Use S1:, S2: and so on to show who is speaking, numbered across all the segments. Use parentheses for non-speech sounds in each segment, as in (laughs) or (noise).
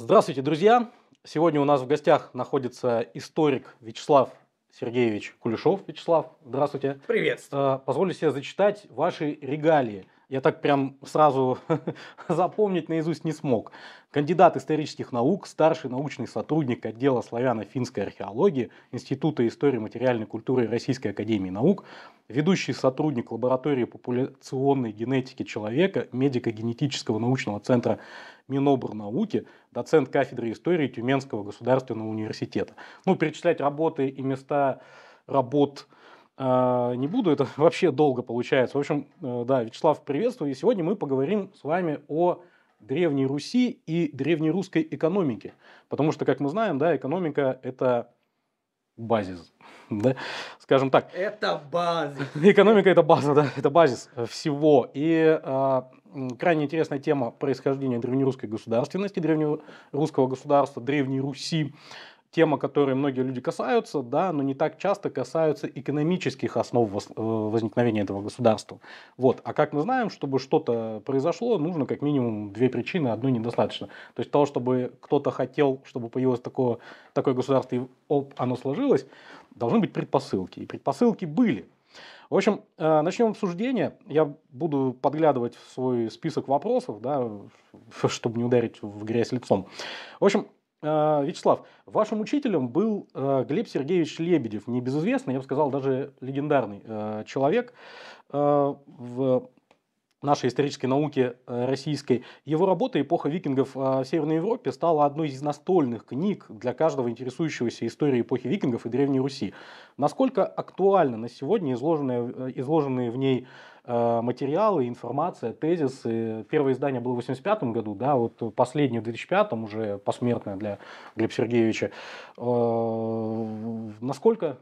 S1: Здравствуйте, друзья! Сегодня у нас в гостях находится историк Вячеслав Сергеевич Кулешов. Вячеслав, здравствуйте.
S2: Приветствую.
S1: Э, Позволю себе зачитать ваши регалии. Я так прям сразу (laughs) запомнить наизусть не смог. Кандидат исторических наук, старший научный сотрудник отдела славяно-финской археологии Института истории материальной культуры Российской академии наук, ведущий сотрудник лаборатории популяционной генетики человека медико-генетического научного центра Минобрнауки, доцент кафедры истории Тюменского государственного университета. Ну, перечислять работы и места работ не буду, это (laughs) вообще долго получается. В общем, э, да, Вячеслав, приветствую. И сегодня мы поговорим с вами о Древней Руси и древнерусской экономике. Потому что, как мы знаем, да, экономика – это базис, (laughs) да, скажем так.
S2: Это база. (laughs)
S1: Экономика – это база, да, это базис всего. И э, крайне интересная тема происхождения древнерусской государственности, древнерусского государства, Древней Руси. Тема, которой многие люди касаются, да, но не так часто касаются экономических основ э, возникновения этого государства. Вот. А как мы знаем, чтобы что-то произошло, нужно как минимум две причины, одной недостаточно. То есть того, чтобы кто-то хотел, чтобы появилось такое, такое государство и оп, оно сложилось, должны быть предпосылки. И предпосылки были. В общем, э, начнем обсуждение. Я буду подглядывать в свой список вопросов, да, (laughs) чтобы не ударить в грязь лицом. В общем, Вячеслав, вашим учителем был э, Глеб Сергеевич Лебедев, небезызвестный, я бы сказал, даже легендарный человек в нашей исторической науки э, российской. Его работа «Эпоха викингов в Северной Европе» стала одной из настольных книг для каждого интересующегося историей эпохи викингов и Древней Руси. Насколько актуальны на сегодня изложенные, э, изложенные в ней материалы, информация, тезисы. Первое издание было в 1985 году, да, вот последнее в 2005 уже посмертное для Глеба Сергеевича. Насколько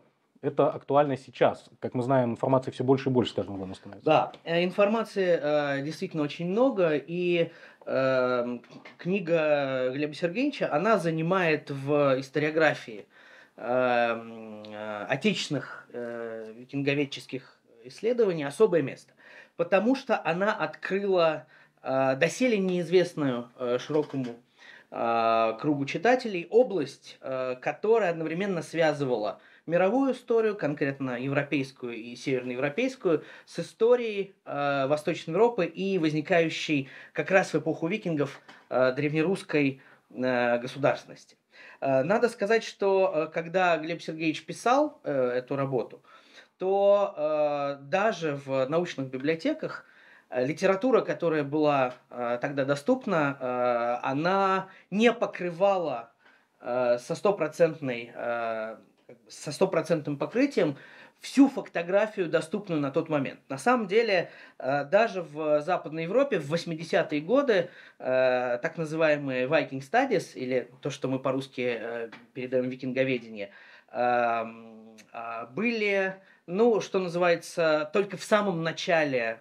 S1: это актуально сейчас. Как мы знаем, информации все больше и больше с каждым годом становится.
S2: Да, э, информации э, действительно очень много, и э, книга Глеба Сергеевича, она занимает в историографии э, э, отечественных э, викинговедческих исследований особое место, потому что она открыла э, доселе неизвестную э, широкому э, кругу читателей область, э, которая одновременно связывала мировую историю, конкретно европейскую и северноевропейскую, с историей э, Восточной Европы и возникающей как раз в эпоху викингов э, древнерусской э, государственности. Э, надо сказать, что э, когда Глеб Сергеевич писал э, эту работу, то э, даже в научных библиотеках э, литература, которая была э, тогда доступна, э, она не покрывала э, со стопроцентной э, со стопроцентным покрытием всю фотографию, доступную на тот момент. На самом деле, э, даже в Западной Европе в 80-е годы э, так называемые Viking Studies, или то, что мы по-русски передаем викинговедение, эм, были, ну, что называется, только в самом начале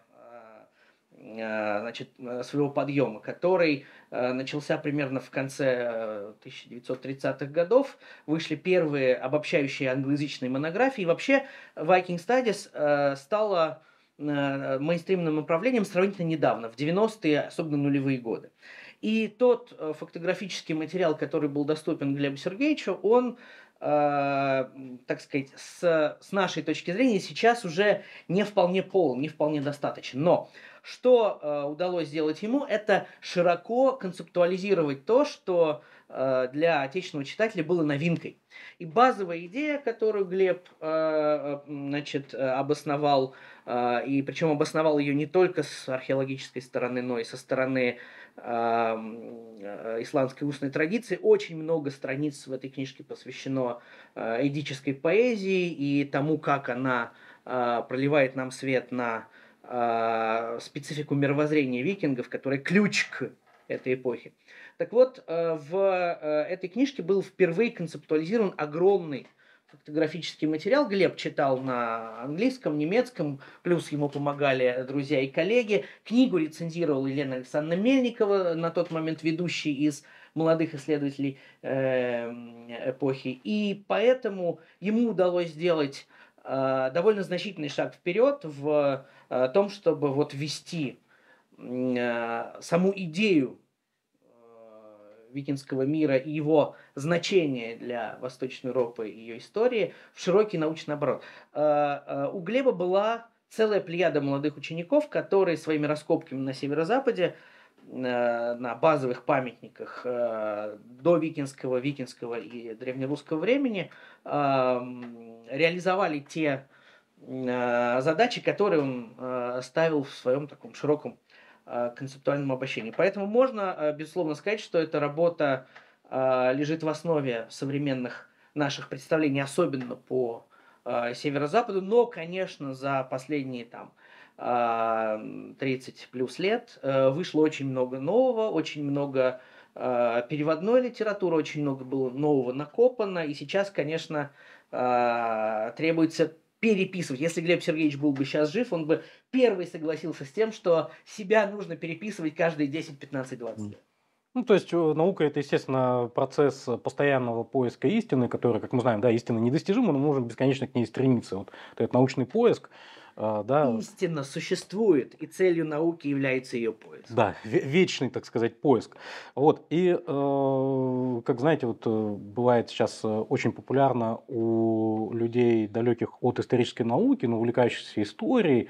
S2: значит, своего подъема, который Э, начался примерно в конце 1930-х э, годов. Вышли первые обобщающие англоязычные монографии. И вообще Viking Studies э, стала мейнстримным направлением сравнительно недавно, в 90-е, особенно нулевые годы. И тот фотографический материал, который был доступен Глебу Сергеевичу, он э, так сказать, с, с нашей точки зрения сейчас уже не вполне полон, не вполне достаточен. Но что э, удалось сделать ему, это широко концептуализировать то, что э, для отечественного читателя было новинкой. И базовая идея, которую Глеб э, значит, обосновал, э, и причем обосновал ее не только с археологической стороны, но и со стороны Э, исландской устной традиции. Очень много страниц в этой книжке посвящено э, эдической поэзии и тому, как она э, проливает нам свет на специфику мировоззрения викингов, которая ключ к этой эпохе. Так вот, в этой книжке был впервые концептуализирован огромный фотографический материал Глеб читал на английском, немецком, плюс ему помогали друзья и коллеги. Книгу рецензировала Елена Александровна Мельникова, на тот момент ведущий из молодых исследователей э, эпохи. И поэтому ему удалось сделать э, довольно значительный шаг вперед в э, том, чтобы вот ввести саму идею викинского мира и его значение для Восточной Европы и ее истории в широкий научный оборот. У Глеба была целая плеяда молодых учеников, которые своими раскопками на северо-западе на базовых памятниках до викинского, викинского и древнерусского времени реализовали те задачи, которые он ставил в своем таком широком концептуальном обобщении. Поэтому можно, безусловно, сказать, что эта работа лежит в основе современных наших представлений, особенно по северо-западу, но, конечно, за последние там 30 плюс лет вышло очень много нового, очень много переводной литературы, очень много было нового накопано, и сейчас, конечно, требуется переписывать. Если Глеб Сергеевич был бы сейчас жив, он бы первый согласился с тем, что себя нужно переписывать каждые 10, 15, 20 лет.
S1: Ну, то есть э, наука это, естественно, процесс постоянного поиска истины, который, как мы знаем, да, истина недостижима, но мы можем бесконечно к ней стремиться. Вот этот научный поиск,
S2: да. Истина существует, и целью науки является ее поиск.
S1: Да, вечный, так сказать, поиск. Вот, и, э, как знаете, вот э, бывает сейчас э, очень популярно у людей, далеких от исторической науки, но увлекающихся историей,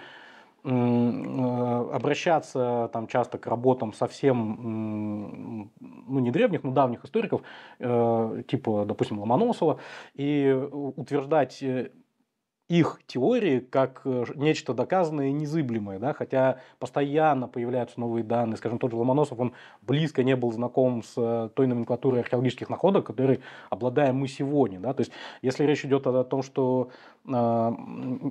S1: обращаться там часто к работам совсем, ну не древних, но давних историков, типа, допустим, Ломоносова, и утверждать их теории как э, нечто доказанное и незыблемое, да, хотя постоянно появляются новые данные. Скажем, тот же Ломоносов, он близко не был знаком с э, той номенклатурой археологических находок, которые обладаем мы сегодня. Да. То есть, если речь идет о том, что э,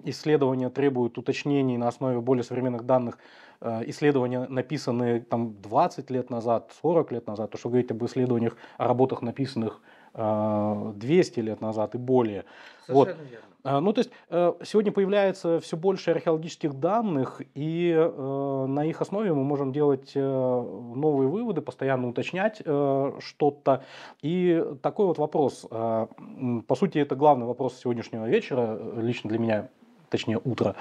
S1: исследования требуют уточнений на основе более современных данных, э, исследования, написанные там, 20 лет назад, 40 лет назад, то что говорить об исследованиях, о работах, написанных э, 200 лет назад и более. Совершенно вот. верно. А, ну, то есть э, сегодня появляется все больше археологических данных, и э, на их основе мы можем делать э, новые выводы, постоянно уточнять что-то. И такой вот вопрос, по сути, это главный вопрос сегодняшнего вечера, лично для меня точнее утро.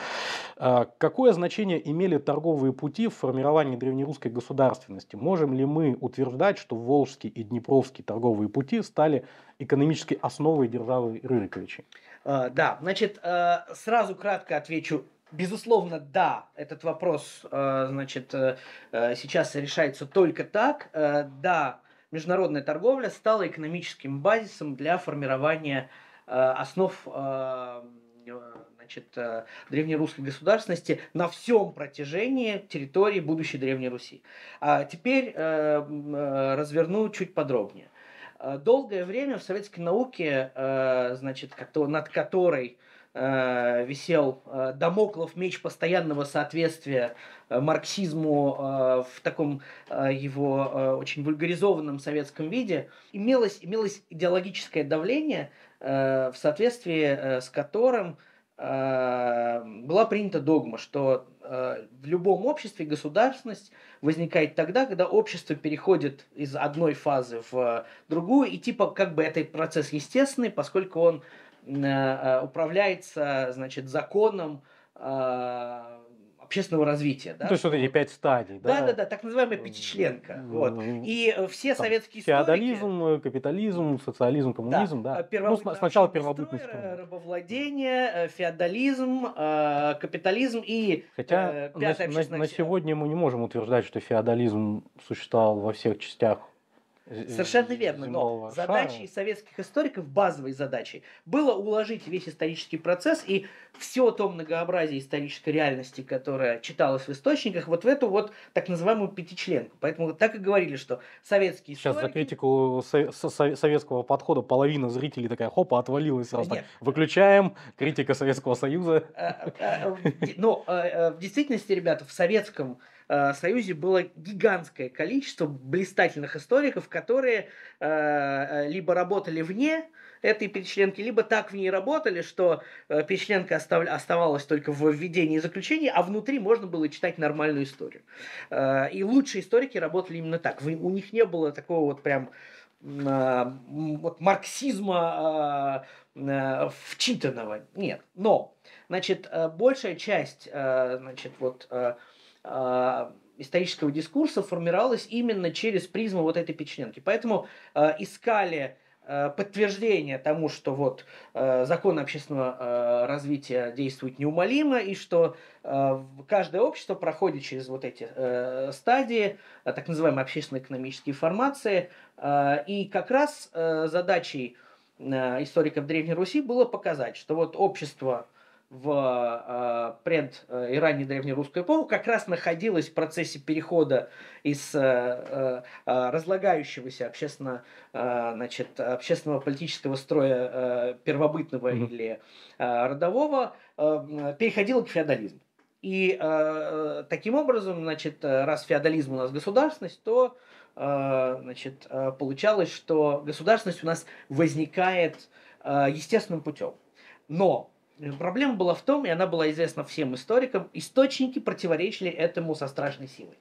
S1: Какое значение имели торговые пути в формировании древнерусской государственности? Можем ли мы утверждать, что Волжские и Днепровские торговые пути стали экономической основой державы Рюриковичей?
S2: А, да, значит, а, сразу кратко отвечу. Безусловно, да, этот вопрос, значит, э, э, сейчас решается только так. Э, да, международная торговля стала экономическим базисом для формирования основ значит, древнерусской государственности на всем протяжении территории будущей Древней Руси. А теперь разверну чуть подробнее. Э, долгое время в советской науке, э, значит, над которой э, висел домоклов меч постоянного соответствия марксизму в таком его очень вульгаризованном советском виде, имелось, имелось идеологическое давление, в соответствии с которым была принята догма, что в любом обществе государственность возникает тогда, когда общество переходит из одной фазы в другую, и типа как бы это процесс естественный, поскольку он э, э, управляется, значит, законом общественного развития.
S1: Да? То есть вот эти пять стадий.
S2: Да, да, да, да так называемая пятичленка. Вот. И э, все Там, советские
S1: историки... Феодализм, э, капитализм, социализм, коммунизм, да. да.
S2: Первобытный ну, сначала первобытный строй. Рабовладение, э, феодализм, капитализм и
S1: Хотя на, на, на сегодня мы не можем утверждать, что феодализм существовал во всех частях
S2: Совершенно верно. Но задачей советских историков, базовой задачей, было уложить весь исторический процесс и все то многообразие исторической реальности, которое читалось в источниках, вот в эту вот так называемую пятичленку. Поэтому так и говорили, что советские
S1: Сейчас историки... за критику советского подхода половина зрителей такая, хопа, отвалилась сразу. Нет. Выключаем, критика Советского Союза.
S2: Э, э, э, но в действительности, ребята, в советском Э, Союзе было гигантское количество блистательных историков, которые э, э, либо работали вне этой перечленки, либо так в ней работали, что перечленка оставалась только в введении и заключении, а внутри можно было читать нормальную историю. И лучшие историки работали именно так. У них не было такого вот прям вот марксизма вчитанного. Нет. Но, значит, большая часть, значит, вот исторического дискурса формировалась именно через призму вот этой печенки. Поэтому э, искали э, подтверждение тому, что вот э, закон общественного э, развития действует неумолимо и что э, каждое общество проходит через вот эти э, стадии, э, так называемые общественно-экономические формации, э, и как раз э, задачей э, историков Древней Руси было показать, что вот общество в э, пред э, и ранней древнерусскую эпоху как раз находилась в процессе перехода из э, э, разлагающегося общественно, э, значит, общественного политического строя э, первобытного mm-hmm. или э, родового, э, переходило к феодализму. И э, таким образом, значит, раз феодализм у нас государственность, то э, значит, э, получалось, что государственность у нас возникает э, естественным путем. Но Проблема была в том, и она была известна всем историкам, источники противоречили этому со страшной силой.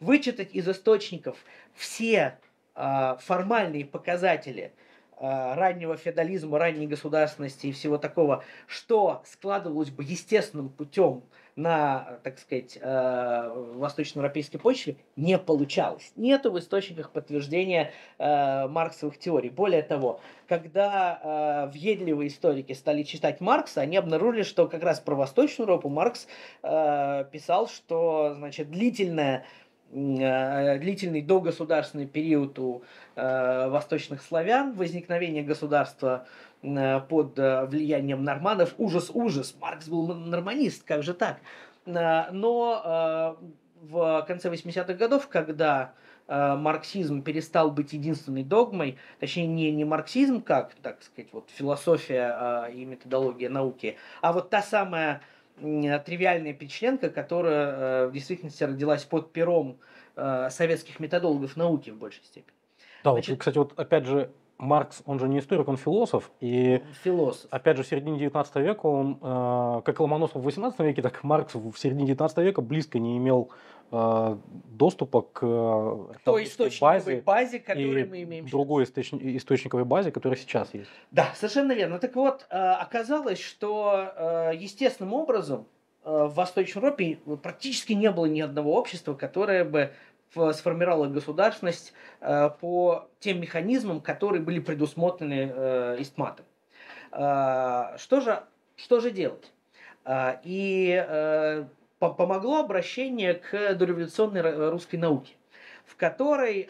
S2: Вычитать из источников все э, формальные показатели э, раннего феодализма, ранней государственности и всего такого, что складывалось бы естественным путем на, так сказать, э, восточноевропейской почве не получалось. Нету в источниках подтверждения э, марксовых теорий. Более того, когда э, въедливые историки стали читать Маркса, они обнаружили, что как раз про Восточную Европу Маркс писал, что значит, длительная длительный догосударственный период у восточных славян, возникновение государства Э, под э, влиянием норманов. Ужас, ужас, Маркс был норманист, как же так? Э, но в конце 80-х годов, когда марксизм перестал быть единственной догмой, точнее не, не марксизм как, так сказать, вот философия и методология науки, а вот та самая тривиальная печенка, которая в действительности родилась под пером советских методологов науки в большей степени.
S1: Да, Значит, вот, кстати, вот опять же, Маркс, он же не историк, он философ. И
S2: философ.
S1: опять же, в середине 19 века он, э, как Ломоносов в 18 веке, так и Маркс в середине 19 века близко не имел э, доступа к
S2: э, той источниковой базе, базе которую мы имеем
S1: другой источ... источниковой базе, которая сейчас есть.
S2: Да, совершенно верно. Так вот, э, оказалось, что э, естественным образом э, в Восточной Европе практически не было ни одного общества, которое бы сформировала государственность э, по тем механизмам, которые были предусмотрены э, Истматом. Э, что же, что же делать? И помогло обращение к дореволюционной русской науке, в которой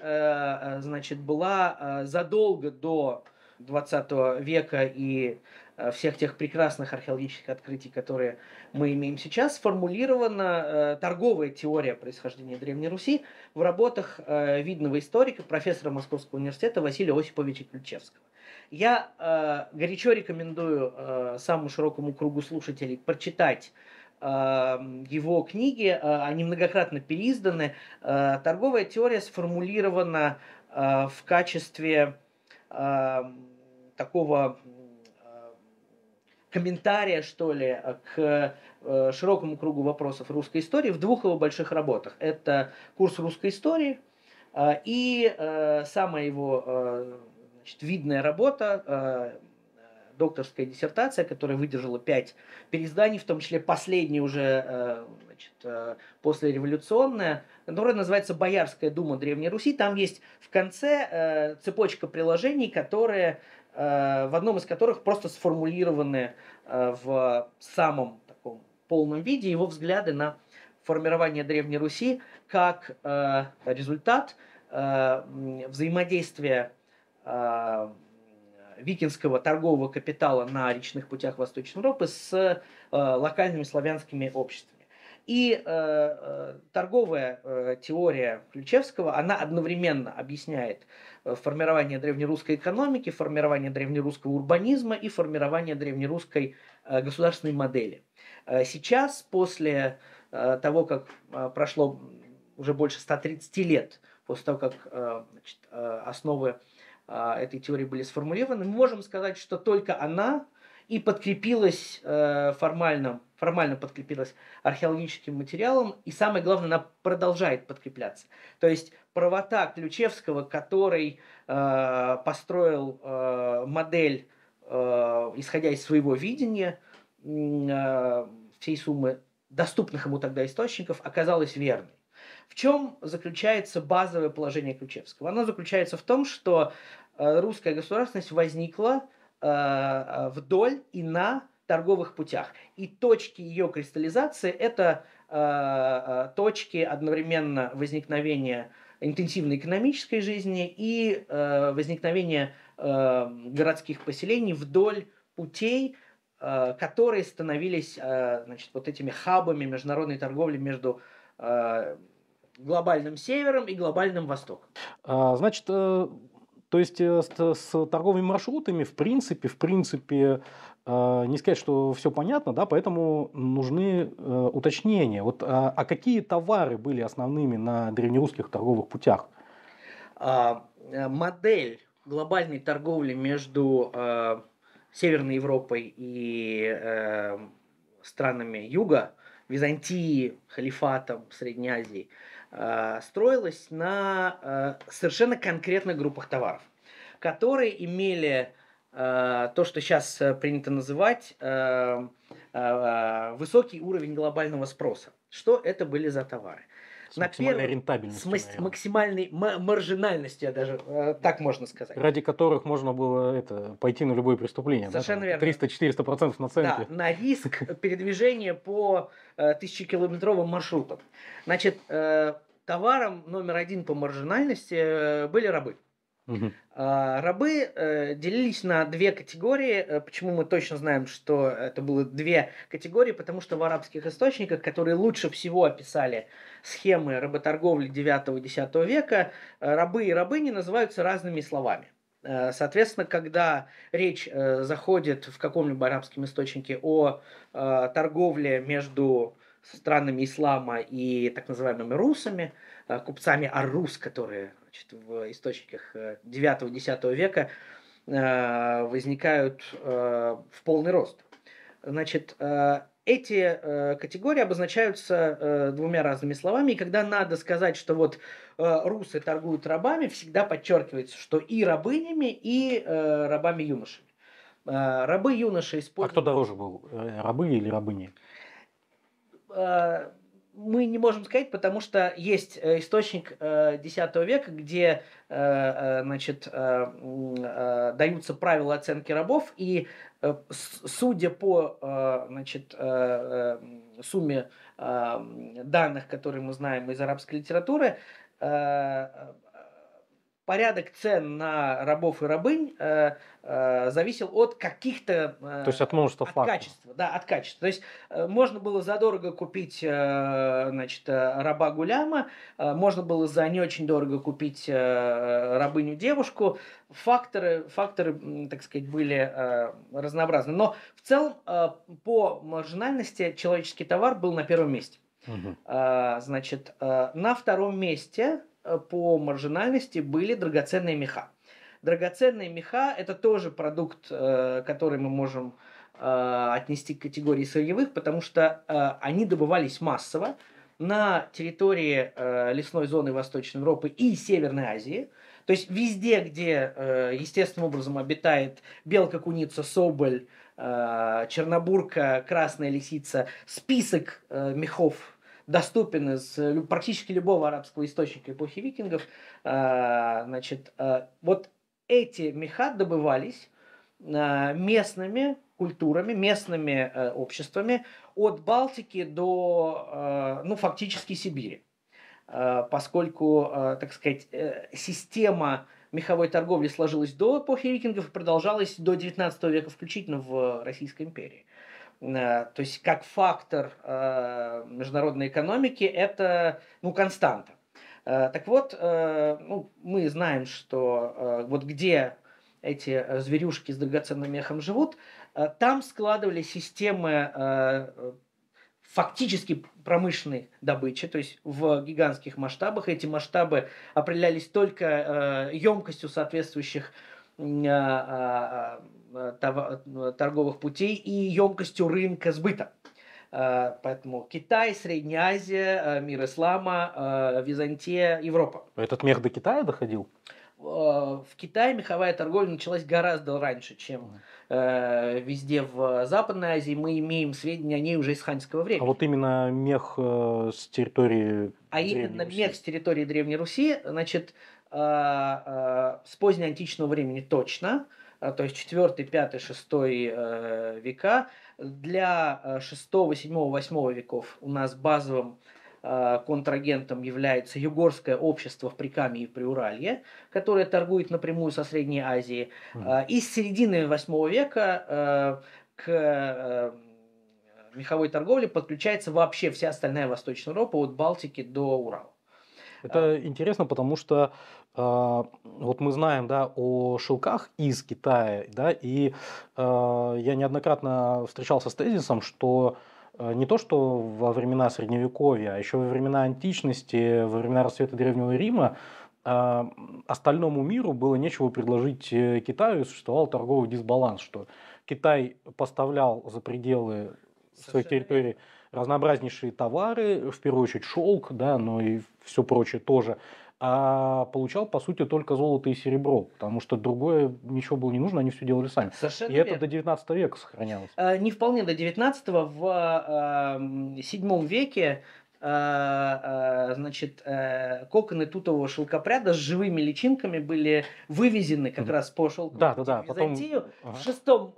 S2: значит, была задолго до 20 века и Э, всех тех прекрасных археологических открытий, которые мы имеем сейчас, сформулирована э, торговая теория происхождения Древней Руси в работах э, видного историка, профессора Московского университета Василия Осиповича Ключевского. Я э, горячо рекомендую э, самому широкому кругу слушателей прочитать э, его книги, э, они многократно переизданы. Э, торговая теория сформулирована э, в качестве такого комментария, что ли, к широкому кругу вопросов русской истории в двух его больших работах. Это курс русской истории и самая его значит, видная работа, докторская диссертация, которая выдержала пять переизданий, в том числе последняя уже значит, послереволюционная, которая называется «Боярская дума Древней Руси». Там есть в конце цепочка приложений, которые Э, в одном из которых просто сформулированы э, в самом таком полном виде его взгляды на формирование Древней Руси как э, результат взаимодействия викинского торгового капитала на речных путях Восточной Европы с локальными славянскими обществами. И э, э, торговая э, теория Ключевского, она одновременно объясняет э, формирование древнерусской экономики, формирование древнерусского урбанизма и формирование древнерусской э, государственной модели. Э, сейчас, после э, того, как э, прошло уже больше 130 лет, после того, как э, значит, э, основы э, этой теории были сформулированы, мы можем сказать, что только она и подкрепилась э, формальным формально подкрепилась археологическим материалом, и самое главное, она продолжает подкрепляться. То есть правота Ключевского, который э, построил э, модель, исходя из своего видения, всей суммы доступных ему тогда источников, оказалась верной. В чем заключается базовое положение Ключевского? Оно заключается в том, что русская государственность возникла э, вдоль и на торговых путях. И точки ее кристаллизации – это точки одновременно возникновения интенсивной экономической жизни и возникновения городских поселений вдоль путей, которые становились значит, вот этими хабами международной торговли между глобальным севером и глобальным востоком.
S1: А, значит, э, то есть э, с, с торговыми маршрутами, в принципе, в принципе, э, не сказать, что все понятно, да, поэтому нужны уточнения. Вот, а, а какие товары были основными на древнерусских торговых путях?
S2: А, модель глобальной торговли между Северной Европой и странами Юга, Византии, Халифатом, Средней Азии – Э, строилась на э, совершенно конкретных группах товаров, которые имели э, то, что сейчас принято называть высокий уровень глобального спроса. Что это были за товары?
S1: С на максимальной первый, рентабельностью.
S2: С максимальной маржинальностью, даже так можно сказать.
S1: Ради которых можно было это, пойти на любое преступление.
S2: Совершенно
S1: да?
S2: верно.
S1: 300-400% наценки.
S2: Да, на риск (laughs) передвижения по тысячекилометровым маршрутам. Значит, товаром номер один по маржинальности э, были рабы. Угу. Рабы э, делились на две категории. Э, почему мы точно знаем, что это было две категории? Потому что в арабских источниках, которые лучше всего описали схемы работорговли 9-10 века, рабы и рабыни называются разными словами. Соответственно, когда речь заходит в каком-либо арабском источнике о торговле между странами ислама и так называемыми русами, э, купцами Аррус, которые значит, в источниках 9-10 э, века э, возникают в полный рост. Значит, эти категории обозначаются двумя разными словами, и когда надо сказать, что вот русы торгуют рабами, всегда подчеркивается, что и рабынями, и рабами-юношами. Рабы-юноши используют...
S1: А кто дороже был, рабы или рабыни?
S2: Э, мы не можем сказать, потому что есть э, источник X э, века, где значит, даются правила оценки рабов, и судя по значит, сумме данных, которые мы знаем из арабской литературы, порядок цен на рабов и рабынь э, э, зависел от каких-то...
S1: Э, То есть от множества
S2: от
S1: фактов.
S2: качества, да, от качества. То есть э, можно было задорого купить э, значит, э, раба Гуляма, э, можно было за не очень дорого купить э, рабыню-девушку. Факторы, факторы, так сказать, были э, разнообразны. Но в целом э, по маржинальности человеческий товар был на первом месте. Угу. Э, значит, э, на втором месте по маржинальности были драгоценные меха. Драгоценные меха – это тоже продукт, э, который мы можем э, отнести к категории сырьевых, потому что они добывались массово на территории лесной зоны Восточной Европы и Северной Азии. То есть везде, где естественным образом обитает белка, куница, соболь, чернобурка, красная лисица, список мехов доступен из практически любого арабского источника эпохи викингов. А, значит, а, вот эти меха добывались а, местными культурами, местными э, обществами от Балтики до, ну, фактически Сибири. Поскольку, так сказать, э, система меховой торговли сложилась до эпохи викингов и продолжалась до 19 века включительно в Российской империи. Э, то есть как фактор э, международной экономики это ну, константа. Э, так вот, ну, мы знаем, что вот где эти зверюшки с драгоценным мехом живут, там складывали системы фактически промышленной добычи, то есть в гигантских масштабах. Эти масштабы определялись только емкостью соответствующих торговых путей и емкостью рынка сбыта. Э, поэтому Китай, Средняя Азия, мир ислама, Византия, Европа.
S1: Этот мех до Китая доходил?
S2: в Китае меховая торговля началась гораздо раньше, чем э, везде в Западной Азии. Мы имеем сведения о ней уже из ханьского времени.
S1: А вот именно мех э, с территории
S2: А именно мех с территории Древней Руси, значит, э, э, с позднеантичного времени точно, э, то есть 4, 5, 6 э, века. Для 6, 7, 8 веков у нас базовым Э, контрагентом является Югорское общество в Прикамье и Приуралье, которое торгует напрямую со Средней Азией. Mm. И с середины 8 века э, к меховой торговле подключается вообще вся остальная Восточная Европа от Балтики до Урала.
S1: Это интересно, потому что э, вот мы знаем да, о шелках из Китая, да, и э, я неоднократно встречался с тезисом, что Э, не то что во времена Средневековья, а еще во времена античности, во времена расцвета Древнего Рима э, остальному миру было нечего предложить э, Китаю, и существовал торговый дисбаланс, что Китай поставлял за пределы своей территории разнообразнейшие товары, в первую очередь шелк, да, но и все прочее тоже а получал, по сути, только золото и серебро, потому что другое ничего было не нужно, они все делали сами.
S2: Совершенно
S1: и верно. это до 19 века сохранялось.
S2: А, не вполне до 19 в 7 веке а, а, значит, э, коконы тутового шелкопряда с живыми личинками были вывезены как раз по шелку
S1: да, да, да.
S2: Византию. Потом... В шестом,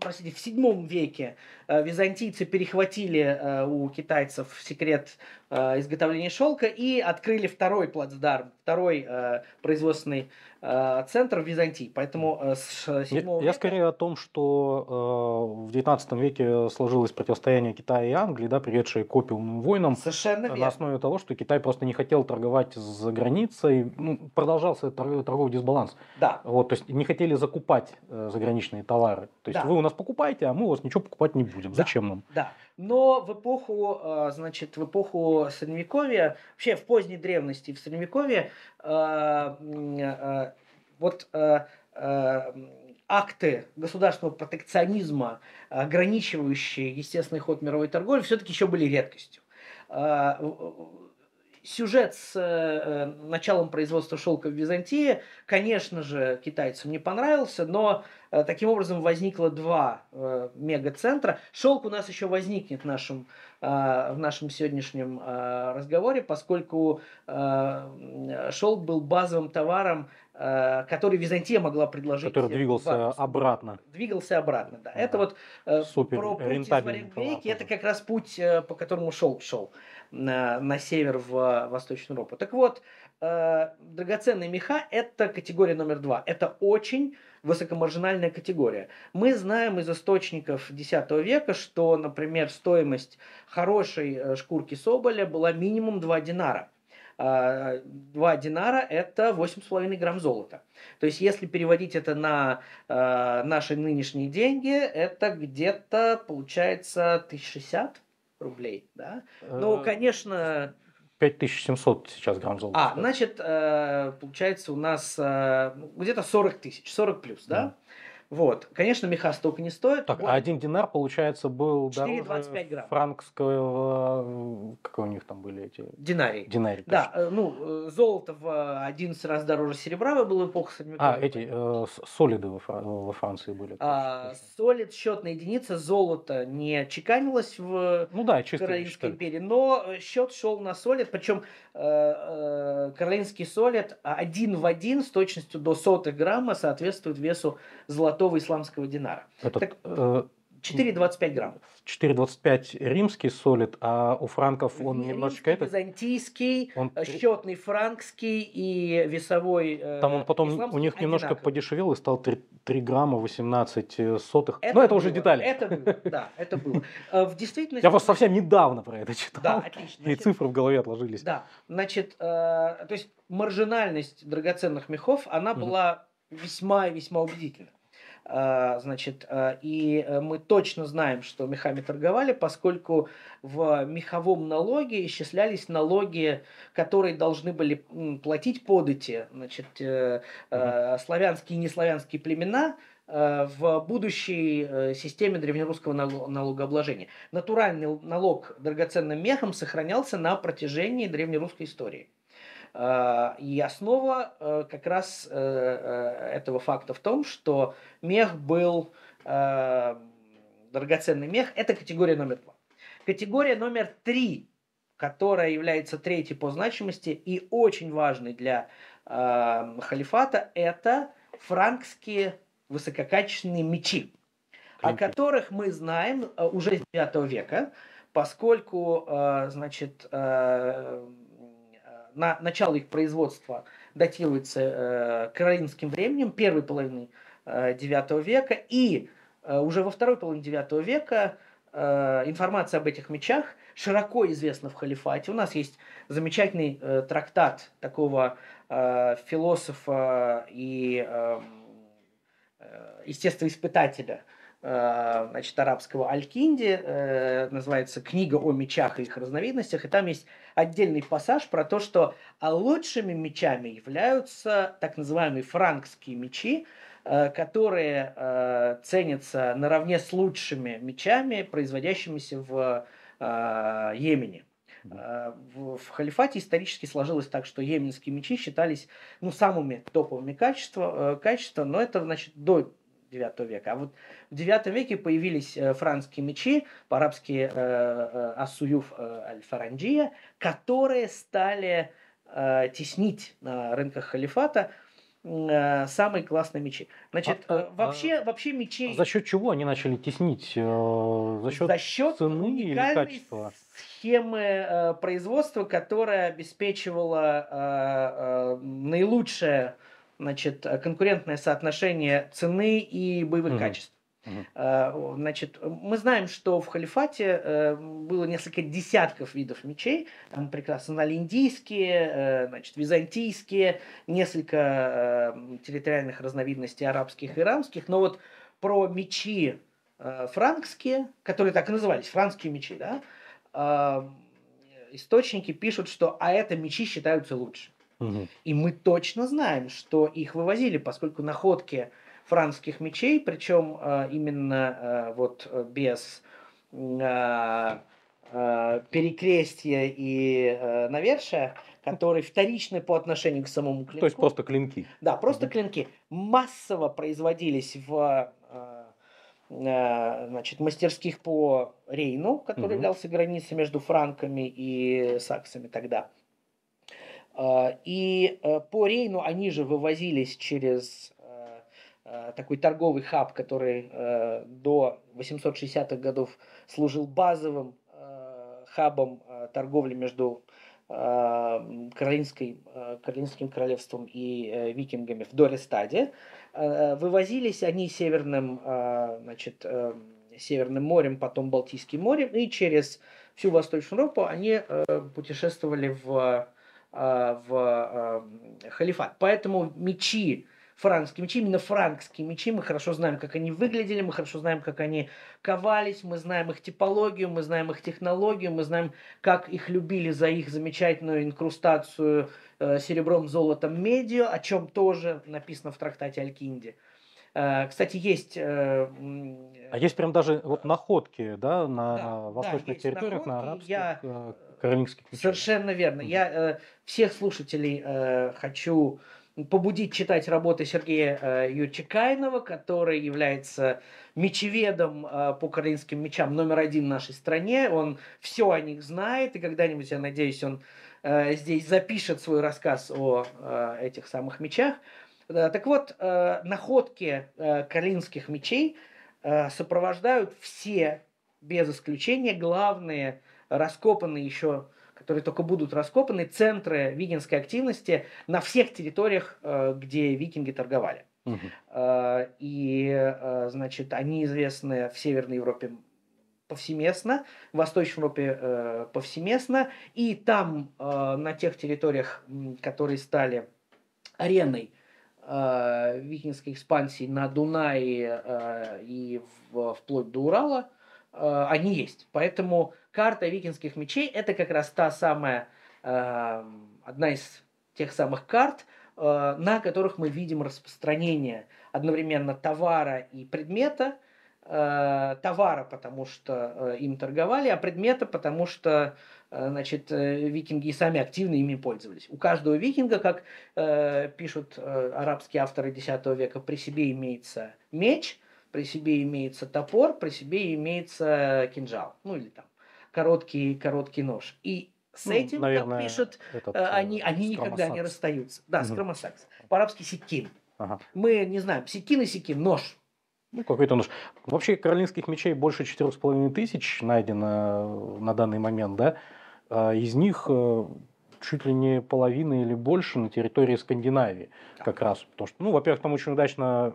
S2: простите, в седьмом веке византийцы перехватили у китайцев секрет изготовления шелка и открыли второй плацдарм, второй производственный Э, центр в Византии. Поэтому э, с 7
S1: я,
S2: века...
S1: я скорее о том, что э, в 19 веке сложилось противостояние Китая и Англии, да, приведшее к опиумным войнам.
S2: Совершенно
S1: верно. На основе того, что Китай просто не хотел торговать за границей. Ну, продолжался торговый дисбаланс.
S2: Да.
S1: Вот, то есть не хотели закупать э, заграничные товары. То есть да. вы у нас покупаете, а мы у вас ничего покупать не будем. Да. Зачем нам?
S2: Да. Но в эпоху, э, значит, в эпоху Средневековья, вообще в поздней древности, в Средневековье, э, э, вот акты государственного протекционизма, ограничивающие естественный ход мировой торговли, все-таки еще были редкостью сюжет с э, началом производства шелка в Византии, конечно же, китайцам не понравился, но э, таким образом возникло два э, мегацентра. Шелк у нас еще возникнет в нашем, э, в нашем сегодняшнем э, разговоре, поскольку э, шелк был базовым товаром который Византия могла предложить.
S1: Который двигался обратно.
S2: Двигался обратно, да. Ага. Это вот э,
S1: Супер,
S2: про путь из веки, это как раз путь, э, по которому шелк шел на, на север в Восточную Европу. Так вот, э, драгоценные меха – это категория номер два. Это очень высокомаржинальная категория. Мы знаем из источников X века, что, например, стоимость хорошей э, шкурки соболя была минимум 2 динара. 2 э, динара – это 8,5 грамм золота. То есть, если переводить это на э, наши нынешние деньги, это где-то получается 1060 рублей, да? Ну, э, конечно...
S1: 5700 сейчас грамм золота.
S2: А, значит, э, получается у нас э, где-то 40 тысяч, 40 плюс, да? Вот. Конечно, меха столько не стоит.
S1: Так, а один динар, получается, был
S2: 4, дороже грамм.
S1: франкского... Какие у них там были эти?
S2: Динарий.
S1: Динарий,
S2: Да, точно. Э, ну, э, золото в 11 раз дороже серебра было в эпоху.
S1: А, эти э, солиды во, во Франции были.
S2: А, солид, счетная единица, золото не чеканилось в
S1: ну, да,
S2: Каролинской империи, но счет шел на солид, причем э, э, каролинский солид один в один с точностью до сотых грамма соответствует весу золотого золотого исламского динара.
S1: Этот, так, э,
S2: 4,25 граммов.
S1: 4,25 римский солид, а у франков он римский, немножечко это...
S2: Византийский, он... Э, счетный франкский и весовой
S1: э, Там он потом у них немножко одинаковый. подешевел и стал 3, 3 грамма 18 э, сотых.
S2: Это
S1: Но это
S2: было,
S1: уже детали.
S2: Это было, да, это было. В действительности...
S1: Я просто совсем недавно про это читал.
S2: Да, отлично.
S1: И цифры в голове отложились.
S2: Да, значит, то есть маржинальность драгоценных мехов, она была весьма и весьма убедительна. А, значит, а, и э, мы точно знаем, что мехами торговали, поскольку в меховом налоге исчислялись налоги, которые должны были платить подати, значит, mm-hmm. славянские и неславянские племена, в будущей системе древнерусского налогообложения. Натуральный налог драгоценным мехом сохранялся на протяжении древнерусской истории. И основа как раз этого факта в том, что мех был драгоценный мех. Это категория номер два. Категория номер три, которая является третьей по значимости и очень важной для э, халифата, это франкские высококачественные мечи, о которых мы знаем э, уже с 9 века, поскольку, э, значит, э, на начало их производства датируется э, каролинским временем, первой половины э, 9 века, и э, уже во второй половине 9 века э, информация об этих мечах широко известна в халифате. У нас есть замечательный э, трактат такого э, философа и эм, э, естествоиспытателя, э, значит, арабского Аль-Кинди, э, называется «Книга о мечах и их разновидностях», и там есть отдельный пассаж про то, что лучшими мечами являются так называемые франкские мечи, э, которые э, ценятся наравне с лучшими мечами, производящимися в э, Йемене. Э, в, в халифате исторически сложилось так, что йеменские мечи считались ну, самыми топовыми качества, э, качества, но это значит до 9 века. А вот в 9 веке появились э, францкие мечи, по-арабски э, э, Ассуюф э, аль-Фаранджия, которые стали э, теснить на рынках халифата самые классные мечи. Значит,
S1: А,
S2: э,
S1: а,
S2: вообще, вообще мечей...
S1: За счет чего они начали теснить? За счет,
S2: За счет
S1: цены или качества?
S2: схемы э, производства, которая обеспечивала э, э, наилучшее значит, э, конкурентное соотношение цены и боевых
S1: Мгм.
S2: качеств. Э, Значит, мы знаем, что в халифате э, было несколько десятков видов мечей. Там прекрасно знали индийские, значит, византийские, несколько территориальных разновидностей арабских и иранских. Но вот про мечи франкские, которые так и назывались, франкские мечи, да, источники пишут, что а это мечи считаются лучше.
S1: Мгм.
S2: И мы точно знаем, что их вывозили, поскольку находки франкских мечей, причем э, именно э, вот э, без э, э, перекрестия и э, навершия, которые вторичны по отношению к самому клинку.
S1: То есть просто клинки.
S2: Да, просто
S1: Мгм.
S2: клинки массово производились в э, э, значит, мастерских по Рейну, который
S1: Мгм.
S2: являлся границей между франками и саксами тогда. И э, по Рейну они же вывозились через э, э, такой торговый хаб, который до 860-х годов служил базовым хабом торговли между Каролинской, Каролинским королевством и викингами в Дорестаде. Вывозились они северным, значит, Северным морем, потом Балтийским морем, и через всю Восточную Европу они путешествовали в, в э, халифат. Поэтому мечи, франкские мечи, именно франкские мечи, мы хорошо знаем, как они выглядели, мы хорошо знаем, как они ковались, мы знаем их типологию, мы знаем их технологию, мы знаем, как их любили за их замечательную инкрустацию э, серебром, золотом, медью, о чем тоже написано в трактате Алькинди. Э, Кстати, есть... э,
S1: А есть прям даже вот находки, да, на
S2: Да, да,
S1: восточных
S2: есть
S1: территориях, на арабских,
S2: Я,
S1: э, каролинских мечах.
S2: Совершенно верно.
S1: Мгм.
S2: Я э, всех слушателей э, хочу побудить читать работы Сергея э, Юрчикайнова, который является мечеведом э, по каролинским мечам номер один в нашей стране. Он все о них знает, и когда-нибудь, я надеюсь, он э, здесь запишет свой рассказ о э, этих самых мечах. Да, так вот, э, находки э, каролинских мечей э, сопровождают все, без исключения, главные раскопанные еще, которые только будут раскопаны, центры викингской активности на всех территориях, э, где викинги торговали. Э, И, э, значит, они известны в Северной Европе повсеместно, в Восточной Европе э, повсеместно, и там, э, на тех территориях, которые стали ареной э, викингской экспансии на Дунае э, и в- вплоть до Урала, э, они есть. Поэтому карта викингских мечей это как раз та самая, э, одна из тех самых карт, э, на которых мы видим распространение одновременно товара и предмета, э, товара, потому что э, им торговали, а предмета, потому что э, значит, э, викинги и сами активно ими пользовались. У каждого викинга, как э, пишут э, арабские авторы X века, при себе имеется меч, при себе имеется топор, при себе имеется кинжал, ну или там короткий, короткий нож. И с ну, этим, наверное, как пишут, этот, э, они, они никогда не расстаются. Да, угу. скромосакс. По-арабски сикин. Ага. Мы не знаем, сикин и сикин, нож.
S1: Ну, какой-то нож. Вообще, каролинских мечей больше четырех с половиной тысяч найдено на данный момент, да? А из них э, чуть ли не половина или больше на территории Скандинавии как раз. Потому что, ну, во-первых, там очень удачно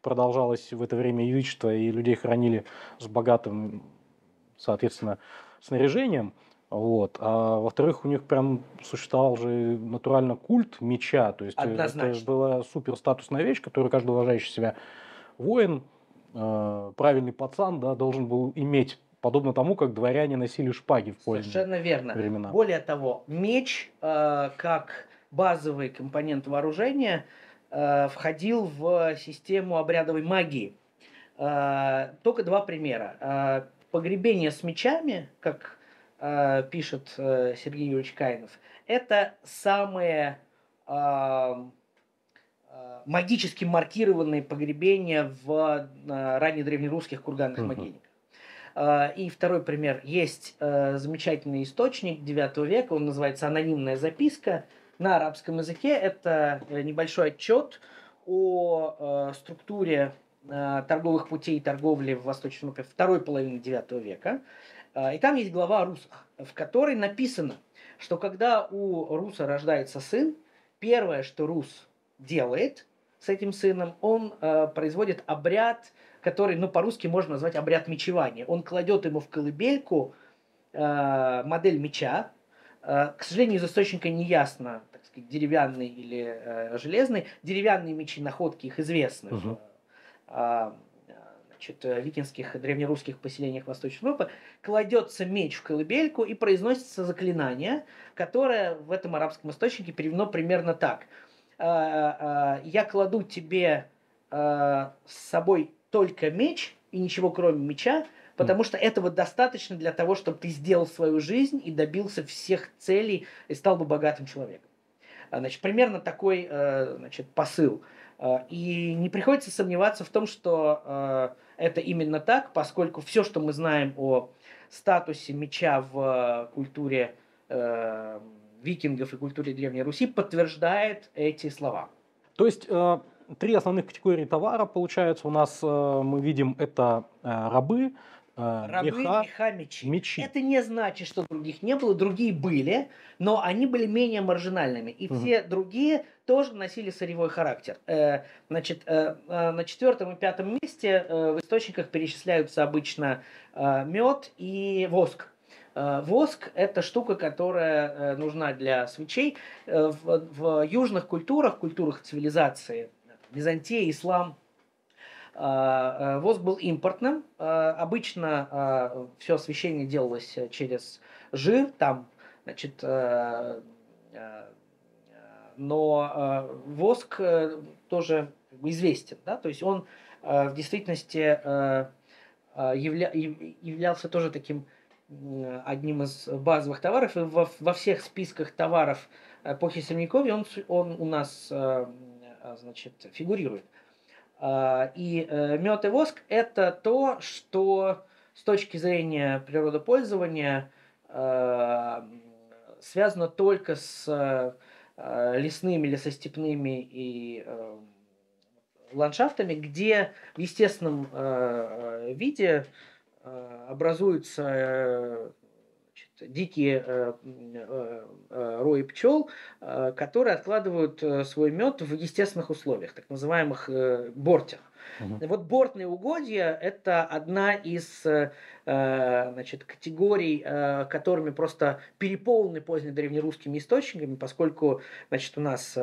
S1: продолжалось в это время язычество, и людей хоронили с богатым, соответственно, снаряжением. Вот. А во-вторых, у них прям существовал же натурально культ меча. То есть Однозначно. это была супер статусная вещь, которую каждый уважающий себя воин, э, правильный пацан, да, должен был иметь подобно тому, как дворяне носили шпаги в поздние
S2: Совершенно верно. времена. Более того, меч э, как базовый компонент вооружения э, входил в систему обрядовой магии. Э, только два примера. Э, погребение с мечами, как э, пишет э, Сергей Юрьевич Кайнов, это самое э, э, магически маркированные погребения в э, раннедревнерусских курганных угу. могильниках. Э, и второй пример. Есть э, замечательный источник 9 века, он называется «Анонимная записка». На арабском языке это небольшой отчет о структуре торговых путей и торговли в Восточной Европе второй половины 9 века. А, и там есть глава о русах, в которой написано, что когда у руса рождается сын, первое, что рус делает с этим сыном, он э, производит обряд, который, ну, по-русски можно назвать обряд мечевания. Он кладет ему в колыбельку э, модель меча. Э, к сожалению, из источника не ясно, так сказать, деревянный или э, железный. Деревянные мечи, находки их известны. Угу. Э, значит, викинских древнерусских поселениях Восточной Европы, кладется меч в колыбельку и произносится заклинание, которое в этом арабском источнике переведено примерно так. «А, а, «Я кладу тебе а, с собой только меч и ничего кроме меча, потому что этого достаточно для того, чтобы ты сделал свою жизнь и добился всех целей и стал бы богатым человеком». Значит, примерно такой э, значит, посыл. И не приходится сомневаться в том, что э, это именно так, поскольку все, что мы знаем о статусе меча в культуре э, викингов и культуре Древней Руси, подтверждает эти слова.
S1: То есть э, три основных категории товара, получается, у нас э, мы видим это э, рабы,
S2: э, Рабы, меха, меха мечи. мечи. Это не значит, что других не было, другие были, но они были менее маржинальными. И угу. все другие тоже носили сырьевой характер. Э, значит, э, на четвертом и пятом месте в источниках перечисляются обычно мед и воск. Воск – это штука, которая нужна для свечей. В, в южных культурах, культурах цивилизации, Византия, ислам – воск был импортным. А, обычно все освещение делалось через жир, там, значит, но воск э, тоже известен, да, то есть он в действительности явля, являлся тоже таким одним из базовых товаров, и во, во всех списках товаров эпохи Средневековья он, он у нас значит, фигурирует. А, и э, мед и воск – это то, что с точки зрения природопользования э, связано только с э, лесными или со степными и ландшафтами, где в естественном виде образуются дикие э, э, э, рои пчел, э, которые откладывают э, свой мед в естественных условиях, так называемых э, бортях. Угу. Вот бортные угодья – это одна из значит, категорий, которыми просто переполнены позднедревнерусскими источниками, поскольку значит, у нас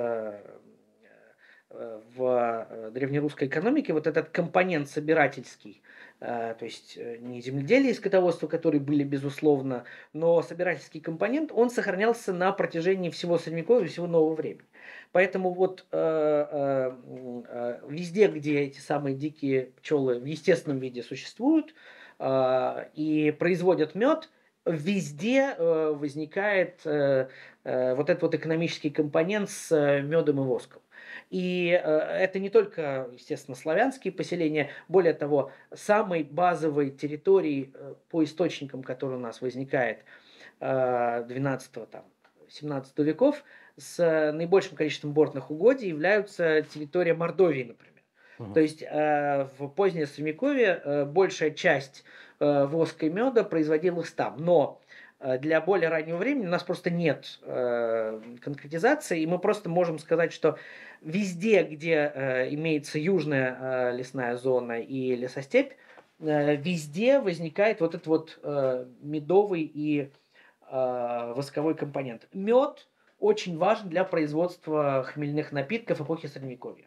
S2: в древнерусской экономике вот этот компонент собирательский – то есть э, не земледелие и скотоводство, которые были безусловно, но собирательский компонент, он сохранялся на протяжении всего Средневековья и всего нового времени. Поэтому вот э, э, везде, где эти самые дикие пчелы в естественном виде существуют и производят мед, везде возникает вот этот вот экономический компонент с медом и воском. И э, это не только, естественно, славянские поселения, более того, самой базовой территорией э, по источникам, который у нас возникает э, 12 там, 17 веков, с наибольшим количеством бортных угодий являются территория Мордовии, например. Угу. То есть э, в позднее Средневековье э, большая часть э, воска и меда производилась там. Но Э, для более раннего времени у нас просто нет э, конкретизации, и мы просто можем сказать, что везде, где э, имеется южная э, лесная зона и лесостепь, э, везде возникает вот этот вот э, медовый и э, восковой компонент. Мед очень важен для производства хмельных напитков эпохи Средневековья.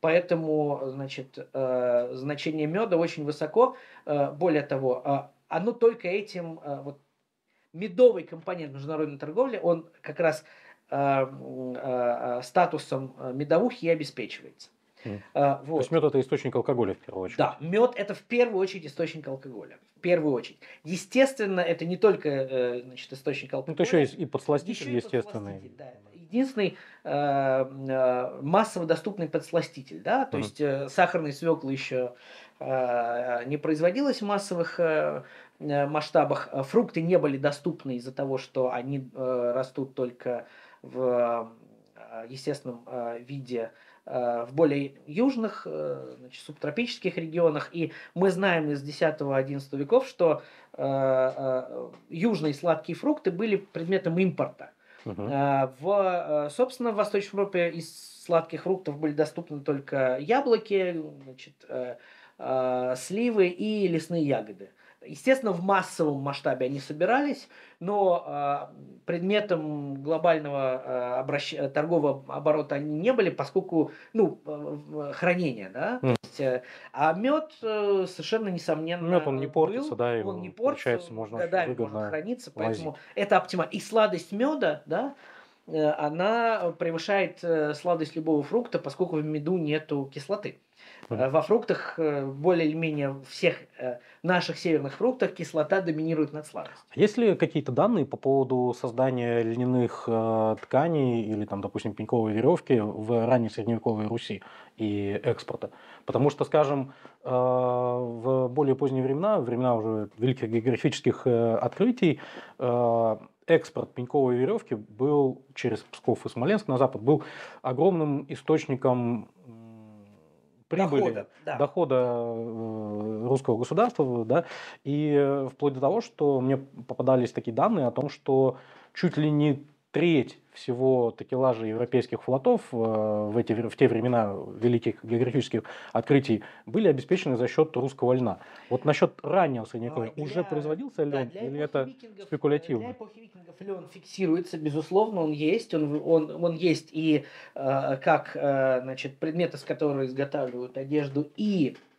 S2: Поэтому, значит, э, значение меда очень высоко. Э, более того, э, оно только этим, э, вот медовый компонент международной торговли, он как раз статусом э, медовухи и обеспечивается.
S1: Mm. А, вот. То есть мед это источник алкоголя в первую очередь.
S2: Да, мед это в первую очередь источник алкоголя. В первую очеред. Естественно, это не только э, значит, источник алкоголя.
S1: Ну, это еще и подсластитель еще естественный. И
S2: да. Единственный э, э, массово доступный подсластитель. Да? То mm. есть э, сахарные свеклы еще э, не производилось в массовых э, Э, масштабах э, фрукты не были доступны из-за того, что они э, растут только в естественном виде в более южных, значит, субтропических регионах. И мы знаем из 10-11 веков, что южные сладкие фрукты были предметом импорта. Угу. В, собственно, в Восточной Европе из сладких фруктов были доступны только яблоки, значит, сливы и лесные ягоды. Естественно, в массовом масштабе они собирались, но э, предметом глобального э, обращ... торгового оборота они не были, поскольку, ну, э, хранение, да. Mm. есть, э, а мед э, совершенно несомненно.
S1: Мед он не портится,
S2: был,
S1: да,
S2: он не портится, получается,
S1: можно
S2: годами можно храниться, поэтому это оптимально. И сладость меда, да, э, она превышает э, сладость любого фрукта, поскольку в меду нету кислоты. Э, во фруктах, э, более или менее всех э, наших северных фруктах, кислота доминирует над сладостью.
S1: А есть ли какие-то данные по поводу создания льняных тканей или, там, допустим, пеньковой веревки в ранней средневековой Руси и экспорта? Потому что, скажем, в более поздние времена, времена уже великих географических открытий, экспорт пеньковой веревки был через Псков и Смоленск на запад был огромным источником прибыли, дохода, да. дохода э, русского государства, да, и э, вплоть до того, что мне попадались такие данные о том, что чуть ли не треть всего такелажа европейских флотов э, в, эти, в те времена великих географических открытий были обеспечены за счет русского льна. Вот насчет раннего средневековья для, уже производился лен да, или это викингов, спекулятивно?
S2: Для эпохи викингов лен фиксируется, безусловно, он есть. Он, он, он есть и э, как э, значит, предмет, из которого изготавливают одежду, и Э,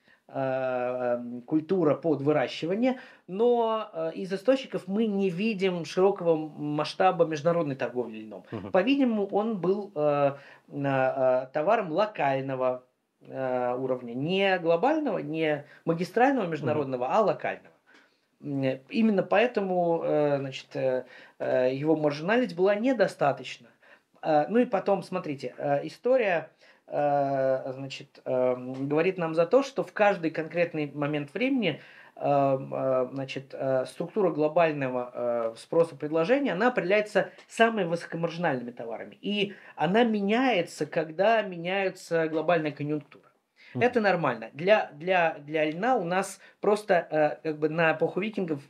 S2: культура под выращивание, но э, из источников мы не видим широкого масштаба международной торговли льном. Угу. По-видимому, он был э, товаром локального уровня, не глобального, не магистрального международного, угу. а локального. Именно поэтому значит, его маржинальность была недостаточна. Ну и потом, смотрите, история Э, значит, эм, говорит нам за то, что в каждый конкретный момент времени эм, э, значит, э, структура глобального спроса предложения, она определяется самыми высокомаржинальными товарами. И она меняется, когда меняется глобальная конъюнктура. Mm. Это нормально. Для, для, для льна у нас просто как бы на эпоху викингов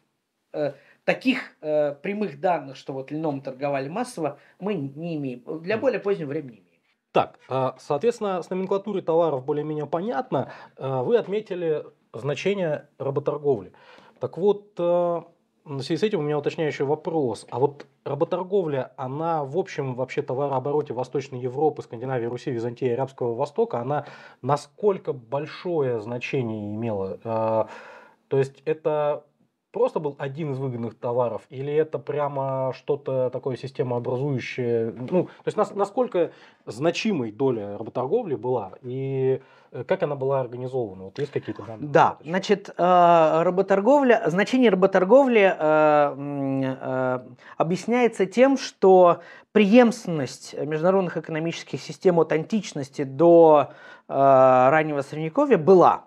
S2: таких прямых данных, что вот льном торговали массово, мы не имеем. Для более позднего времени имеем.
S1: Так, а, соответственно, с номенклатурой товаров более-менее понятно. А, вы отметили значение работорговли. Так вот, а, в связи с этим у меня уточняющий вопрос. А вот работорговля, она в общем вообще товарообороте Восточной Европы, Скандинавии, Руси, Византии, Арабского Востока, она насколько большое значение имела? То есть это просто был один из выгодных товаров, или это прямо что-то такое системообразующее? Ну, то есть нас, насколько значимой доля работорговли была и э, как она была организована? Вот есть какие-то данные?
S2: Да, значит, э, работорговля, значение работорговли э, объясняется тем, что преемственность международных экономических систем от античности до раннего средневековья была.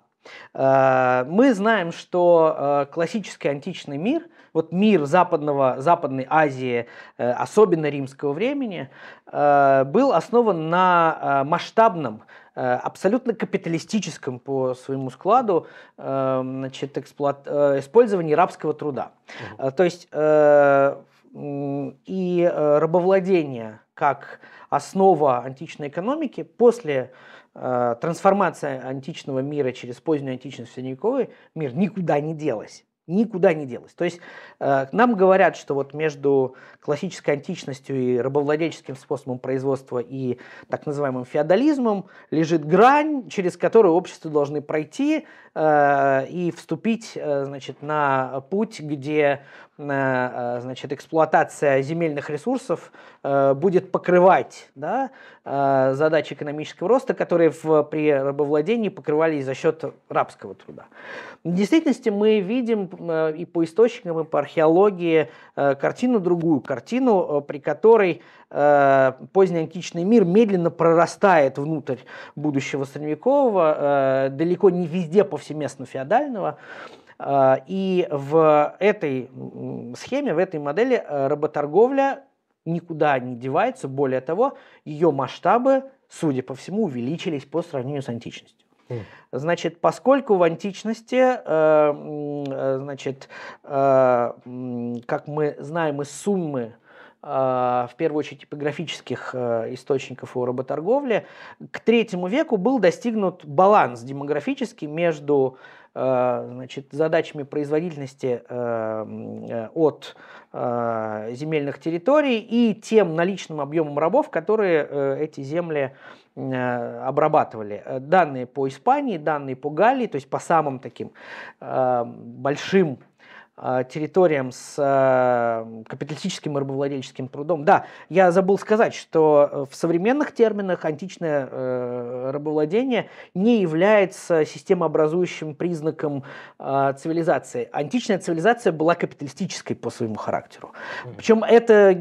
S2: Э, мы знаем, что э, классический античный мир, вот мир западного, Западной Азии, э, особенно римского времени, был основан на масштабном, абсолютно капиталистическом по своему складу значит, эксплуат... использовании рабского труда. Угу. То есть и рабовладение как основа античной экономики после трансформация античного мира через позднюю античность в средневековый мир никуда не делась. Никуда не делась. То есть э, нам говорят, что вот между классической античностью и рабовладельческим способом производства и так называемым феодализмом лежит грань, через которую общество должны пройти э, и вступить э, значит, на путь, где значит, эксплуатация земельных ресурсов э, будет покрывать да, э, задачи экономического роста, которые в, при рабовладении покрывались за счет рабского труда. В действительности мы видим э, и по источникам, и по археологии э, картину другую, картину, при которой поздний античный мир медленно прорастает внутрь будущего средневекового, далеко не везде повсеместно феодального. И в этой схеме, в этой модели работорговля никуда не девается. Более того, ее масштабы, судя по всему, увеличились по сравнению с античностью. Значит, поскольку в античности, э, э, значит, э, как мы знаем из суммы в первую очередь типографических источников о работорговле, к третьему веку был достигнут баланс демографический между значит, задачами производительности от земельных территорий и тем наличным объемом рабов, которые эти земли Э, обрабатывали. Э, данные по Испании, данные по Галлии, то есть по самым таким э, большим территориям с капиталистическим и рабовладельческим трудом. Да, я забыл сказать, что в современных терминах античное рабовладение не является системообразующим признаком цивилизации. Античная цивилизация была капиталистической по своему характеру. Причем эта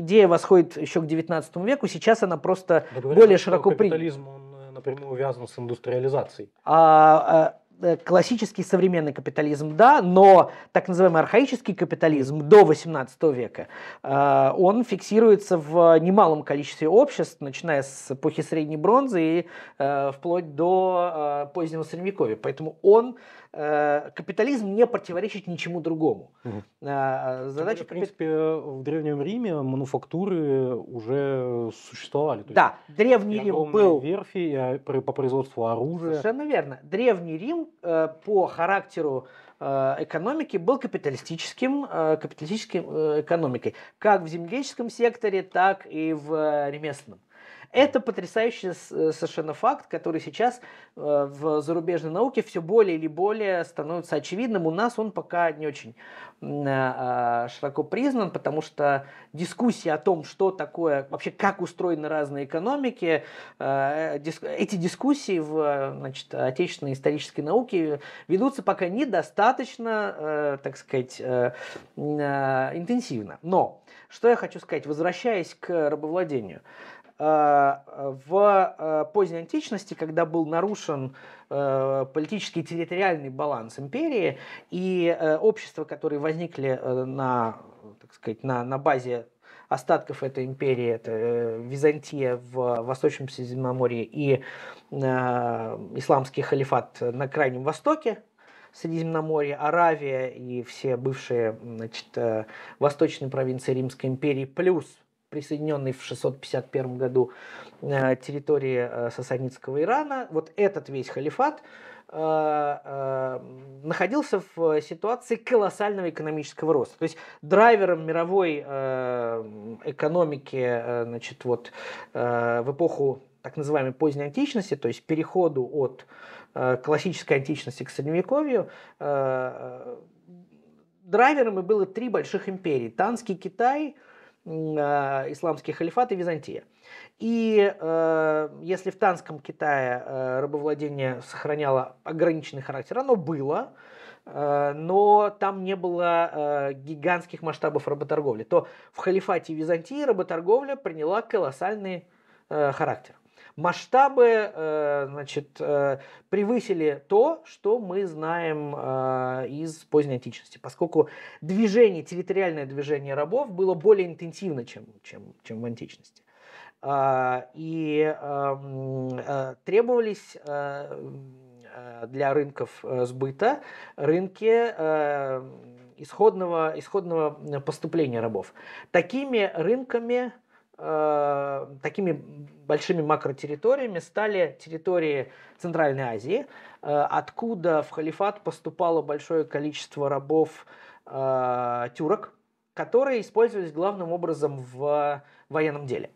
S2: идея восходит еще к XIX веку, сейчас она просто да, более широко принята.
S1: Капитализм, он напрямую связан с индустриализацией.
S2: А, а Э, классический современный капитализм, да, но так называемый архаический капитализм до 18 века, э, он фиксируется в немалом количестве обществ, начиная с эпохи Средней бронзы и э, вплоть до позднего Средневековья. Поэтому он капитализм не противоречит ничему другому.
S1: Угу. Задача, в принципе, в Древнем Риме мануфактуры уже существовали.
S2: да, Древний Рим был...
S1: верфи по производству оружия.
S2: Совершенно верно. Древний Рим Э, по характеру э, экономики был капиталистическим, э, капиталистическим экономикой, как в земледельческом секторе, так и в ремесленном. Это потрясающий совершенно факт, который сейчас в зарубежной науке все более или более становится очевидным. У нас он пока не очень а, широко признан, потому что дискуссия о том, что такое, вообще как устроены разные экономики, э, эти дискуссии в значит, отечественной исторической науке ведутся пока недостаточно, э, так сказать, э, интенсивно. Но, что я хочу сказать, возвращаясь к рабовладению, в поздней античности, когда был нарушен Э, политический территориальный баланс империи и э, общества, которые возникли э, на, так сказать, на, на базе остатков этой империи, это Византия в Восточном Средиземноморье и исламский халифат на Крайнем Востоке, Средиземноморье, Аравия и все бывшие значит, восточные провинции Римской империи, плюс присоединенный в 651 году э, территории э, сасанидского Ирана, вот этот весь халифат э, находился в ситуации колоссального экономического роста. То есть драйвером мировой экономики значит, вот, в эпоху так называемой поздней античности, то есть переходу от классической античности к средневековью, драйверами было три больших империи. Танский Китай, исламский халифат и Византия. И э, если в Танском Китае э, рабовладение сохраняло ограниченный характер, оно было, э, но там не было э, гигантских масштабов работорговли, то в халифате Византии работорговля приняла колоссальный э, характер. Масштабы э, значит, э, превысили то, что мы знаем э, из поздней античности, поскольку движение, территориальное движение рабов было более интенсивно, чем, чем, чем в античности. А, и э, требовались для рынков сбыта рынки исходного, исходного поступления рабов. Такими рынками, такими большими макротерриториями стали территории Центральной Азии, откуда в халифат поступало большое количество рабов тюрок, которые использовались главным образом в военном деле.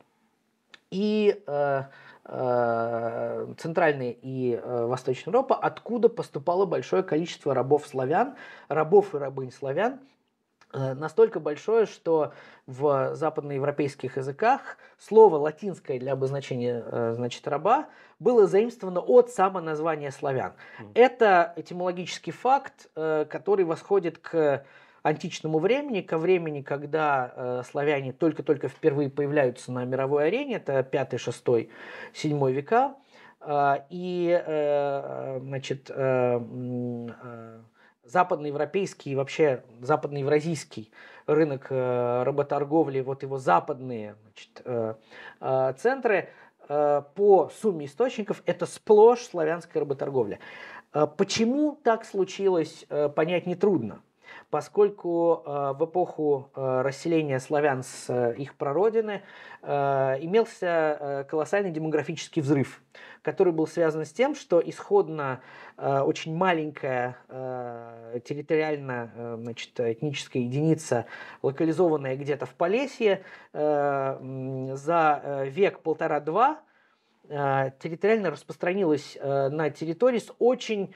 S2: И э, э, Центральная и э, Восточная Европа, откуда поступало большое количество рабов-славян, рабов и рабынь славян, э, настолько большое, что в западноевропейских языках слово латинское для обозначения э, значит, раба было заимствовано от самоназвания славян. Это этимологический факт, э, который восходит к античному времени, ко времени, когда э, славяне только-только впервые появляются на мировой арене, это 5, 6, 7 века, э, и э, значит, э, э, западноевропейский, вообще западноевразийский рынок э, работорговли, вот его западные значит, э, э, центры, э, по сумме источников, это сплошь славянская работорговля. Э, почему так случилось, э, понять нетрудно поскольку э, в эпоху э, расселения славян с э, их прародины имелся колоссальный демографический взрыв, который был связан с тем, что исходно очень маленькая территориально значит, этническая единица, локализованная где-то в Полесье, за век полтора-два территориально распространилась на территории с очень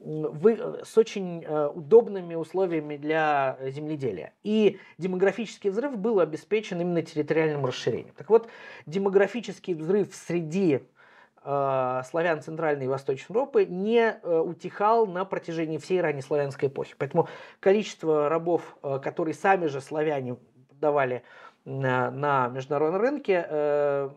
S2: вы, э, с очень э, удобными условиями для земледелия. И демографический взрыв был обеспечен именно территориальным расширением. Так вот, демографический взрыв среди э, славян Центральной и Восточной Европы не утихал на протяжении всей раннеславянской эпохи. Поэтому количество рабов, которые сами же славяне давали на международном рынке,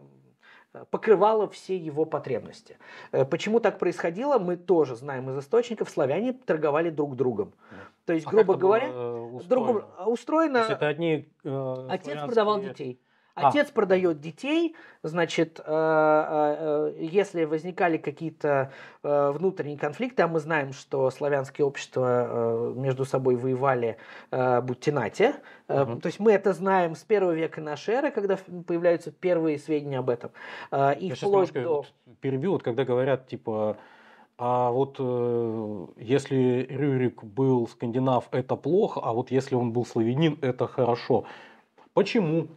S2: э, покрывало все его потребности. Э, почему так происходило, мы тоже знаем из источников. Славяне торговали друг другом. То есть, а грубо говоря, устроено? Друг, устроено. То есть
S1: это одни
S2: э, отец продавал детей. А. Отец а. продает детей, значит, э, э, э, если возникали какие-то внутренние конфликты, а мы знаем, что славянские общества между собой воевали, будь тенате, угу. то есть мы это знаем с первого века нашей эры, когда появляются первые сведения об этом.
S1: И Я вплоть до... перебью, вот когда говорят, типа, а вот э, если Рюрик был скандинав, это плохо, а вот если он был славянин, это хорошо. Почему?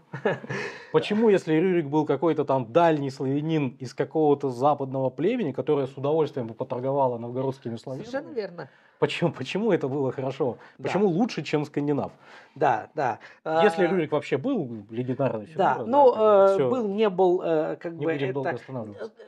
S1: Почему, если Рюрик был какой-то там дальний славянин из какого-то западного племени, которое с удовольствием бы поторговало новгородскими славянами?
S2: Совершенно верно.
S1: Почему, почему это было хорошо? Почему да. лучше, чем скандинав?
S2: Да, да.
S1: Если а, Рюрик вообще был легендарный
S2: фигура. Да, ну, да, э, был, не был, э, как не бы это,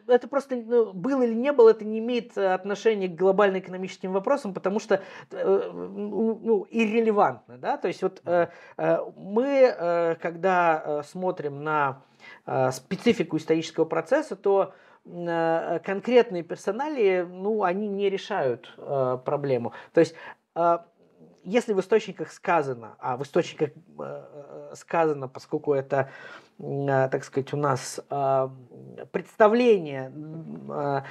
S2: это просто ну, был или не был, это не имеет отношения к глобально-экономическим вопросам, потому что э, ну, ну, иррелевантно, да, то есть вот э, э, мы, э, когда смотрим на э, специфику исторического процесса, то Э, конкретные персонали, ну, они не решают э, проблему. То есть, э, если в источниках сказано, а в источниках э, э сказано, поскольку это Э, так сказать, у нас э, представление э,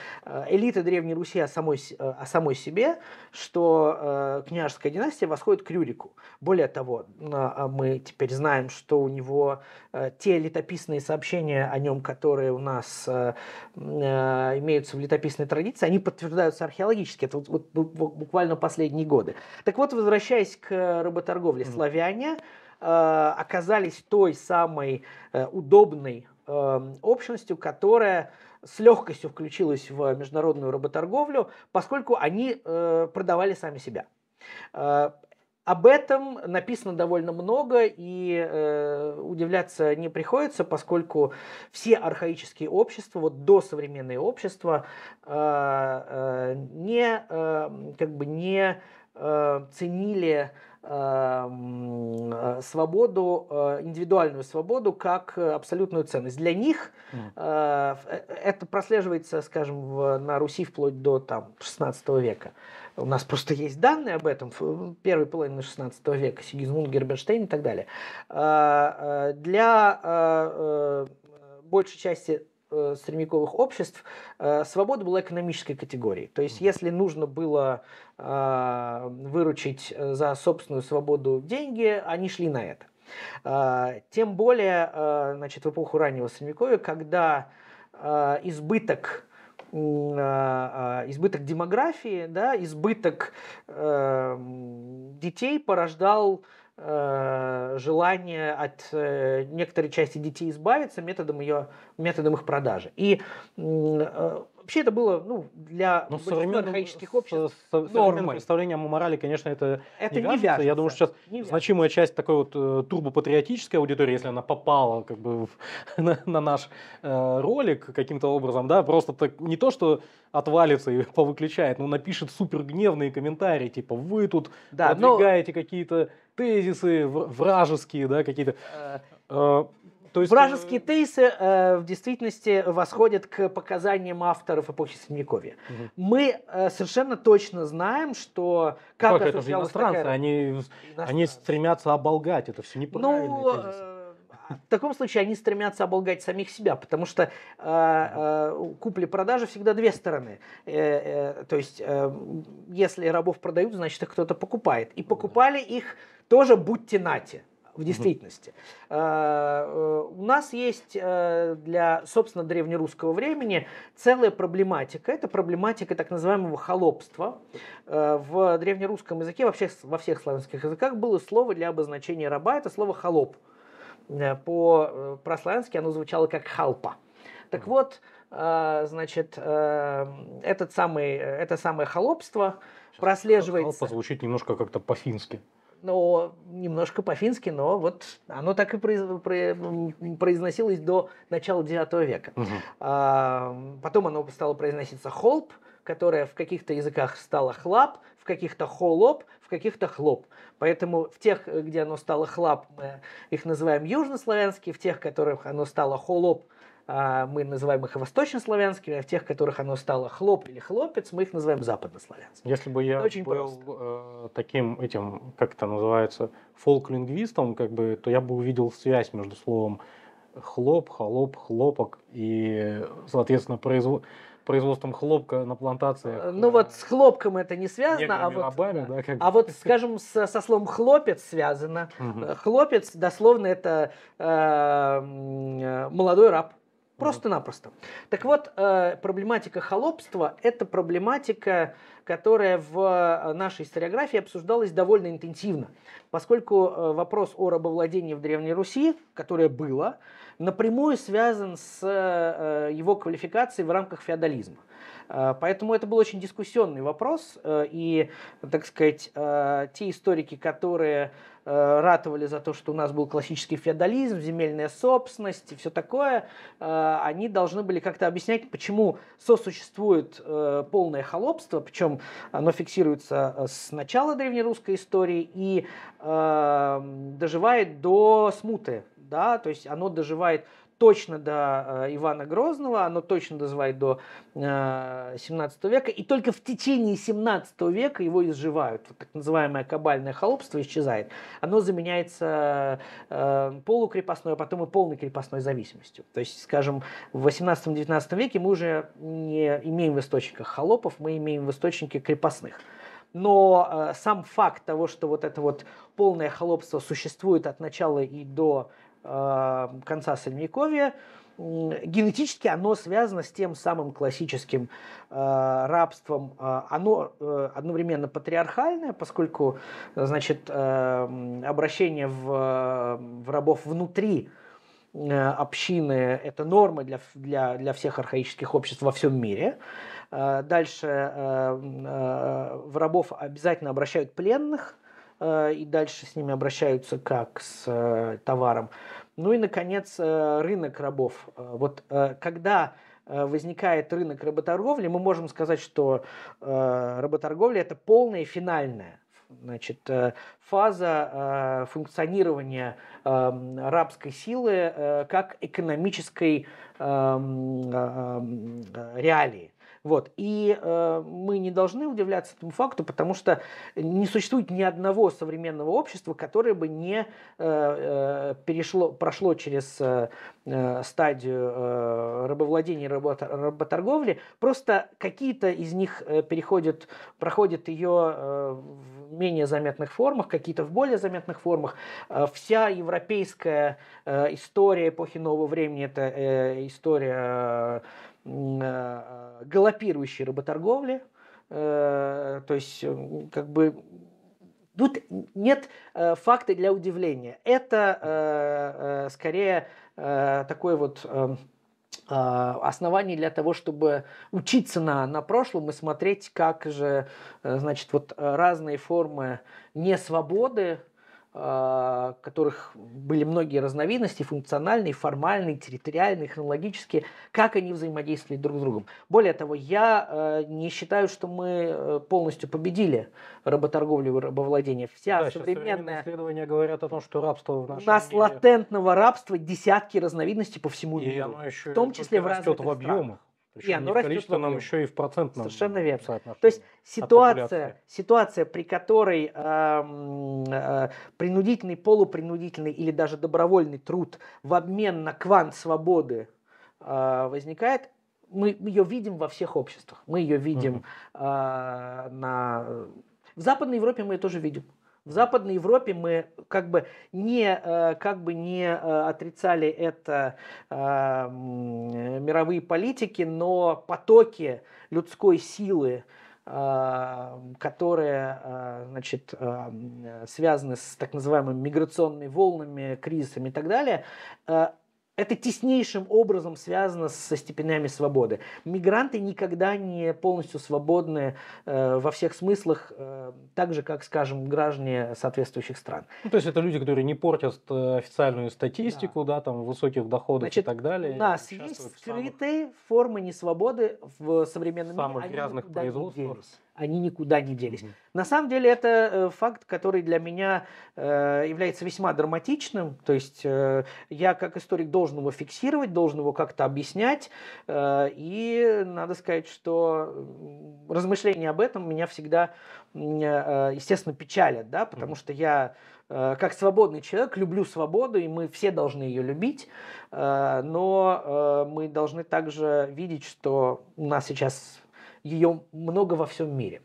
S2: элиты Древней Руси о самой, о самой себе, что княжеская династия восходит к Рюрику. Более того, мы теперь знаем, что у него те летописные сообщения о нем, которые у нас имеются в летописной традиции, они подтверждаются археологически. Это вот, вот буквально последние годы. Так вот, возвращаясь к работорговле, славяне – Э, оказались той самой э, удобной э, общностью, которая с легкостью включилась в международную работорговлю, поскольку они продавали сами себя. об этом написано довольно много, и э, удивляться не приходится, поскольку все архаические общества, вот досовременные общества, э, э, не, э, как бы не э, ценили э, свободу, э, индивидуальную свободу как абсолютную ценность. Для них mm. это прослеживается, скажем, в, на Руси вплоть до там, 16 века. У нас просто есть данные об этом, первой половины 16 века, Сигизмунд, Герберштейн и так далее. Для большей части средневековых обществ свобода была экономической категорией. То есть, если нужно было выручить за собственную свободу деньги, они шли на это. Тем более, значит, в эпоху раннего средневековья, когда избыток избыток демографии, да, избыток э, детей порождал э, желание от э, некоторой части детей избавиться методом, ее, методом их продажи. И э, вообще это было ну, для
S1: ну, архаических обществ с, нормой. представлением о морали, конечно, это,
S2: это не,
S1: вяжется.
S2: вяжется.
S1: Я думаю, что сейчас значимая часть такой вот э, турбопатриотической аудитории, если она попала как бы в, (laughs) на, на наш э, ролик каким-то образом, да, просто так, не то, что отвалится и (laughs) повыключает, но напишет супер гневные комментарии, типа вы тут да, продвигаете но... какие-то тезисы вражеские, да, какие-то. Э,
S2: то есть... Вражеские э, тезисы э, в действительности восходят к показаниям авторов эпохи Средневековья. Угу. Мы э, совершенно точно знаем, что
S1: как, как это же иностранцы, такая... они, иностранцы. они стремятся оболгать, это все неправильно. Ну, э,
S2: в таком случае они стремятся оболгать самих себя, потому что э, э, купли-продажи всегда две стороны. Э, э, то есть, э, если рабов продают, значит их кто-то покупает. И покупали их тоже будьте нате в действительности. Угу. У нас есть э, для, собственно, древнерусского времени целая проблематика. Это проблематика так называемого холопства. Э, в древнерусском языке, во всех, во всех славянских языках было слово для обозначения раба, это слово холоп. По-прославянски оно звучало как халпа. Так вот, значит, этот самый, это самое холопство прослеживается...
S1: Халпа звучит немножко как-то по-фински
S2: но немножко по-фински, но вот оно так и произносилось до начала IX века. Угу. А, потом оно стало произноситься холп, которое в каких-то языках стало хлап, в каких-то холоп, в каких-то хлоп. Поэтому в тех, где оно стало хлап, мы их называем южнославянские, в тех, которых оно стало холоп, мы называем их восточнославянскими, а в тех, которых оно стало хлоп или хлопец, мы их называем западнославянскими.
S1: Если бы я Очень был э, таким этим, как это называется, фолк-лингвистом, как бы, то я бы увидел связь между словом хлоп, холоп, хлопок и, соответственно, производ производством хлопка на плантациях.
S2: Э, ну вот с хлопком это не связано, а вот, рабами, да, как... а вот, скажем, со, со словом хлопец связано. Угу. Хлопец дословно это э, молодой раб. Просто-напросто. Так вот, э, проблематика холопства – это проблематика, которая в э, нашей историографии обсуждалась довольно интенсивно, поскольку э, вопрос о рабовладении в Древней Руси, которое было, напрямую связан с его квалификацией в рамках феодализма. Поэтому это был очень дискуссионный вопрос, и, так сказать, те историки, которые Э, ратовали за то, что у нас был классический феодализм, земельная собственность и все такое, э, они должны были как-то объяснять, почему сосуществует э, полное холопство, причем оно фиксируется с начала древнерусской истории и доживает до смуты, да, то есть оно доживает точно до э, Ивана Грозного, оно точно дозывает до э, 17 века, и только в течение 17 века его изживают. Так называемое кабальное холопство исчезает. Оно заменяется э, полукрепостной, а потом и полной крепостной зависимостью. То есть, скажем, в 18-19 веке мы уже не имеем в источниках холопов, мы имеем в источнике крепостных. Но э, сам факт того, что вот это вот полное холопство существует от начала и до Э, конца Средневековья, генетически оно связано с тем самым классическим э, рабством. Э, оно э, одновременно патриархальное, поскольку значит, э, обращение в, в рабов внутри э, общины – это норма для, для, для всех архаических обществ во всем мире. Дальше в рабов обязательно обращают пленных – и дальше с ними обращаются как с товаром. Ну и, наконец, рынок рабов. Вот когда возникает рынок работорговли, мы можем сказать, что работорговля это полная и финальная значит, э, фаза э, функционирования эм, рабской силы э, как экономической эм, реалии. Вот. И э, мы не должны удивляться этому факту, потому что не существует ни одного современного общества, которое бы не э, э, перешло, прошло через э, стадию э, рабовладения и работорговли. Просто какие-то из них э, переходят, проходят ее э, в менее заметных формах, какие-то в более заметных формах. Э, вся европейская э, история эпохи нового времени – это э, история Э, галопирующей работорговли, э, то есть как бы тут нет э, факта для удивления. Это скорее такой вот основание для того, чтобы учиться на, на прошлом и смотреть, как же, значит, вот разные формы несвободы, а, которых были многие разновидности, функциональные, формальные, территориальные, хронологические, как они взаимодействовали друг с другом. Более того, я э, не считаю, что мы э, полностью победили работорговлю и рабовладение. Вся
S1: да,
S2: современная...
S1: исследования говорят о том, что рабство в нашем
S2: У нас
S1: мире...
S2: латентного рабства десятки разновидностей по всему
S1: миру.
S2: И
S1: еще
S2: в том числе в
S1: разных в объемах. Странах.
S2: Причем и оно растет количественном,
S1: еще и в процентном
S2: Совершенно верно. То есть ситуация, ситуация, при которой э, э, принудительный, полупринудительный или даже добровольный труд в обмен на квант свободы э, возникает, мы ее видим во всех обществах. Мы ее видим э, на... В Западной Европе мы ее тоже видим. В Западной Европе мы как бы не, э, как бы не э, отрицали это э, мировые политики, но потоки людской силы, которые значит, связаны с так называемыми миграционными волнами, кризисами и так далее, это теснейшим образом связано со степенями свободы. Мигранты никогда не полностью свободны э, во всех смыслах, э, так же, как, скажем, граждане соответствующих стран.
S1: Ну, то есть это люди, которые не портят э, официальную статистику, да, да там, высоких доходов Значит, и так далее.
S2: У нас есть скрытые самых... формы несвободы в современном
S1: самых мире. грязных производствах
S2: они никуда не делись. Угу. На самом деле это э, факт, который для меня э, является весьма драматичным. То есть э, я как историк должен его фиксировать, должен его как-то объяснять. И надо сказать, что размышления об этом меня всегда, естественно, печалят, да, потому угу. что я как свободный человек люблю свободу, и мы все должны ее любить, но мы должны также видеть, что у нас сейчас ее много во всем мире.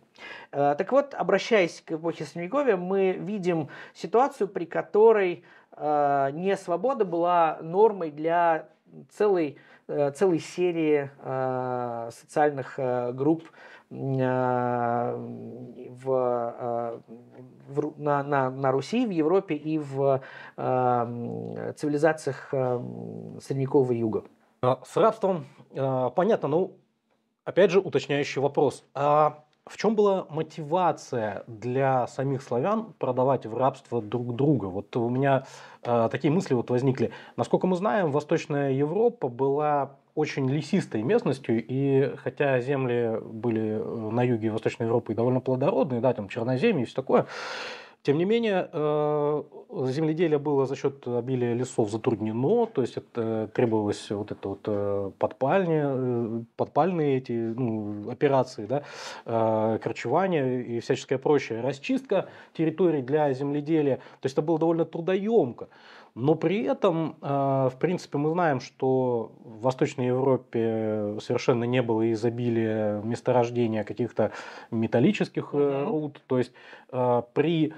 S2: Э, так вот, обращаясь к эпохе Средневековья, мы видим ситуацию, при которой э, не свобода была нормой для целой, э, целой серии социальных групп в, в, на, на, на Руси, в Европе и в цивилизациях Средневекового юга.
S1: С рабством понятно, ну Опять же, уточняющий вопрос. А в чем была мотивация для самих славян продавать в рабство друг друга? Вот у меня э, такие мысли вот возникли. Насколько мы знаем, Восточная Европа была очень лесистой местностью, и хотя земли были на юге Восточной Европы довольно плодородные, да, там черноземье и все такое, тем не менее, э, земледелие было за счет обилия лесов затруднено, то есть это требовалось вот это вот э, подпальни, э, подпальные эти ну, операции, да, корчевание и всяческое прочее, расчистка территорий для земледелия. То есть это было довольно трудоемко. Но при этом, в принципе, мы знаем, что в Восточной Европе совершенно не было изобилия месторождения каких-то металлических руд. То есть при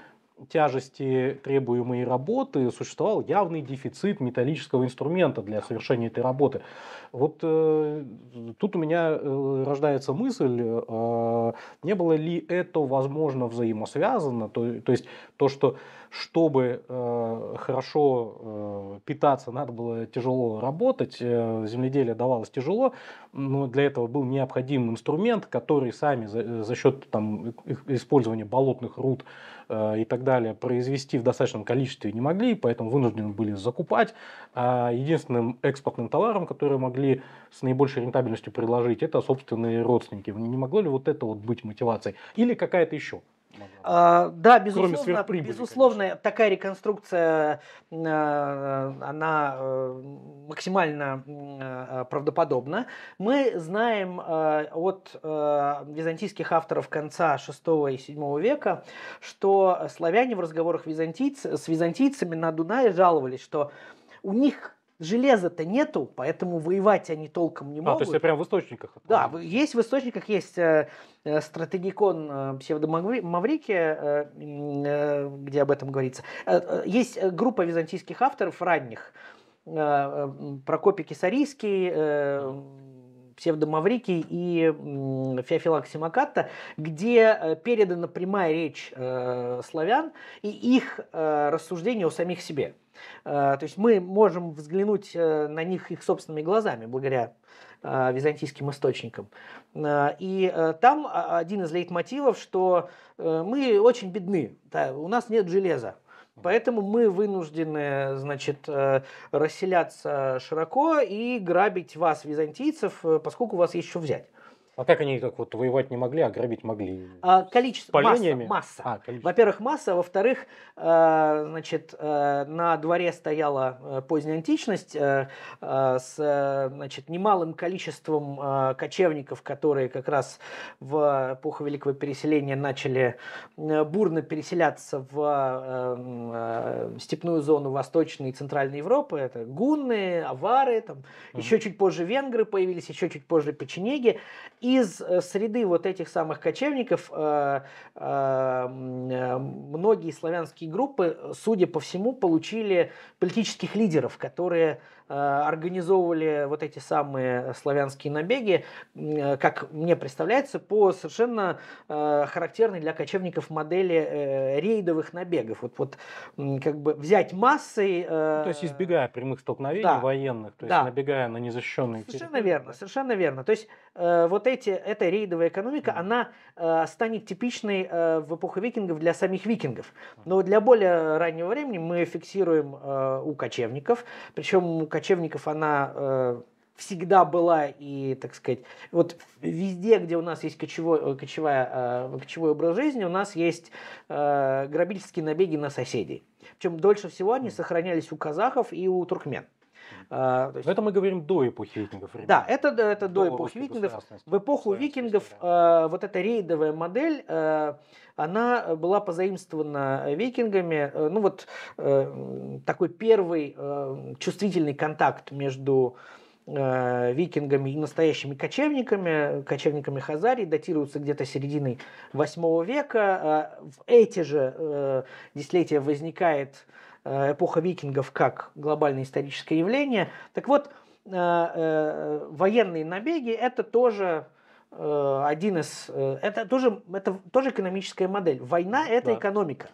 S1: тяжести требуемой работы существовал явный дефицит металлического инструмента для совершения этой работы. Вот э, тут у меня э, рождается мысль, э, не было ли это возможно взаимосвязано, то, то есть то, что чтобы э, хорошо э, питаться, надо было тяжело работать, э, земледелие давалось тяжело, но для этого был необходим инструмент, который сами за, за счет там, использования болотных руд и так далее произвести в достаточном количестве не могли, поэтому вынуждены были закупать. А единственным экспортным товаром, который могли с наибольшей рентабельностью предложить, это собственные родственники. Не могло ли вот это вот быть мотивацией? Или какая-то еще?
S2: А, да, безусловно, безусловно такая реконструкция, э, она э, максимально э, правдоподобна. Мы знаем от византийских авторов конца VI и VII века, что славяне в разговорах византийц, с византийцами на Дунае жаловались, что у них железа-то нету, поэтому воевать они толком не могут. А,
S1: то есть это прям в источниках?
S2: Да, есть в источниках, есть э, э стратегикон э, псевдомаврики, э, э, где об этом говорится. Э, э, есть группа византийских авторов ранних, э, э Прокопий Кисарийский, э, Псевдомаврикий и Феофилак Симакатта, где передана прямая речь славян и их рассуждения о самих себе. Э, то есть мы можем взглянуть э, на них их собственными глазами, благодаря э, византийским источникам. И там один из лейтмотивов, что мы очень бедны, да, у нас нет железа. Поэтому мы вынуждены, значит, расселяться широко и грабить вас, византийцев, поскольку у вас есть что взять.
S1: А как они как вот воевать не могли, а грабить могли?
S2: А, количество, масса. масса. А, Во-первых, масса. Во-вторых, э, значит, э, на дворе стояла э, поздняя античность э, э, с значит, немалым количеством э, кочевников, которые как раз в эпоху Великого переселения начали э, бурно переселяться в э, э, степную зону Восточной и Центральной Европы. Это гунны, авары, там, угу. еще чуть позже венгры появились, еще чуть позже печенеги из э, среды вот этих самых кочевников э, э, многие славянские группы, судя по всему, получили политических лидеров, которые организовывали вот эти самые славянские набеги, э, как мне представляется, по совершенно э, характерной для кочевников модели рейдовых набегов. Вот, вот как бы взять массой...
S1: То есть избегая прямых столкновений да, военных, то есть да. набегая на незащищенные
S2: Совершенно территории. верно, совершенно верно. То есть вот эти, эта рейдовая экономика, mm. она станет типичной в эпоху викингов для самих викингов. Но для более раннего времени мы фиксируем у кочевников, причем у кочевников она э, всегда была и, так сказать, вот везде, где у нас есть кочевой, э, кочевая, э, кочевой образ жизни, у нас есть э, грабительские набеги на соседей. Причем дольше всего они сохранялись у казахов и у туркмен.
S1: А, есть... Это мы говорим до эпохи викингов.
S2: Да, это, это до, до эпохи викингов. В эпоху викингов э, вот эта рейдовая модель, э, она была позаимствована викингами. Э, ну вот э, такой первый э, чувствительный контакт между э, викингами и настоящими кочевниками, кочевниками Хазарии, датируются где-то серединой 8 века. Э, в эти же э, десятилетия возникает эпоха викингов как глобальное историческое явление. Так вот, э, э, военные набеги это тоже один из, это тоже, это тоже экономическая модель. Война это да. экономика.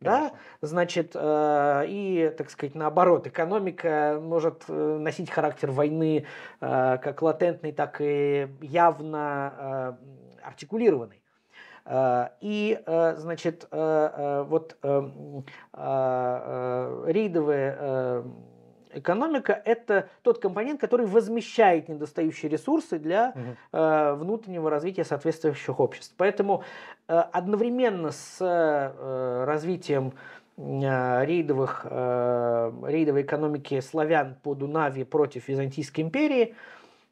S2: Да, значит, и, так сказать, наоборот, экономика может носить характер войны как латентный, так и явно артикулированный. Э, и, э, значит, э, вот рейдовая экономика – это тот компонент, который возмещает недостающие ресурсы для угу. внутреннего развития соответствующих обществ. Поэтому одновременно с развитием рейдовых, рейдовой экономики славян по Дунаве против Византийской империи –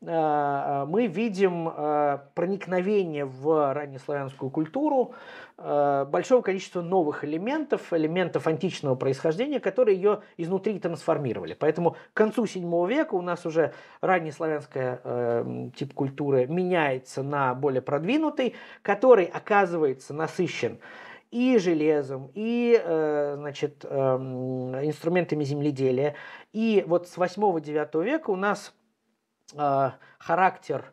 S2: мы видим э, проникновение в раннеславянскую культуру э, большого количества новых элементов, элементов античного происхождения, которые ее изнутри трансформировали. Поэтому к концу VII века у нас уже раннеславянская тип культуры меняется на более продвинутый, который оказывается насыщен и железом, и значит, эм, инструментами земледелия. И вот с 8-9 века у нас Э, характер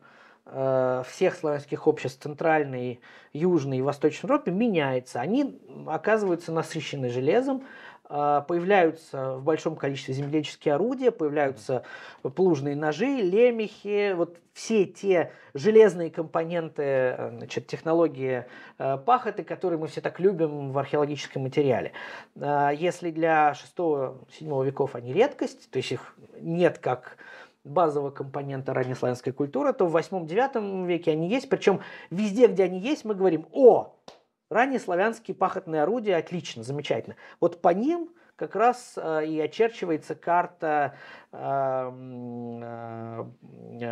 S2: э, всех славянских обществ Центральной, Южной и Восточной Европы меняется. Они оказываются насыщены железом, а, появляются в большом количестве земледельческие орудия, появляются плужные ножи, лемехи, вот все те железные компоненты значит, технологии пахоты, которые мы все так любим в археологическом материале. Если для 6-7 веков они редкость, то есть их нет как базового компонента раннеславянской культуры, то в 8-9 веке они есть. Причем везде, где они есть, мы говорим, о, Ранние славянские пахотные орудия отлично, замечательно. Вот по ним как раз э, и очерчивается карта э, э,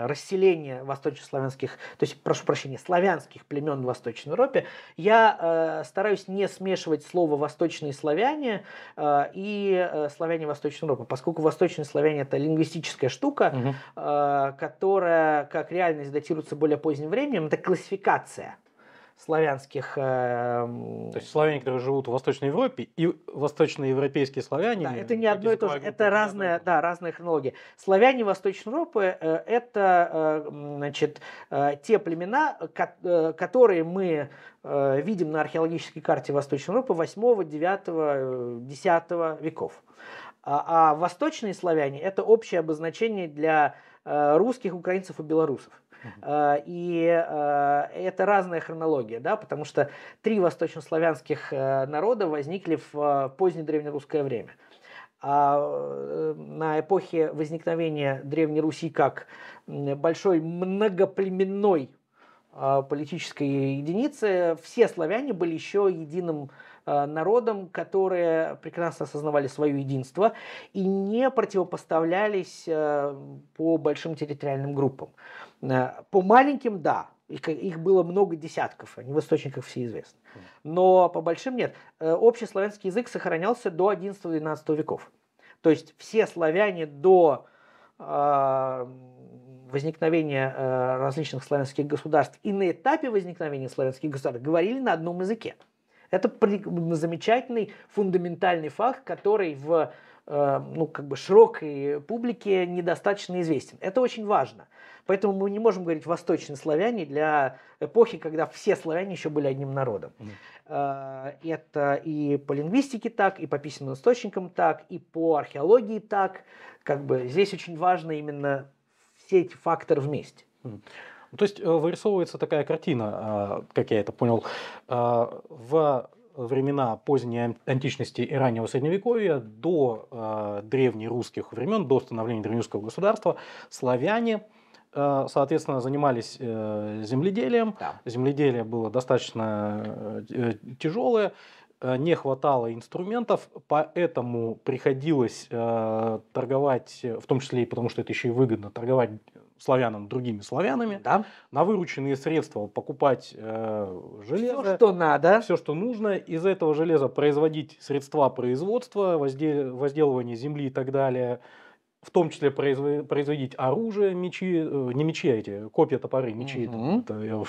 S2: расселения восточнославянских, то есть, прошу прощения, славянских племен в Восточной Европе. Я стараюсь не смешивать слово «восточные славяне» и «славяне Восточной Европы», поскольку восточные славяне – это лингвистическая штука, угу. которая, как реальность, датируется более поздним временем, это классификация – славянских... Э,
S1: то есть славяне, которые живут в Восточной Европе, и восточноевропейские славяне...
S2: Да, это не одно и то же, это разные, да, разные хронологии. Славяне Восточной Европы э, – это э, значит, э, те племена, ко э, которые мы э, видим на археологической карте Восточной Европы 8, 9, 10 веков. А, а восточные славяне – это общее обозначение для э, русских, украинцев и белорусов. Uh-huh. И э, это разная хронология, да, потому что три восточнославянских э, народа возникли в позднее древнерусское время. А на эпохе возникновения Древней Руси как большой многоплеменной политической единицы, все славяне были еще единым народом, которые прекрасно осознавали свое единство и не противопоставлялись по большим территориальным группам. Э, по маленьким, да, их, было много десятков, они в источниках все известны. Но по большим нет. Э, общий славянский язык сохранялся до 11-12 веков. То есть все славяне до э, возникновения э, различных славянских государств и на этапе возникновения славянских государств говорили на одном языке. Это при, замечательный фундаментальный факт, который в ну, как бы широкой публике недостаточно известен. Это очень важно. Поэтому мы не можем говорить восточные славяне для эпохи, когда все славяне еще были одним народом. Mm. Это и по лингвистике так, и по письменным источникам так, и по археологии так. Как бы здесь очень важно именно все эти факторы вместе. Mm.
S1: То есть э, вырисовывается такая картина, как я это понял, в времена поздней античности и раннего средневековья до э, древнерусских времен, до становления древнерусского государства, славяне Э, соответственно, занимались э, земледелием. Да. Земледелие было достаточно э, тяжелое, не хватало инструментов, поэтому приходилось торговать, в том числе и потому, что это еще и выгодно, торговать славянам другими славянами, да. на вырученные средства покупать э, железо.
S2: Все, что надо.
S1: Все, что нужно. Из этого железа производить средства производства, воздел, возделывание земли и так далее – в том числе производить оружие, мечи, э, не мечи, а эти копья, топоры, мечи, угу. это я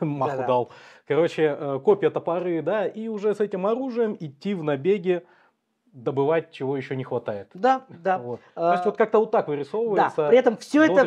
S1: (laughs) маху да, дал. Короче, э, копья, топоры, да, и уже с этим оружием идти в набеге добывать, чего еще не хватает.
S2: Да, да.
S1: Вот. То есть вот как-то вот так вырисовывается.
S2: Да, при этом все это,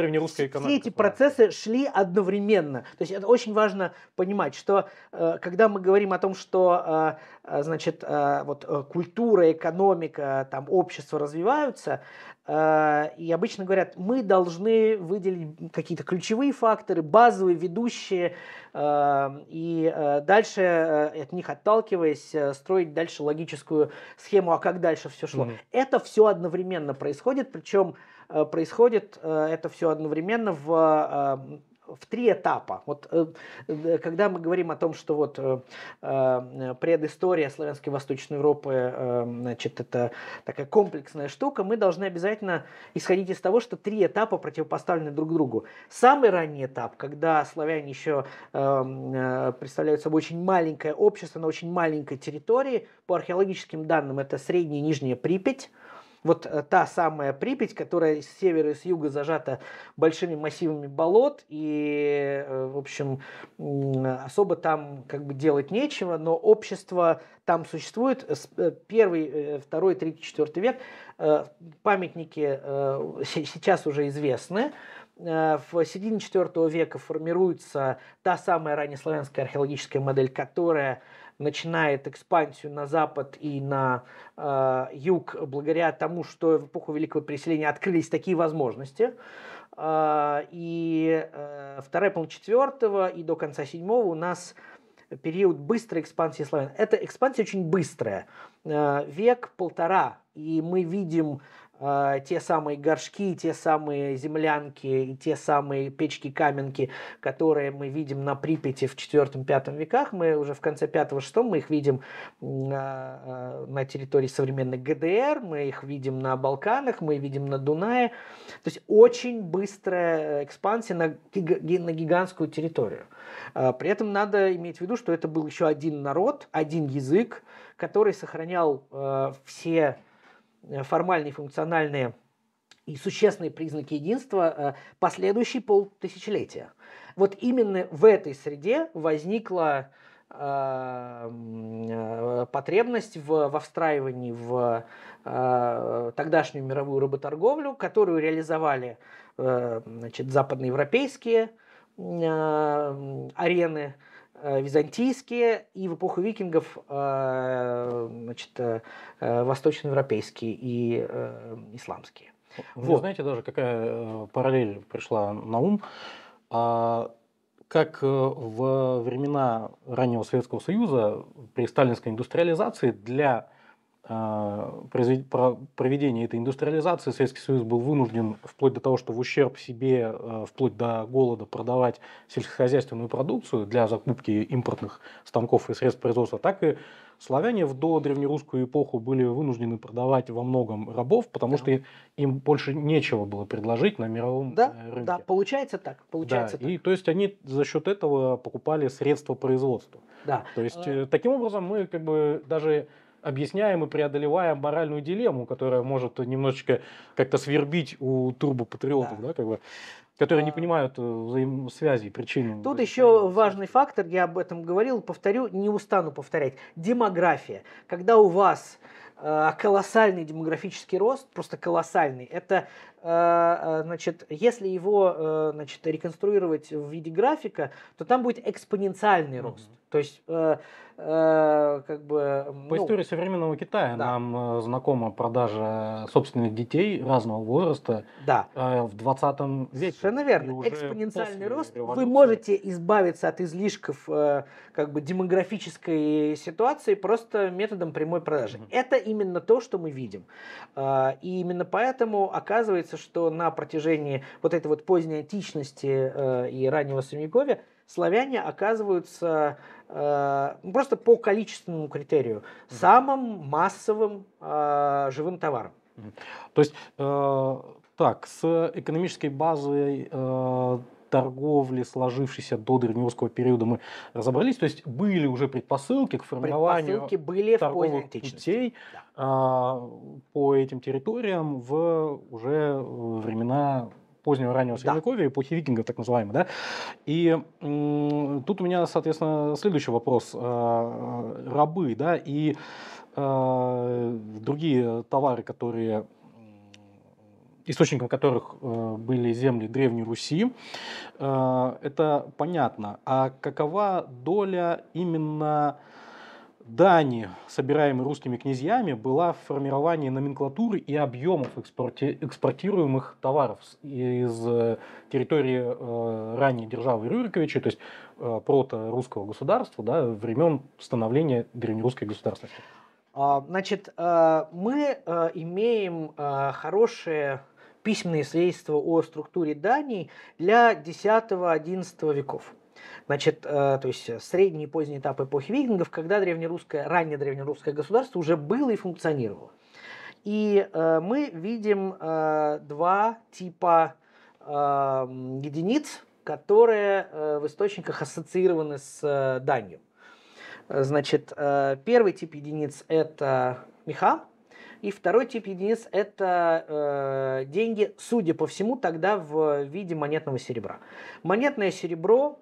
S2: все эти процессы шли одновременно. То есть это очень важно понимать, что э, когда мы говорим о том, что значит вот культура, экономика, там общество развиваются, Э, и обычно говорят, мы должны выделить какие-то ключевые факторы, базовые, ведущие, э, и э, дальше от них отталкиваясь, строить дальше логическую схему, а как дальше все шло. Mm-hmm. Это все одновременно происходит, причем происходит это все одновременно в в три этапа. Вот э, э, когда мы говорим о том, что вот э, предыстория славянской Восточной Европы, значит, это такая комплексная штука, мы должны обязательно исходить из того, что три этапа противопоставлены друг другу. Самый ранний этап, когда славяне еще представляют собой очень маленькое общество на очень маленькой территории, по археологическим данным это средняя и нижняя Припять, вот э, та самая Припять, которая с севера и с юга зажата большими массивами болот, и, э, в общем, особо там как бы делать нечего, но общество там существует. Э, первый, второй, третий, четвертый век памятники (laughs) сейчас уже известны, в середине IV века формируется та самая раннеславянская археологическая модель, которая начинает экспансию на запад и на э, юг благодаря тому, что в эпоху Великого Переселения открылись такие возможности. Э, и э, вторая половина четвертого и до конца седьмого у нас период быстрой экспансии славян. Эта экспансия очень быстрая, э, век-полтора, и мы видим э, те самые горшки, те самые землянки те самые печки-каменки, которые мы видим на Припяти в 4-5 веках. Мы уже в конце 5-6 мы их видим э, на территории современной ГДР, мы их видим на Балканах, мы видим на Дунае. То есть очень быстрая экспансия на, на гигантскую территорию. Э, при этом надо иметь в виду, что это был еще один народ, один язык, который сохранял э, все формальные, функциональные и существенные признаки единства э, последующие полтысячелетия. Вот именно в этой среде возникла э, потребность в, во встраивании в тогдашнюю мировую работорговлю, которую реализовали значит, западноевропейские арены, Э, византийские и в эпоху викингов э, значит, э, восточноевропейские и исламские.
S1: Вы вот. знаете даже, какая параллель пришла на ум? А, как во времена раннего Советского Союза при сталинской индустриализации для проведения этой индустриализации Советский Союз был вынужден вплоть до того, что в ущерб себе, а, вплоть до голода продавать сельскохозяйственную продукцию для закупки импортных станков и средств производства, так и славяне в додревнерусскую эпоху были вынуждены продавать во многом рабов, потому да. что им больше нечего было предложить на мировом
S2: да,
S1: э, рынке.
S2: Да, получается так. Получается
S1: да,
S2: так.
S1: И то есть они за счет этого покупали средства производства.
S2: Да.
S1: То есть таким образом мы как бы даже объясняем и преодолеваем моральную дилемму, которая может немножечко как-то свербить у турбопатриотов, да. Да, как бы, которые не а. понимают э, взаимосвязи, причин.
S2: Тут еще важный фактор, я об этом говорил, повторю, не устану повторять. Демография. Когда у вас э, колоссальный демографический рост, просто колоссальный. Это, значит, если его, значит, реконструировать в виде графика, то там будет экспоненциальный рост. Mm-hmm. То есть
S1: э, как бы... По ну, истории современного Китая да. нам э, знакома продажа собственных детей разного возраста
S2: да.
S1: э, в 20 веке.
S2: Совершенно верно. Экспоненциальный рост. Вы можете избавиться от излишков э, как бы демографической ситуации просто методом прямой продажи. Mm-hmm. Это именно то, что мы видим. Э, и именно поэтому оказывается, что на протяжении вот этой вот поздней античности э, и раннего Средневековья славяне оказываются э, просто по количественному критерию самым массовым э, живым товаром.
S1: То есть, так, с экономической базой торговли, сложившейся до древнерусского периода, мы разобрались. То есть были уже предпосылки к формированию предпосылки
S2: были
S1: торговых путей да. э, по этим территориям в уже времена позднего раннего средневековья, да. эпохи викингов, так называемой, да. И м, тут у меня, соответственно, следующий вопрос. Э, рабы, да, и э, другие товары, которые источником которых э, были земли Древней Руси, э, это понятно. А какова доля именно дани, собираемой русскими князьями, была в формировании номенклатуры и объемов экспорти... экспортируемых товаров из э, территории ранней державы Рюриковича, то есть прото-русского государства, да, времен становления древнерусской государственности.
S2: А, значит, мы имеем хорошие письменные свидетельства о структуре Дании для X-XI веков. Значит, э, то есть средний и поздний этап эпохи викингов, когда древнерусское, раннее древнерусское государство уже было и функционировало. И э, мы видим э, два типа э, единиц, которые э, в источниках ассоциированы с э, данью. Значит, э, первый тип единиц это меха, и второй тип единиц – это э, деньги, судя по всему, тогда в виде монетного серебра. Монетное серебро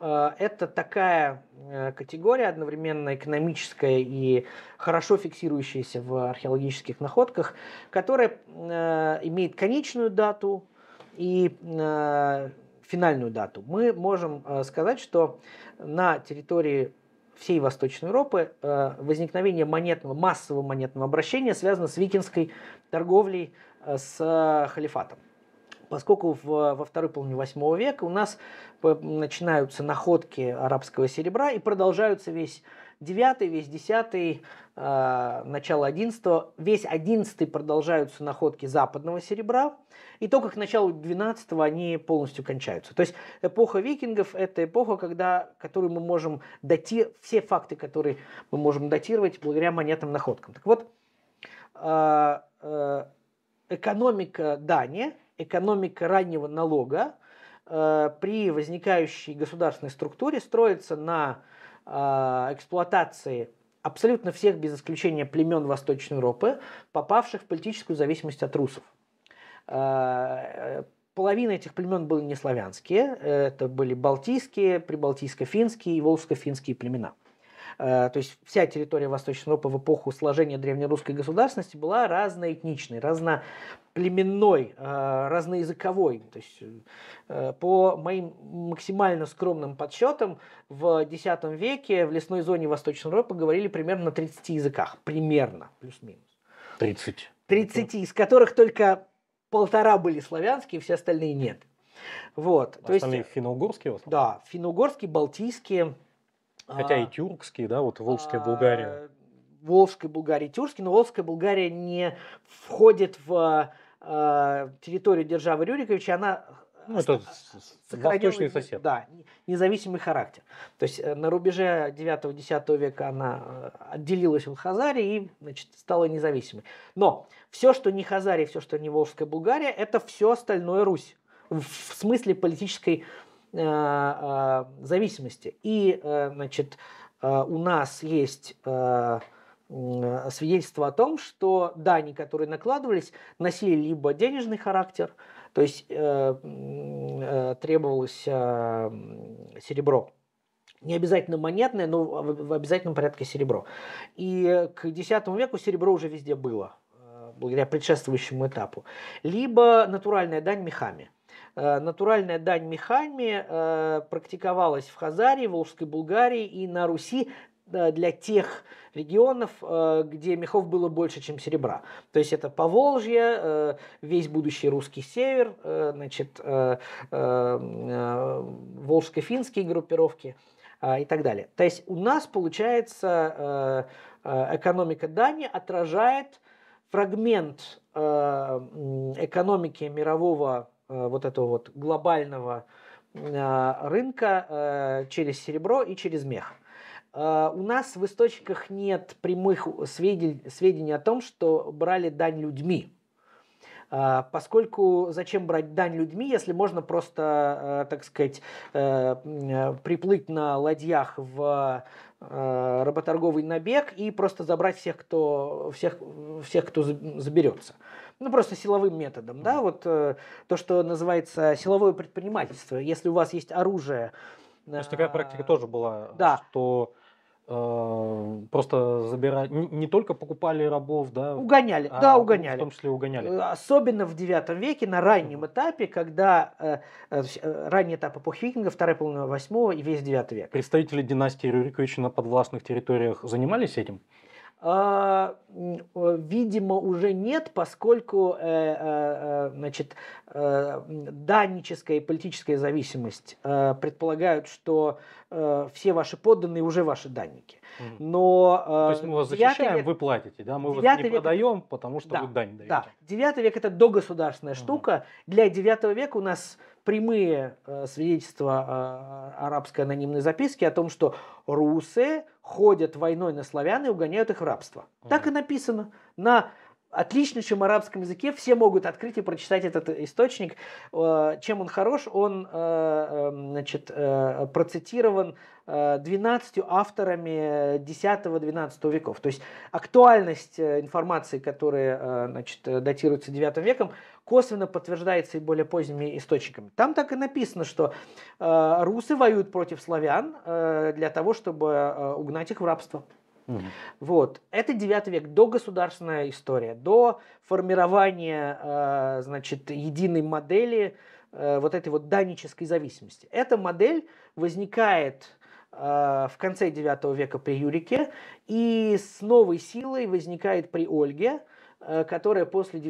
S2: э, – это такая э, категория, одновременно экономическая и хорошо фиксирующаяся в археологических находках, которая э, имеет конечную дату, и финальную дату, мы можем сказать, что на территории всей Восточной Европы возникновение монетного, массового монетного обращения связано с викинской торговлей с халифатом. Поскольку в, во второй половине восьмого века у нас начинаются находки арабского серебра и продолжаются весь девятый, весь десятый, э, начало одиннадцатого, весь одиннадцатый продолжаются находки западного серебра, и только к началу двенадцатого они полностью кончаются. То есть эпоха викингов – это эпоха, когда, которую мы можем датировать, все факты, которые мы можем датировать благодаря монетным находкам. Так вот, э, э, экономика Дании – экономика раннего налога э, при возникающей государственной структуре строится на эксплуатации абсолютно всех, без исключения племен Восточной Европы, попавших в политическую зависимость от русов. Э, половина этих племен были не славянские, это были балтийские, прибалтийско-финские и волжско-финские племена. Э, то есть вся территория Восточной Европы в эпоху сложения древнерусской государственности была разноэтничной, разноплеменной, э, разноязыковой. То есть э, по моим максимально скромным подсчетам в X веке в лесной зоне Восточной Европы говорили примерно на 30 языках. Примерно, плюс-минус.
S1: 30.
S2: 30, из которых только полтора были славянские, все остальные нет. Вот.
S1: А то остальные есть, финно-угорские?
S2: Да, финно-угорские, балтийские,
S1: Хотя а, и тюркские, да, вот Волжская Булгария.
S2: А, Волжская Булгария, тюркский, но Волжская Булгария не входит в а, территорию державы Рюриковича, она
S1: ну, это восточный сосед.
S2: Да, независимый характер. То есть э, на рубеже 9-10 века она э, отделилась от Хазарии и значит, стала независимой. Но все, что не Хазария, все, что не Волжская Булгария, это все остальное Русь. В смысле политической Э, э, зависимости. И, э, значит, у нас есть свидетельство о том, что дани, которые накладывались, носили либо денежный характер, то есть требовалось серебро, не обязательно монетное, но в обязательном порядке серебро. И к X веку серебро уже везде было, благодаря предшествующему этапу. Либо натуральная дань мехами. Э, натуральная дань мехами э, практиковалась в Хазарии, Волжской Булгарии и на Руси э, для тех регионов, где мехов было больше, чем серебра. То есть это Поволжье, весь будущий русский север, значит, волжско-финские группировки и так далее. То есть у нас, получается, экономика Дании отражает фрагмент экономики мирового Э, вот этого вот глобального э, рынка э, через серебро и через мех. У нас в источниках нет прямых сведений, сведений о том, что брали дань людьми. Поскольку зачем брать дань людьми, если можно просто, так сказать, приплыть на ладьях в работорговый набег и просто забрать всех, кто, всех, всех, кто заберется ну, просто силовым методом, да, вот э, то, что называется силовое предпринимательство. Если у вас есть оружие...
S1: То есть такая практика тоже была, да. что э, просто забирать, не, только покупали рабов, да?
S2: Угоняли, а, да, угоняли.
S1: В том числе угоняли.
S2: Э, особенно в девятом веке, на раннем этапе, когда э, э, э, ранний этап эпохи викингов, вторая половина восьмого и весь девятый век.
S1: Представители династии Рюриковича на подвластных территориях занимались этим?
S2: А, видимо, уже нет, поскольку э, э, э, значит, данническая и политическая зависимость предполагают, что все ваши подданные уже ваши данники.
S1: Но, То есть мы вас защищаем, век, вы платите, да? мы вас не век, продаем, потому что да, вы дань даете. Да,
S2: девятый век это догосударственная угу. штука. Для девятого века у нас прямые свидетельства арабской анонимной записки о том, что русы ходят войной на славян и угоняют их в рабство. Mm. Так и написано на отличнейшем арабском языке. Все могут открыть и прочитать этот источник. Э, чем он хорош? Он э, эм, значит, э, процитирован 12 авторами 10-12 веков. То есть актуальность информации, которая значит, датируется 9 веком, косвенно подтверждается и более поздними источниками. Там так и написано, что русы воюют против славян для того, чтобы угнать их в рабство. Угу. Вот. Это 9 век, до государственная история, до формирования э, значит, единой модели э, вот этой вот данической зависимости. Эта модель возникает э, в конце 9 века при Юрике и с новой силой возникает при Ольге, э, которая после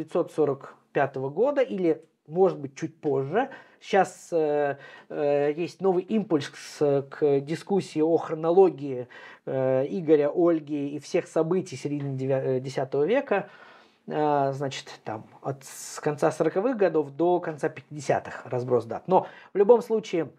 S2: 945 года или может быть, чуть позже. Сейчас э, э, есть новый импульс к дискуссии о хронологии э, Игоря, Ольги и всех событий середины X э, века. Э, значит, там, от конца 40-х годов до конца 50-х разброс дат. Но в любом случае,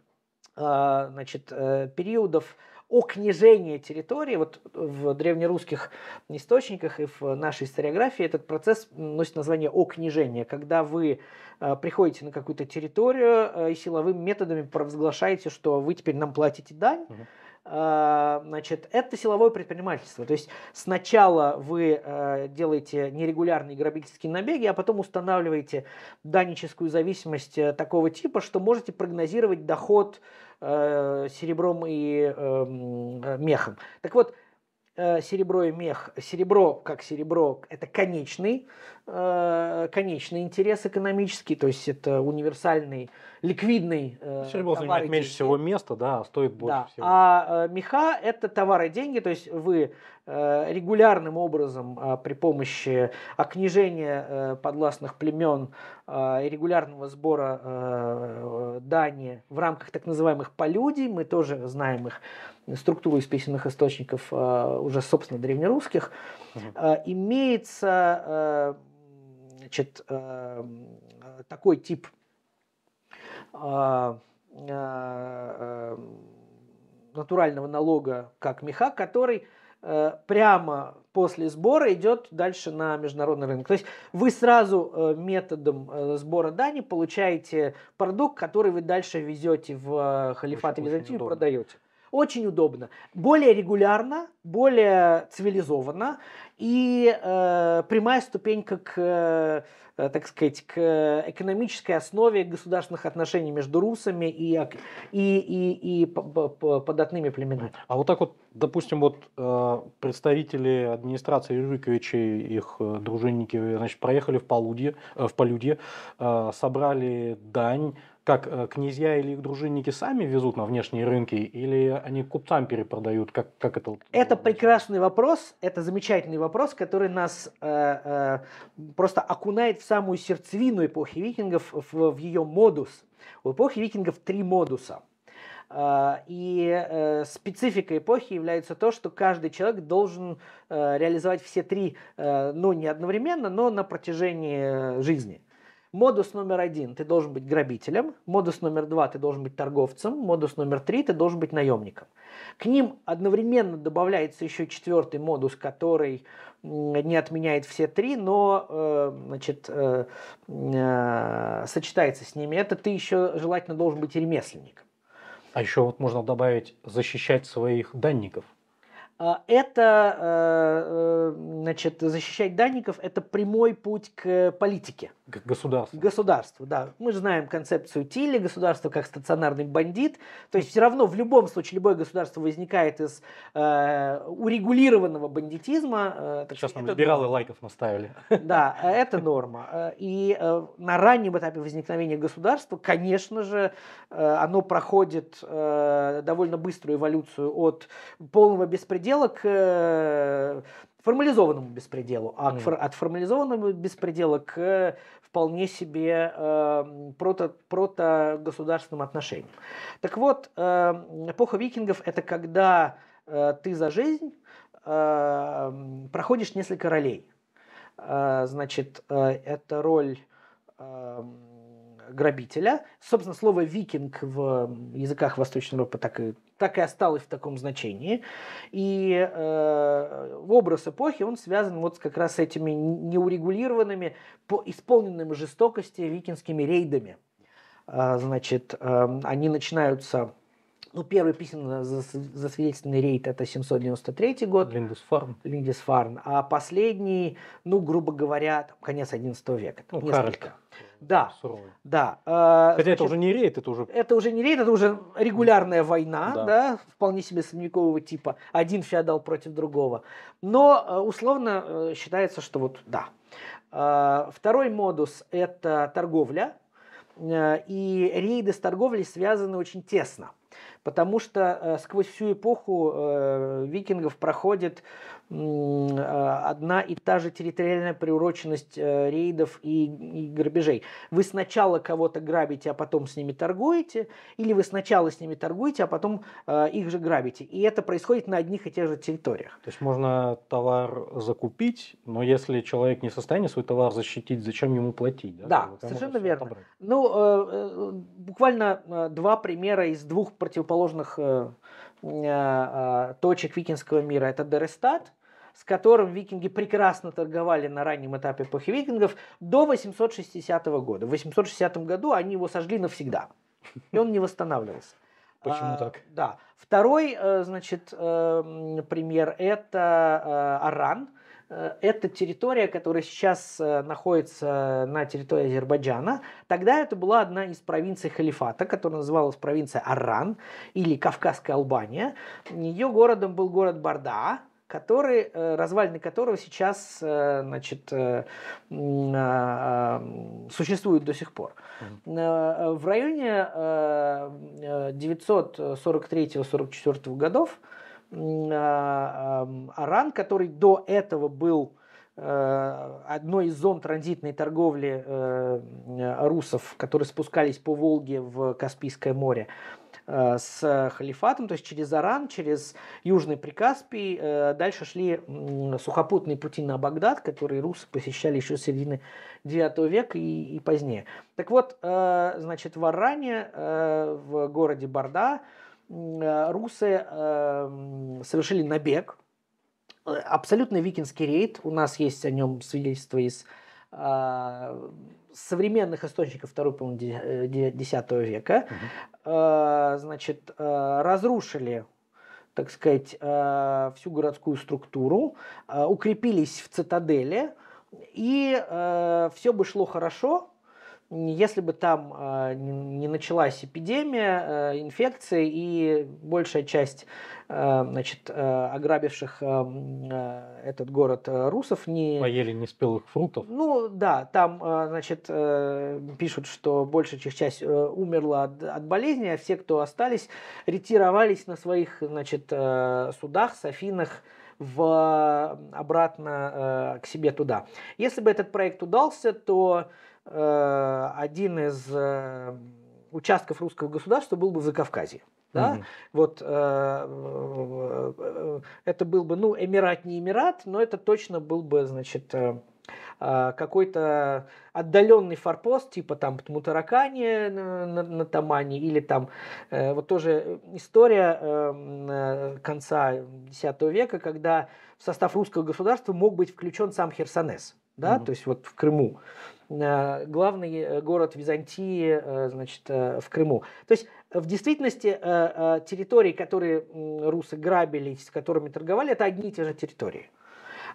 S2: значит, э, периодов окнижение территории, вот в древнерусских источниках и в нашей историографии этот процесс носит название окнижение, когда вы э, приходите на какую-то территорию э, и силовыми методами провозглашаете, что вы теперь нам платите дань, угу значит, это силовое предпринимательство. То есть сначала вы э, делаете нерегулярные грабительские набеги, а потом устанавливаете даническую зависимость такого типа, что можете прогнозировать доход э, серебром и эм, э, мехом. Так вот, э, серебро и мех, серебро как серебро, это конечный, э, конечный интерес экономический, то есть это универсальный, ликвидный
S1: э, Серебро занимает меньше всего места, да, а стоит больше
S2: да.
S1: всего.
S2: А э, меха это товары и деньги, то есть вы э, регулярным образом э, при помощи окнижения э, подвластных племен э, и регулярного сбора э, дани в рамках так называемых полюдий, мы тоже знаем их структуру из письменных источников э, уже, собственно, древнерусских, uh имеется значит, такой тип натурального налога, как меха, который прямо после сбора идет дальше на международный рынок. То есть вы сразу методом сбора дани получаете продукт, который вы дальше везете в халифат Византию и продаете. Очень удобно. Более регулярно, более цивилизованно и э, прямая ступенька к, э, так сказать, к экономической основе государственных отношений между русами и, и, и, и податными племенами.
S1: А вот так вот, допустим, вот э, представители администрации Юриковича и их э, дружинники значит, проехали в Полудье, э, в Полюдье, э, собрали дань, как э, князья или их дружинники сами везут на внешние рынки, или они купцам перепродают? Как, как это?
S2: Это прекрасный вопрос, это замечательный вопрос, который нас э, э, просто окунает в самую сердцевину эпохи викингов, в, в ее модус. У эпохи викингов три модуса. Э, и э, спецификой эпохи является то, что каждый человек должен реализовать все три, ну не одновременно, но на протяжении жизни. Модус номер один – ты должен быть грабителем. Модус номер два – ты должен быть торговцем. Модус номер три – ты должен быть наемником. К ним одновременно добавляется еще четвертый модус, который не отменяет все три, но э, значит, э, э, сочетается с ними. Это ты еще желательно должен быть ремесленником.
S1: А еще вот можно добавить защищать своих данников.
S2: А, это, значит, защищать данников – это прямой путь к политике.
S1: К государству.
S2: Государству, да. Мы же знаем концепцию Тилли, государство как стационарный бандит. То есть все равно в любом случае любое государство возникает из э, урегулированного бандитизма.
S1: Э, Сейчас нам либералы норма. лайков наставили.
S2: Да, э, это норма. Э, и э, на раннем этапе возникновения государства, конечно же, э, оно проходит э, довольно быструю эволюцию от полного беспредела к э, формализованному беспределу, а mm. от формализованного беспредела к вполне себе э, прото, протогосударственным отношениям. Так вот, э, эпоха викингов это когда э, ты за жизнь э, проходишь несколько ролей. Э, значит, э, это роль э, грабителя. Собственно, слово викинг в языках Восточной Европы так и, так и осталось в таком значении. И э, образ эпохи, он связан вот как раз с этими неурегулированными, по исполненными жестокости викинскими рейдами. Э, значит, э, они начинаются Ну, первый письменно засвидетельственный рейд это 793 год.
S1: Линдисфарн.
S2: Линдисфарн. А последний, ну, грубо говоря, там, конец 11 века.
S1: Ну, несколько.
S2: Да,
S1: Суровый.
S2: да.
S1: Э, Хотя значит, это уже не рейд, это уже...
S2: Это уже не рейд, это уже регулярная война, да, да вполне себе средневекового типа. Один феодал против другого. Но э, условно э, считается, что вот да. Второй модус – это торговля. И рейды с торговлей связаны очень тесно потому что э, сквозь всю эпоху э, викингов проходит одна и та же территориальная приуроченность э, рейдов и, и грабежей. Вы сначала кого-то грабите, а потом с ними торгуете, или вы сначала с ними торгуете, а потом э, их же грабите. И это происходит на одних и тех же территориях.
S1: То есть можно товар закупить, но если человек не в состоянии свой товар защитить, зачем ему платить?
S2: Да, да совершенно верно. Отобрать. Ну, э, буквально два примера из двух противоположных э, точек викинского мира. Это Дерестат, с которым викинги прекрасно торговали на раннем этапе эпохи викингов до 860 года. В 860 году они его сожгли навсегда, и он не восстанавливался. (laughs)
S1: Почему а, так?
S2: Да. Второй, э, значит, э, пример – это э, Аран. Это территория, которая сейчас находится на территории Азербайджана. Тогда это была одна из провинций халифата, которая называлась провинция Аран или Кавказская Албания. Ее городом был город Барда, который, э, развалины которого сейчас э, значит, э, а, существуют до сих пор. В районе 943-44 годов Аран, который до этого был одной из зон транзитной торговли русов, которые спускались по Волге в Каспийское море, с халифатом, то есть через Аран, через Южный Прикаспий. Э, дальше шли сухопутные пути на Багдад, которые русы посещали еще с середины IX века и, и позднее. Так вот, э, значит, в Аране, в городе Барда, русы совершили набег, абсолютно викинский рейд. У нас есть о нем свидетельство из современных источников второй половины X века. Угу. Э, значит, э, разрушили так сказать, э, всю городскую структуру, укрепились в цитадели, и все бы шло хорошо, если бы там э, не началась эпидемия, э, инфекция и большая часть э, значит, э, ограбивших э, э, этот город русов не...
S1: Поели неспелых фруктов?
S2: Ну да, там значит, пишут, что большая часть умерла от, от болезни, а все, кто остались, ретировались на своих значит, судах, софинах, в, обратно к себе туда. Если бы этот проект удался, то Э, один из э, участков русского государства был бы в Закавказье. Да? Угу. Вот э, это был бы, ну, Эмират не Эмират, но это точно был бы, значит, какой-то отдаленный форпост, типа там Тмутаракани на, на, на Тамане, или там вот тоже история конца X века, когда в состав русского государства мог быть включен сам Херсонес, да, mm то есть вот в Крыму. Э, главный э, город Византии э, значит, в Крыму. То есть в действительности территории, которые русы грабили, с которыми торговали, это одни и те же территории.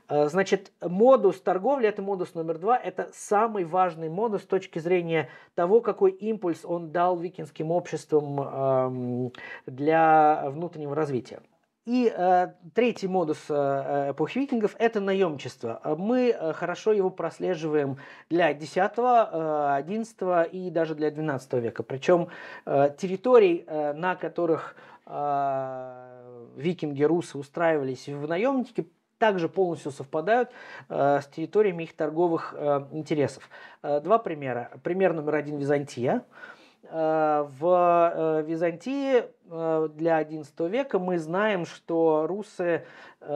S2: Значит, модус торговли, это модус номер два, это самый важный модус с точки зрения того, какой импульс он дал викинским обществам эм, для внутреннего развития. И э, третий модус э, э эпохи викингов – это наемничество. Мы э, хорошо его прослеживаем для X, XI и даже для XII века. Причем э, территорий, э, на которых э, викинги, русы устраивались в наемники, также полностью совпадают э, с территориями их торговых э, интересов. Э, два примера. Пример номер один – Византия. Э, в э, Византии э, для XI века мы знаем, что русы были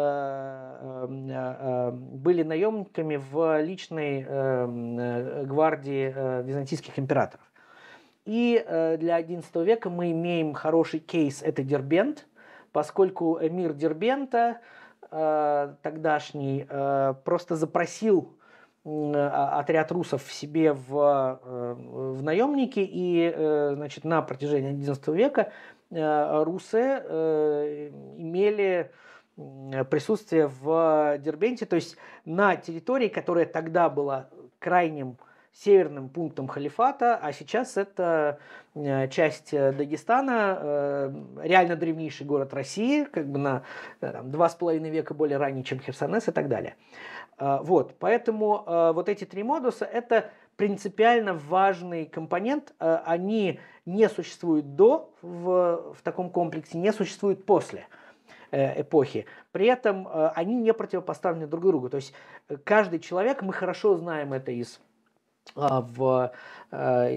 S2: наемниками в личной гвардии византийских императоров. И для XI века мы имеем хороший кейс, это Дербент, поскольку эмир Дербента тогдашний просто запросил отряд русов в себе в, э, в наемники, и э, значит, на протяжении XI века русы имели присутствие в Дербенте, то есть на территории, которая тогда была крайним северным пунктом халифата, а сейчас это э, часть э, Дагестана, э, реально древнейший город России, как бы на два с половиной века более ранний, чем Херсонес и так далее. Вот, поэтому вот эти три модуса – это принципиально важный компонент. Они не существуют до в, в таком комплексе, не существуют после эпохи. При этом они не противопоставлены друг другу. То есть каждый человек, мы хорошо знаем это из а, в э,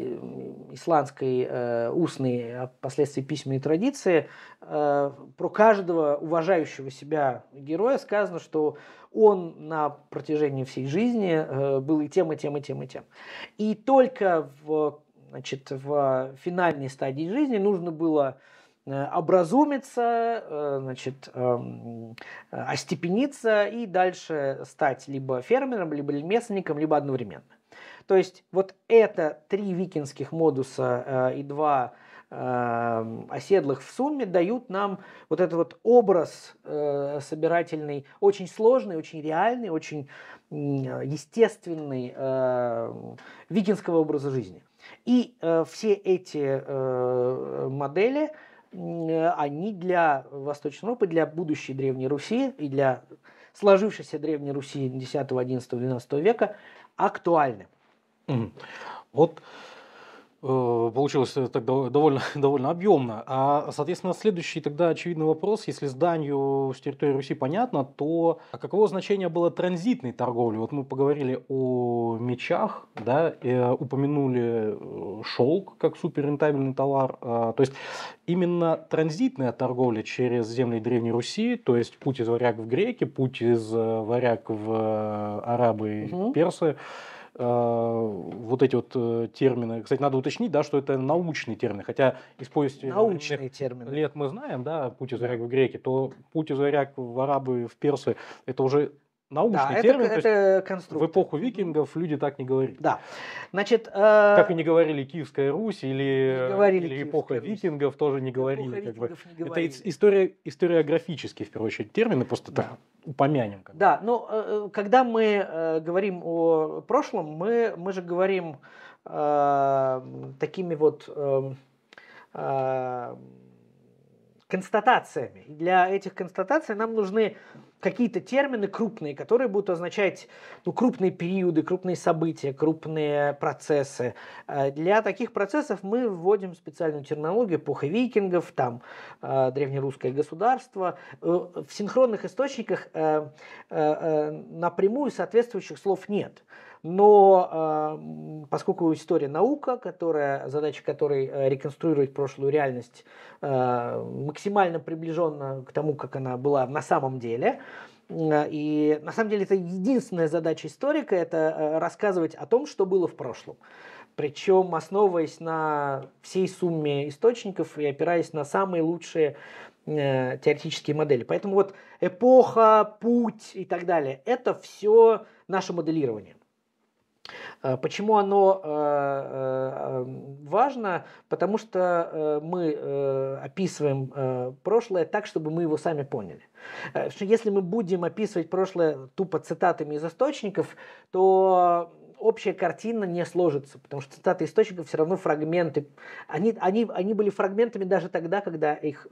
S2: исландской э, устной, а впоследствии письменной традиции, э, про каждого уважающего себя героя сказано, что он на протяжении всей жизни э, был и тем, и тем, и тем, и тем. И только в, значит, в финальной стадии жизни нужно было образумиться, значит, эм, остепениться и дальше стать либо фермером, либо ремесленником, либо одновременно. То есть вот это три викинских модуса э, и два э, оседлых в сумме дают нам вот этот вот образ э, собирательный, очень сложный, очень реальный, очень э, естественный э, викинского образа жизни. И э, все эти э, модели, э, они для Восточной Европы, для будущей Древней Руси и для сложившейся Древней Руси X, XI, XII века актуальны.
S1: Вот получилось тогда довольно, (laughs) довольно объемно. А, соответственно, следующий тогда очевидный вопрос, если зданию с территории Руси понятно, то а каково значение было транзитной торговли? Вот мы поговорили о мечах, да, и э, упомянули э, шелк как суперрентабельный товар. А, то есть именно транзитная торговля через земли Древней Руси, то есть путь из варяг в греки, путь из варяг в арабы и угу. персы, Э, вот эти вот э, термины. Кстати, надо уточнить, да, что это научный термин, хотя повести
S2: Научные термины.
S1: лет мы знаем, да, путь из варяг в греки, то путь из варяг в арабы, в персы, это уже научный да, термин. Это, это конструкт. В эпоху викингов люди так не говорили.
S2: Да.
S1: Значит, э, как и не говорили Киевская Русь или, говорили или эпоха Русь. викингов тоже не говорили. Как бы. не говорили. Это история, историографический, в первую очередь, термины, просто да. так упомянем.
S2: Как да, но ну, э, когда мы э, говорим о прошлом, мы, мы же говорим э, такими вот... Э, э, констатациями. И для этих констатаций нам нужны какие-то термины крупные, которые будут означать ну, крупные периоды, крупные события, крупные процессы. Э, для таких процессов мы вводим специальную терминологию эпоха викингов, там э, древнерусское государство. Э, в синхронных источниках напрямую соответствующих слов нет. Но э, поскольку история наука, которая, задача которой э, реконструировать прошлую реальность э, максимально приближенно к тому, как она была на самом деле, э, и на самом деле это единственная задача историка, это э, рассказывать о том, что было в прошлом. Причем основываясь на всей сумме источников и опираясь на самые лучшие э, теоретические модели. Поэтому вот эпоха, путь и так далее, это все наше моделирование. Э, почему оно э, э, важно? Потому что мы описываем прошлое так, чтобы мы его сами поняли. Если мы будем описывать прошлое тупо цитатами из источников, то общая картина не сложится, потому что цитаты источников все равно фрагменты. Они, они, они были фрагментами даже тогда, когда их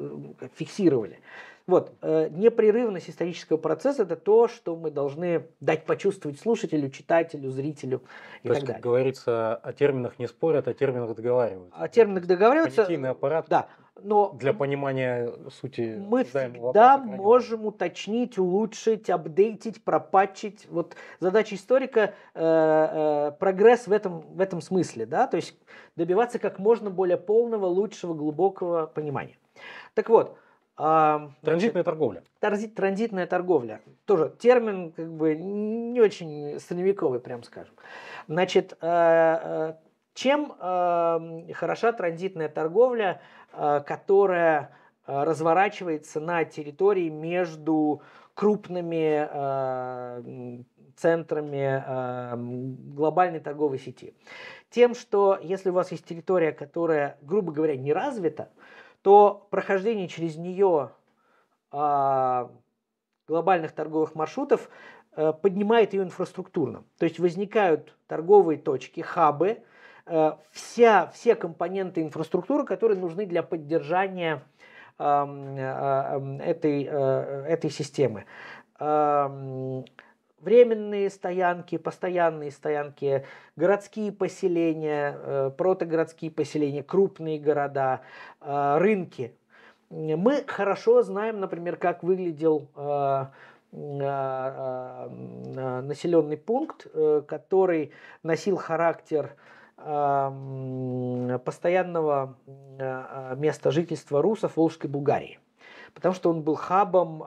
S2: фиксировали. Вот, э, непрерывность исторического процесса – это то, что мы должны дать почувствовать слушателю, читателю, зрителю и
S1: то
S2: так
S1: есть,
S2: далее.
S1: как говорится, о терминах не спорят, о терминах договариваются.
S2: О терминах договариваются.
S1: Понятийный аппарат
S2: да, но
S1: для понимания сути
S2: Мы всегда можем уточнить, улучшить, апдейтить, пропатчить. Вот задача историка э, э, прогресс в этом, в этом смысле, да, то есть добиваться как можно более полного, лучшего, глубокого понимания. Так вот,
S1: а, транзитная торговля.
S2: Транзит, транзитная торговля. Тоже термин как бы не очень средневековый, прям скажем. Значит, э, э, чем э, хороша транзитная торговля, которая разворачивается на территории между крупными центрами глобальной торговой сети? Тем, что если у вас есть территория, которая, грубо говоря, не развита, то прохождение через нее а, глобальных торговых маршрутов а, поднимает ее инфраструктурно. То есть возникают торговые точки, хабы, а, вся, все компоненты инфраструктуры, которые нужны для поддержания этой, этой системы временные стоянки, постоянные стоянки, городские поселения, э, протогородские поселения, крупные города, э, рынки. Мы хорошо знаем, например, как выглядел э, населенный пункт, который носил характер постоянного места жительства русов Волжской Булгарии. Потому что он был хабом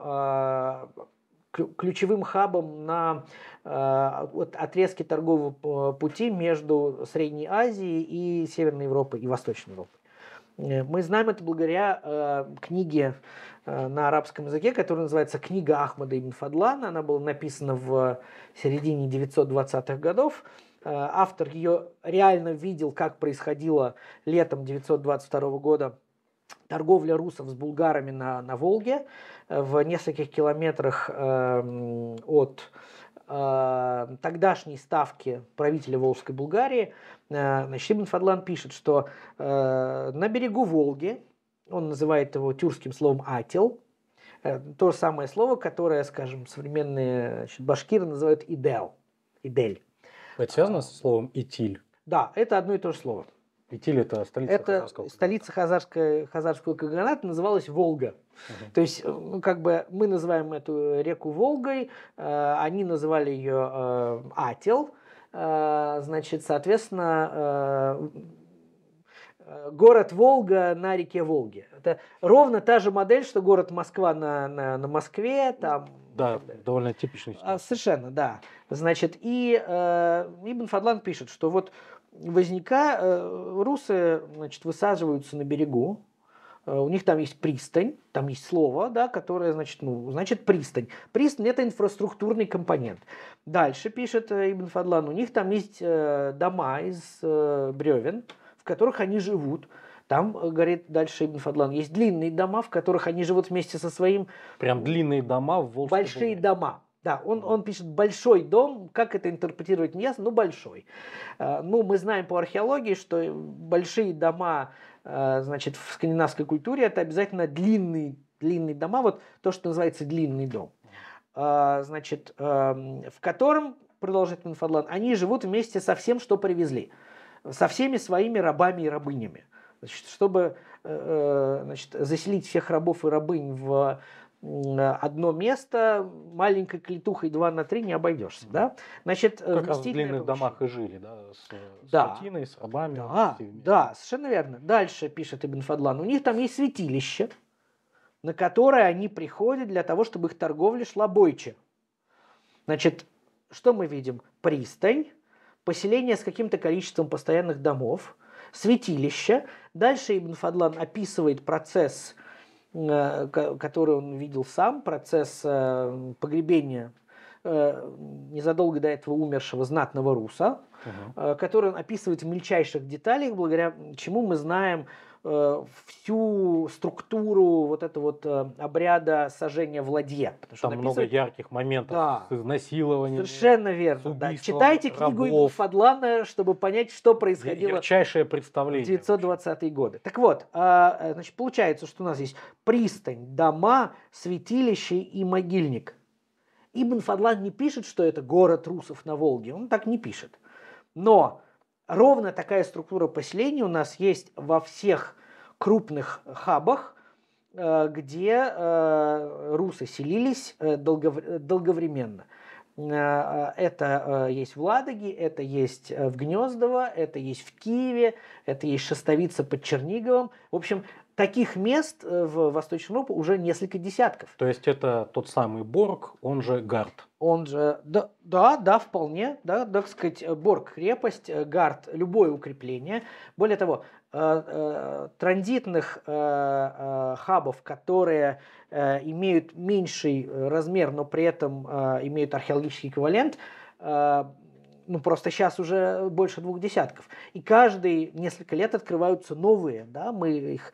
S2: ключевым хабом на э, отрезке торгового пути между Средней Азией и Северной Европой и Восточной Европой. Э, мы знаем это благодаря э, книге э, на арабском языке, которая называется «Книга Ахмада ибн Фадлана». Она была написана в середине 920-х годов. Э, автор ее реально видел, как происходило летом 922 года торговля русов с булгарами на, на Волге э, в нескольких километрах э, от э, тогдашней ставки правителя Волжской Булгарии. Э, значит, Ибн Фадлан пишет, что э, на берегу Волги, он называет его тюркским словом «атил», то же самое слово, которое, скажем, современные значит, башкиры называют «идел», «идель».
S1: Это связано с словом «итиль»?
S2: Да, это одно и то же слово.
S1: Итиль это столица
S2: это Хазарского столица Хазарской, Хазарского каганата называлась Волга. Угу. То есть, ну, как бы мы называем эту реку Волгой, э, они называли ее э, Атил, э, значит, соответственно, э, э, город Волга на реке Волге. Это ровно та же модель, что город Москва на, на, на Москве, там.
S1: Да, довольно типичный.
S2: А, совершенно, да. Значит, и э, Ибн Фадлан пишет, что вот возника э, русы значит, высаживаются на берегу, э, у них там есть пристань, там есть слово, да, которое значит, ну, значит пристань. Пристань это инфраструктурный компонент. Дальше пишет э, Ибн Фадлан, у них там есть дома из бревен, в которых они живут. Там, говорит дальше Ибн Фадлан, есть длинные дома, в которых они живут вместе со своим...
S1: Прям длинные дома в Волжской
S2: Большие дома. Да, он, он пишет большой дом, как это интерпретировать не ясно, ну большой. Э, ну, мы знаем по археологии, что большие дома, э, значит, в скандинавской культуре это обязательно длинные, длинные дома, вот то, что называется длинный дом. Э, значит, в котором, продолжает Минфадлан, они живут вместе со всем, что привезли, со всеми своими рабами и рабынями. Значит, чтобы значит, заселить всех рабов и рабынь в одно место маленькой клетухой 2 на 3 не обойдешься. Да?
S1: Значит, как раз в длинных домах и жили, да, с да. скотиной, с рабами.
S2: Да, да, совершенно верно. Дальше пишет Ибн Фадлан, у них там есть святилище, на которое они приходят для того, чтобы их торговля шла бойче. Значит, что мы видим? Пристань, поселение с каким-то количеством постоянных домов, святилище. Дальше Ибн Фадлан описывает процесс Э, который он видел сам, процесс э, погребения э, незадолго до этого умершего знатного руса, угу. который он описывает в мельчайших деталях, благодаря чему мы знаем всю структуру вот этого вот обряда сожжения в ладье.
S1: Потому что Там много ярких моментов да. с изнасилованием.
S2: Совершенно верно. Да. Читайте книгу Ибн Фадлана, чтобы понять, что происходило
S1: Ярчайшее представление.
S2: в 920-е годы. Так вот, а, значит, получается, что у нас есть пристань, дома, святилище и могильник. Ибн Фадлан не пишет, что это город русов на Волге. Он так не пишет. Но ровно такая структура поселений у нас есть во всех крупных хабах, э, где э, русы селились э, долговременно. Это есть в Ладоге, это есть в Гнездово, это есть в Киеве, это есть Шестовица под Черниговым. В общем, таких мест э, в Восточной Европе уже несколько десятков.
S1: То есть это тот самый Борг, он же Гард.
S2: Он же, да, да, да, вполне, да, так сказать, Борг крепость, э, Гард любое укрепление. Более того, э, транзитных хабов, которые имеют меньший размер, но при этом имеют археологический эквивалент, ну, просто сейчас уже больше двух десятков. И каждые несколько лет открываются новые, да, мы их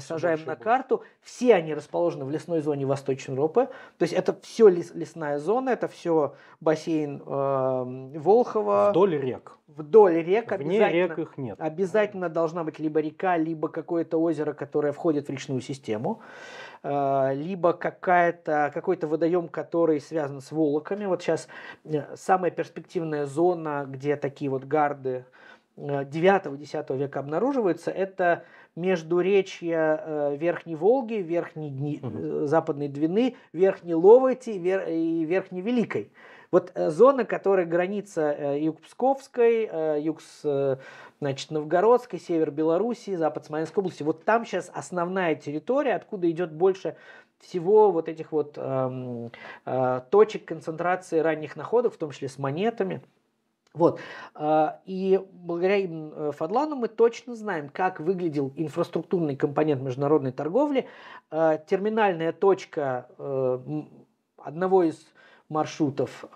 S2: сажаем на карту. Все они расположены в лесной зоне Восточной Европы. То есть это все лес, лесная зона, это все бассейн э, Волхова.
S1: Вдоль рек.
S2: Вдоль рек.
S1: Вне рек их нет.
S2: Обязательно должна быть либо река, либо какое-то озеро, которое входит в речную систему. Э, либо какая-то, какой-то водоем, который связан с волоками. Вот сейчас э, самая перспективная зона, где такие вот гарды 9-10 э, века обнаруживаются, это междуречье Верхней Волги, Верхней угу. Западной Двины, Верхней Ловоти и Верхней Великой. Вот э, зона, которая граница э, юг Псковской, э, юг с, значит, Новгородской, север Белоруссии, запад Смоленской области, вот там сейчас основная территория, откуда идет больше всего вот этих вот э, э, точек концентрации ранних находок, в том числе с монетами. Вот. И благодаря им Фадлану мы точно знаем, как выглядел инфраструктурный компонент международной торговли. Терминальная точка одного из маршрутов э,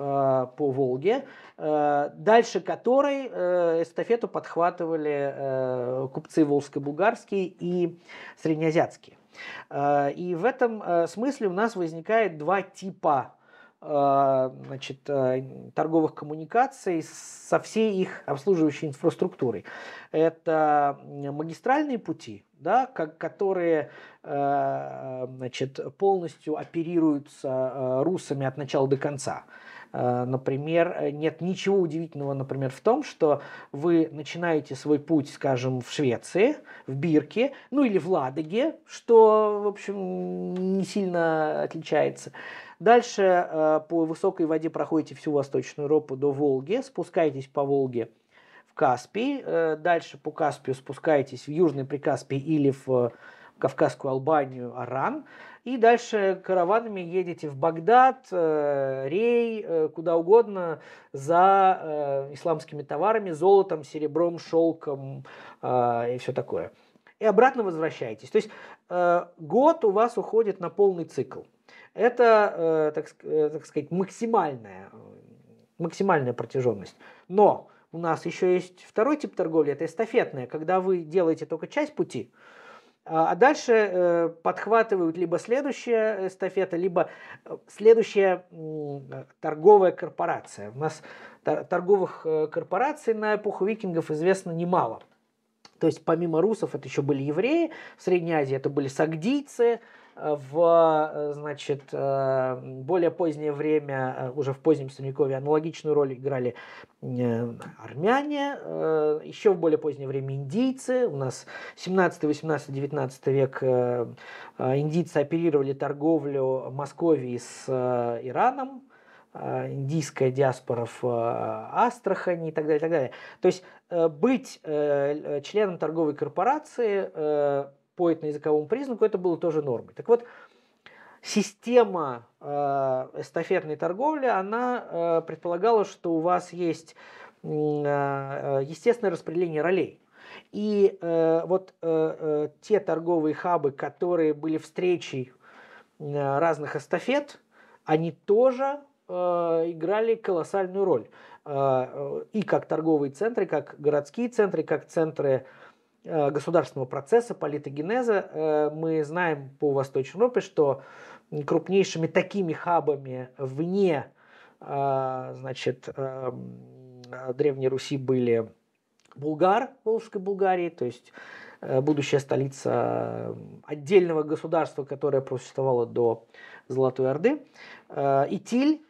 S2: по Волге, э, дальше которой э, эстафету подхватывали э, купцы волжско-булгарские и среднеазиатские. Э, и в этом э, смысле у нас возникает два типа э, значит, э, торговых коммуникаций со всей их обслуживающей инфраструктурой. Это магистральные пути, да, как, которые э, значит, полностью оперируются русами от начала до конца. Например, нет ничего удивительного, например, в том, что вы начинаете свой путь, скажем, в Швеции, в Бирке, ну или в Ладоге, что, в общем, не сильно отличается. Дальше по высокой воде проходите всю Восточную Европу до Волги, спускаетесь по Волге Каспий, э, дальше по Каспию спускаетесь в Южный Прикаспий или в э, Кавказскую Албанию, Аран, и дальше караванами едете в Багдад, э, Рей, куда угодно за исламскими товарами, золотом, серебром, шелком и все такое. И обратно возвращаетесь. То есть год у вас уходит на полный цикл. Это, так, так сказать, максимальная, максимальная протяженность. Но у нас еще есть второй тип торговли, это эстафетная, когда вы делаете только часть пути, а, а дальше э, подхватывают либо следующая эстафета, либо э, следующая торговая корпорация. У нас торговых э, корпораций на эпоху викингов известно немало. То есть помимо русов это еще были евреи, в Средней Азии это были сагдийцы, в э, значит, э, более позднее время, э, уже в позднем Средневековье, аналогичную роль играли армяне, еще в более позднее время индийцы. У нас 17, 18, 19 век индийцы оперировали торговлю Московии с Ираном, индийская диаспора в Астрахани и так далее, и так далее. То есть быть членом торговой корпорации по этноязыковому признаку, это было тоже нормой. Так вот, система э, эстафетной торговли, она э, предполагала, что у вас есть э, естественное распределение ролей. И вот те торговые хабы, которые были встречей разных эстафет, они тоже играли колоссальную роль. И как торговые центры, как городские центры, как центры Э, государственного процесса, политогенеза. Э, мы знаем по Восточной Европе, что крупнейшими такими хабами вне э, значит, Древней Руси были Булгар, Волжской Булгарии, то есть будущая столица отдельного государства, которое просуществовало до Золотой Орды, Итиль, Э,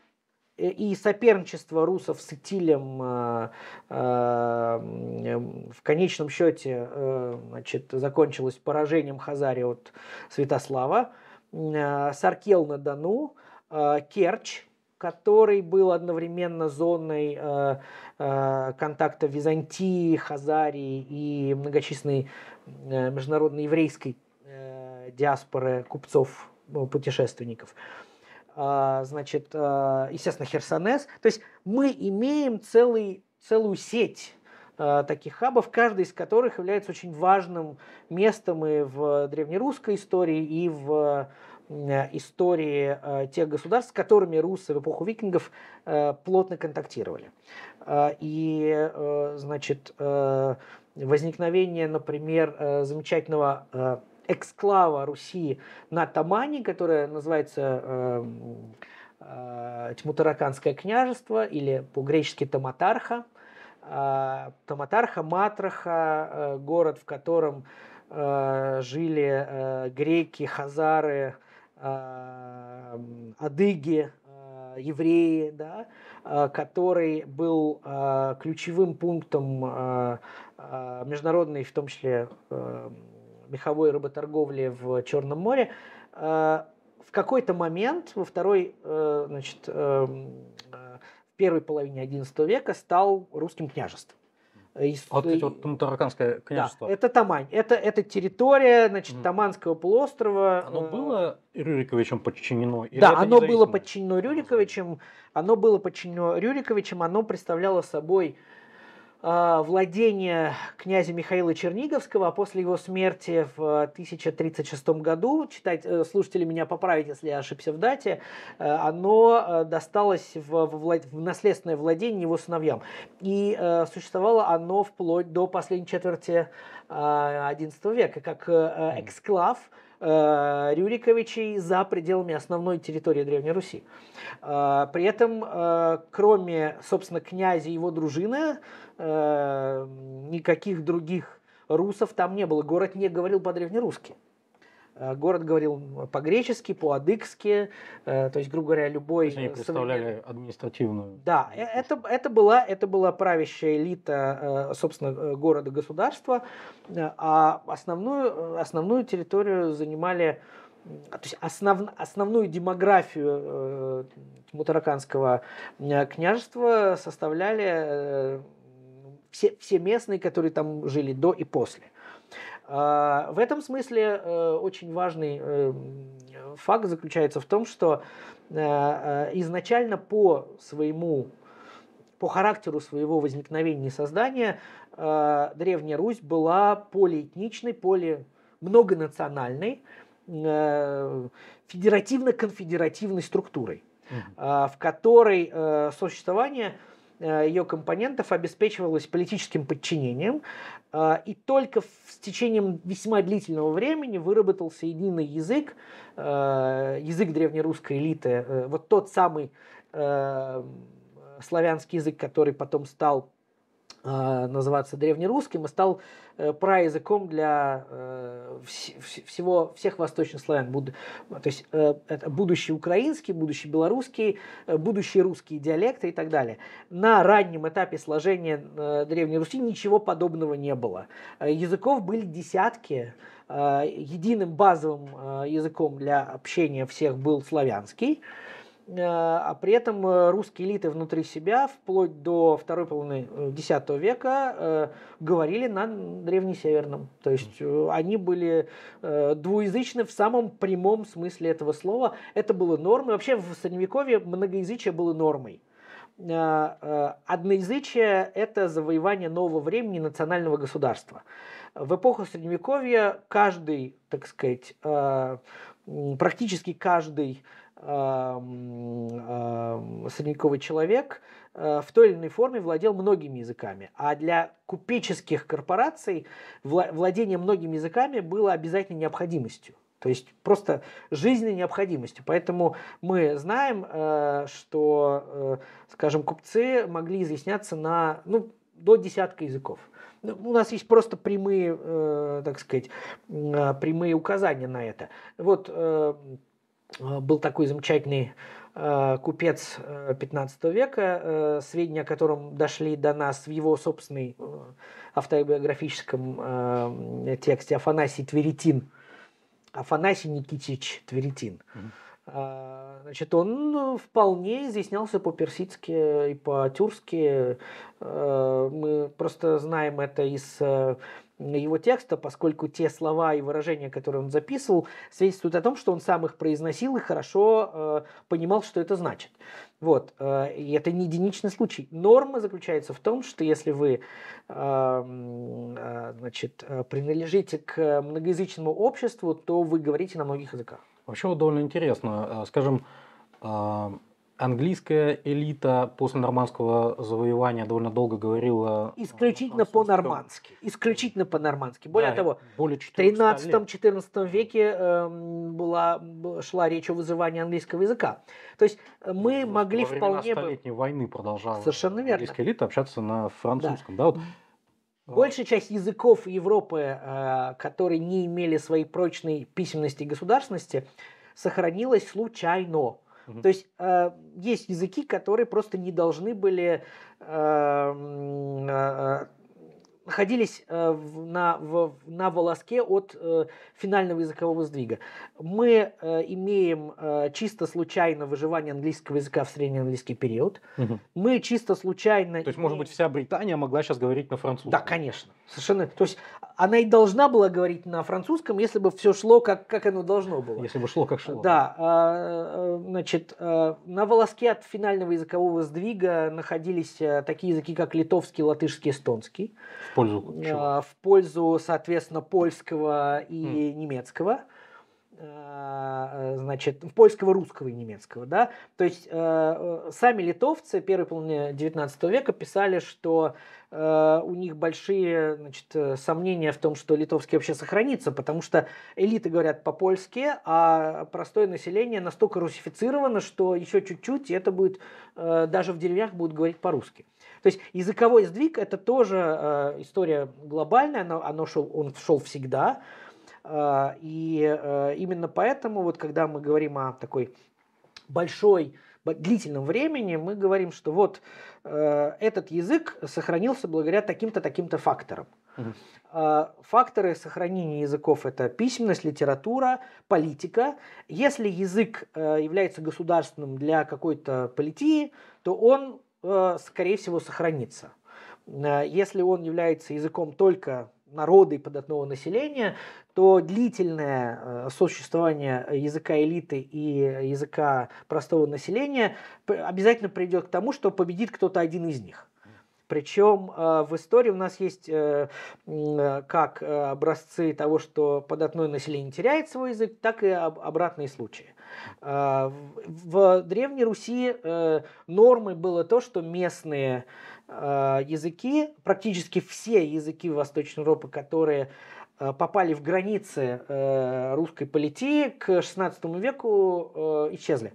S2: и соперничество русов с Итилем э, э, в конечном счете значит, закончилось поражением Хазари от Святослава. Саркел на Дону, Керчь, который был одновременно зоной контакта Византии, Хазарии и многочисленной международной еврейской диаспоры купцов-путешественников. А, значит, а, естественно, Херсонес. То есть мы имеем целый, целую сеть а, таких хабов, каждый из которых является очень важным местом и в древнерусской истории, и в истории тех государств, с которыми русы в эпоху викингов плотно контактировали. И, значит, возникновение, например, замечательного эксклава Руси на Тамане, которая называется эм, э, Тьмутараканское княжество или по-гречески Таматарха. Э, Таматарха, Матраха, э, город, в котором э, жили э, греки, хазары, э, адыги, э, евреи, да, э, который был э, ключевым пунктом э, э, международной, в том числе э, меховой работорговли в Черном море, э, в какой-то момент во второй, э, значит, э, в первой половине XI века стал русским княжеством.
S1: Из, вот эти вот Тамтараканское княжество.
S2: Да, это Тамань. Это, это территория, значит, mm. Таманского полуострова.
S1: Оно было Рюриковичем подчинено?
S2: Или да, оно было подчинено Рюриковичем. Оно было подчинено Рюриковичем. Оно представляло собой а, владение князя Михаила Черниговского, а после его смерти в 1036 году, читать, э, слушатели меня поправить, если я ошибся в дате, э, оно э, досталось в, в, в наследственное владение его сыновьям. И существовало оно вплоть до последней четверти XI века, как эксклав, Рюриковичей за пределами основной территории Древней Руси. При этом, кроме, собственно, князя и его дружины, э, никаких других русов там не было. Город не говорил по-древнерусски. Э, город говорил по-гречески, по-адыгски, э, то есть, грубо говоря, любой...
S1: Они представляли административную...
S2: Да, э, это, это, была, это была правящая элита, собственно, города-государства, а основную, основную территорию занимали то есть основ, основную демографию э, Мутараканского княжества составляли все, все местные, которые там жили до и после. А, в этом смысле э, очень важный э, факт заключается в том, что э, изначально по своему по характеру своего возникновения и создания Древняя Русь была полиэтничной, поли многонациональной, федеративно-конфедеративной структурой, в которой существование ее компонентов обеспечивалось политическим подчинением, э, и только с течением весьма длительного времени выработался единый язык, э, язык древнерусской элиты, вот тот самый славянский язык, который потом стал Э, называться древнерусским и стал э, праязыком для э, всего, всех восточных славян. Буд, то есть это будущий украинский, будущий белорусский, будущие русские диалекты и так далее. На раннем этапе сложения Древней Руси ничего подобного не было. Языков были десятки. Единым базовым языком для общения всех был славянский. Э, а при этом э, русские элиты внутри себя вплоть до второй половины X э, века говорили на древнесеверном. То есть они были двуязычны в самом прямом смысле этого слова. Это было нормой. Вообще в Средневековье многоязычие было нормой. Одноязычие – это завоевание нового времени национального государства. В эпоху Средневековья каждый, так сказать, практически каждый средневековый человек э, в той или иной форме владел многими языками. А для купеческих корпораций владение многими языками было обязательной необходимостью. То есть просто жизненной необходимостью. Поэтому мы знаем, э, что, э, скажем, купцы могли изъясняться на ну, до десятка языков. Ну, у нас есть просто прямые, так сказать, прямые указания на это. Вот был такой замечательный э, купец 15 э, века, сведения о котором дошли до нас в его собственной автобиографическом тексте Афанасий Тверетин. Афанасий Никитич Тверетин. Значит, он вполне изъяснялся по-персидски и по-тюркски. Мы просто знаем это из его текста, поскольку те слова и выражения, которые он записывал, свидетельствуют о том, что он сам их произносил и хорошо э, понимал, что это значит. Вот. Э, и это не единичный случай. Норма заключается в том, что если вы э, э, значит, э, принадлежите к многоязычному обществу, то вы говорите на многих языках.
S1: Вообще вот довольно интересно. Э, скажем, э, английская элита после нормандского завоевания довольно долго говорила...
S2: Исключительно по-нормандски. Исключительно по-нормандски. Более
S1: Да,
S2: того,
S1: более
S2: в
S1: 400 лет.
S2: 13-14 веке эм, была, шла речь о вызывании английского языка. То есть э, мы
S1: Во
S2: могли
S1: времена
S2: вполне бы...
S1: Столетней войны продолжала
S2: Совершенно верно.
S1: английская элита общаться на французском. Да. вот,
S2: Большая часть языков Европы, э, которые не имели своей прочной письменности и государственности, сохранилась случайно.
S1: Мгм.
S2: То есть э, есть языки, которые просто не должны были э, э, находились э, в- на, в- на волоске от э, финального языкового сдвига. Мы э, имеем э, чисто случайно выживание английского языка в среднеанглийский период.
S1: Мгм.
S2: Мы чисто случайно...
S1: То есть, может быть, вся Британия могла сейчас говорить на французском.
S2: да, конечно. Совершенно. То есть она и должна была говорить на французском, если бы все шло, как, как оно должно было.
S1: Если бы шло как шло.
S2: Да, а, э, значит, э, на волоске от финального языкового сдвига находились э, такие языки, как литовский, латышский, эстонский,
S1: В пользу чего?
S2: э, в пользу, соответственно, польского и немецкого. Э, значит, польского, русского и немецкого, да, то есть э, э, сами литовцы первой половины 19 века писали, что э, у них большие значит, э, сомнения в том, что литовский вообще сохранится, потому что элиты говорят по-польски, а простое население настолько русифицировано, что еще чуть-чуть, и это будет, э, даже в деревнях будут говорить по-русски. То есть языковой сдвиг это тоже э, история глобальная, оно, оно шел, он шел всегда. Э, и э, именно поэтому, вот когда мы говорим о такой большой, бо- длительном времени, мы говорим, что вот э, этот язык сохранился благодаря таким-то, таким-то факторам. Э, Факторы сохранения языков – это письменность, литература, политика. Если язык э, является государственным для какой-то политии, то он, э, скорее всего, сохранится. Если он является языком только народа и податного населения, то длительное э, сосуществование языка элиты и языка простого населения обязательно приведет к тому, что победит кто-то один из них. Причем э, в истории у нас есть э, как образцы того, что податное население теряет свой язык, так и об- обратные случаи. В, Древней Руси нормой было то, что местные языки, практически все языки Восточной Европы, которые э, попали в границы э, русской политии, к XVI веку э, исчезли.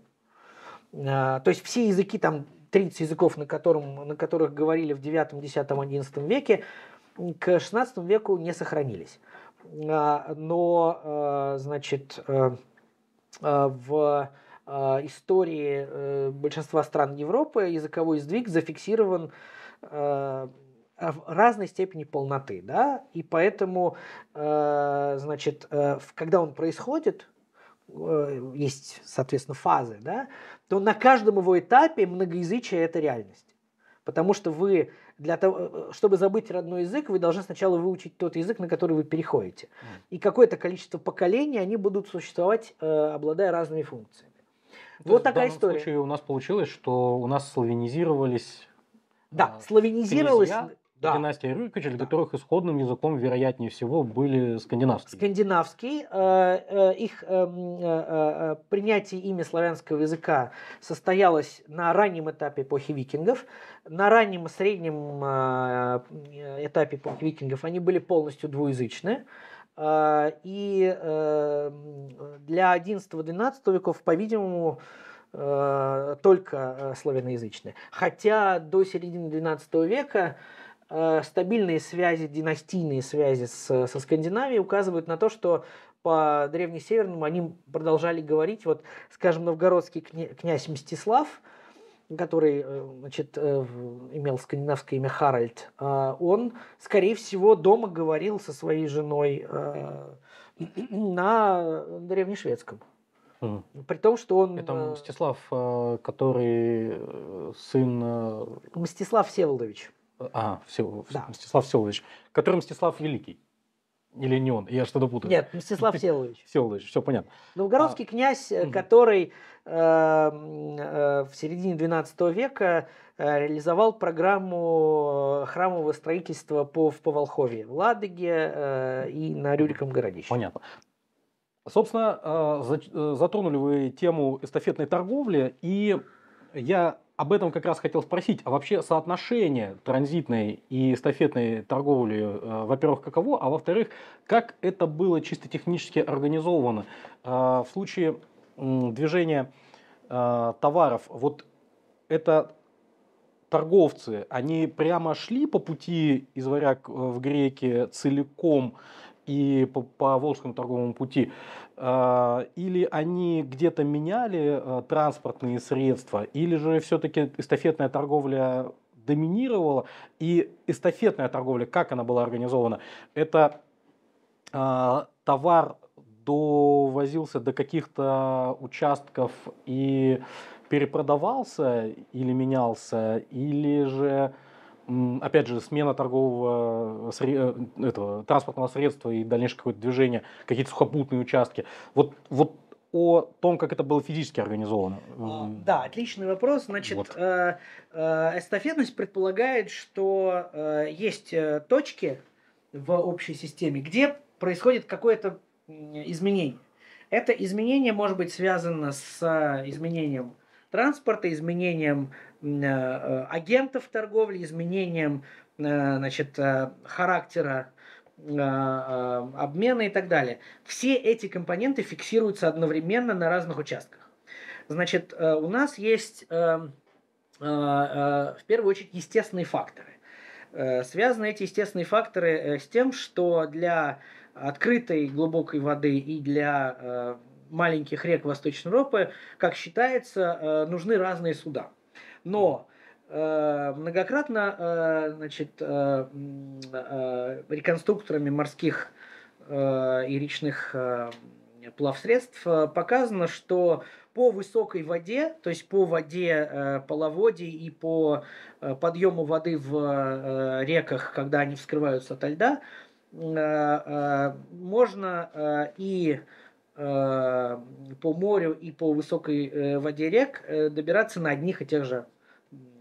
S2: Э, То есть все языки, там 30 языков, на, котором, на которых говорили в 9, 10, 11 веке, к XVI веку не сохранились. А, Но, э, значит, в истории большинства стран Европы языковой сдвиг зафиксирован э, в разной степени полноты, да, и поэтому, э, значит, э, когда он происходит, э, есть, соответственно, фазы, да, то на каждом его этапе многоязычие – это реальность. Потому что вы, для того, э, чтобы забыть родной язык, вы должны сначала выучить тот язык, на который вы переходите. И какое-то количество поколений они будут существовать, э, обладая разными функциями.
S1: То
S2: вот такая
S1: В данном
S2: история.
S1: случае у нас получилось, что у нас славянизировались
S2: Да,
S1: а,
S2: славянизировалась
S1: князья
S2: да,
S1: династия Рюриковича, для
S2: Да.
S1: которых исходным языком, вероятнее всего, были скандинавские.
S2: скандинавский. э, э, их эм, э, э, э, принятие ими славянского языка состоялось на раннем этапе эпохи викингов. На раннем и среднем э, э, этапе эпохи викингов они были полностью двуязычны. Э, И э, для 11-12 веков, по-видимому, э, только э, славяноязычные. Хотя до середины 12 века э, стабильные связи, династийные связи с, со Скандинавией указывают на то, что по древнесеверному они продолжали говорить, вот, скажем, новгородский кня- князь Мстислав, который значит, имел скандинавское имя Харальд, он, скорее всего, дома говорил со своей женой (clears throat) на древнешведском. При том, что он...
S1: Это
S2: э,
S1: Мстислав, э, который э, сын...
S2: Мстислав Всеволодович.
S1: А, все,
S2: Да.
S1: Мстислав Всеволодович. Который Мстислав Великий. Или не он? Я что-то путаю.
S2: Нет, Мстислав Всеволодович. (laughs)
S1: Всеволодович, все понятно.
S2: Новгородский князь, э,
S1: мгм.
S2: который э, э, в середине XII века э, реализовал программу храмового строительства по, в Поволховье, в Ладоге э, и на Рюриковом городище.
S1: Понятно. Собственно, затронули вы тему эстафетной торговли, и я об этом как раз хотел спросить. А вообще соотношение транзитной и эстафетной торговли, э, во-первых, каково, а во-вторых, как это было чисто технически организовано? Э, в случае движения э, товаров, вот это торговцы, они прямо шли по пути из Варяг в Греки целиком и по, по Волжскому торговому пути, э, или они где-то меняли э, транспортные средства, или же все-таки эстафетная торговля доминировала, и эстафетная торговля, как она была организована, это э, товар довозился до каких-то участков и перепродавался или менялся, или же опять же, смена торгового э, этого, транспортного средства и дальнейшее какое-то движение, какие-то сухопутные участки. Вот, вот о том, как это было физически организовано.
S2: А, да, отличный вопрос. Значит, вот. э, э, эстафетность предполагает, что э, есть э, точки в общей системе, где происходит какое-то изменение. Это изменение может быть связано с изменением транспорта, изменением э, э, агентов торговли, изменением э, значит, характера обмена и так далее. Все эти компоненты фиксируются одновременно на разных участках. Значит, у нас есть в первую очередь естественные факторы. Связаны эти естественные факторы с тем, что для открытой глубокой воды и для маленьких рек Восточной Европы, как считается, э, нужны разные суда. Но э, многократно э, значит, реконструкторами морских и речных плавсредств показано, что по высокой воде, то есть по воде половодий и по подъему воды в реках, когда они вскрываются ото льда, можно и Э, по морю и по высокой э, воде рек э, добираться на одних и тех же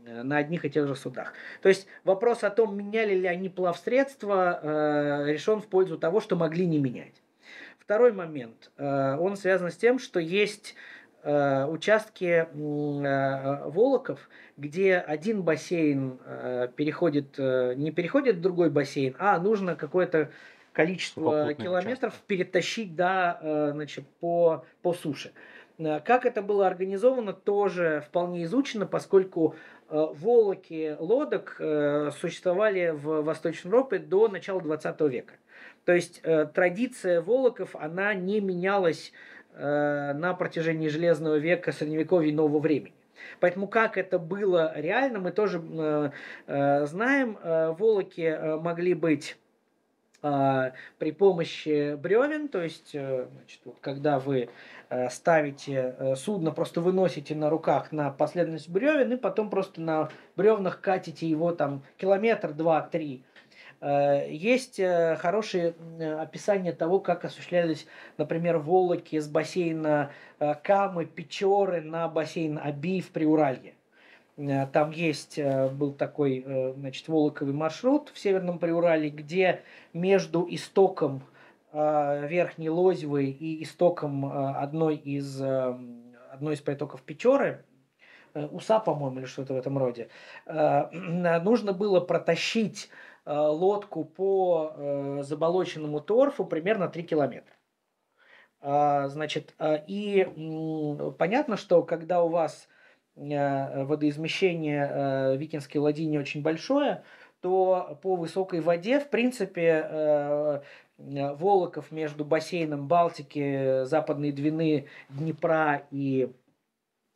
S2: на одних и тех же судах. То есть вопрос о том, меняли ли они плавсредства, решен в пользу того, что могли не менять. Второй момент, он связан с тем, что есть участки Волоков, где один бассейн переходит, не переходит в другой бассейн, а нужно какое-то количество километров участок. перетащить да, э, значит, по, по суше. Э, как это было организовано, тоже вполне изучено, поскольку э, волоки лодок существовали в Восточной Европе до начала 20 века. То есть традиция волоков, она не менялась на протяжении Железного века, Средневековья и Нового времени. Поэтому как это было реально, мы тоже знаем. Волоки могли быть при помощи бревен, то есть, э, значит, вот, когда вы э, ставите э, судно, просто выносите на руках на последовательность бревен и потом просто на бревнах катите его там километр, два, три. Есть хорошие описания того, как осуществлялись, например, волоки с бассейна Камы, Печоры на бассейн Аби в Приуралье. Э, там есть, э, был такой, э, значит, Волоковый маршрут в Северном Приурале, где между истоком Верхней Лозевой и истоком одной из, одной из притоков Печоры, Уса, по-моему, или что-то в этом роде, (clears throat) нужно было протащить лодку по заболоченному торфу примерно 3 километра. Значит, и понятно, что когда у вас водоизмещение э, Викинской ладьи не очень большое, то по высокой воде, в принципе, э, Волоков между бассейном Балтики, Западной Двины, Днепра и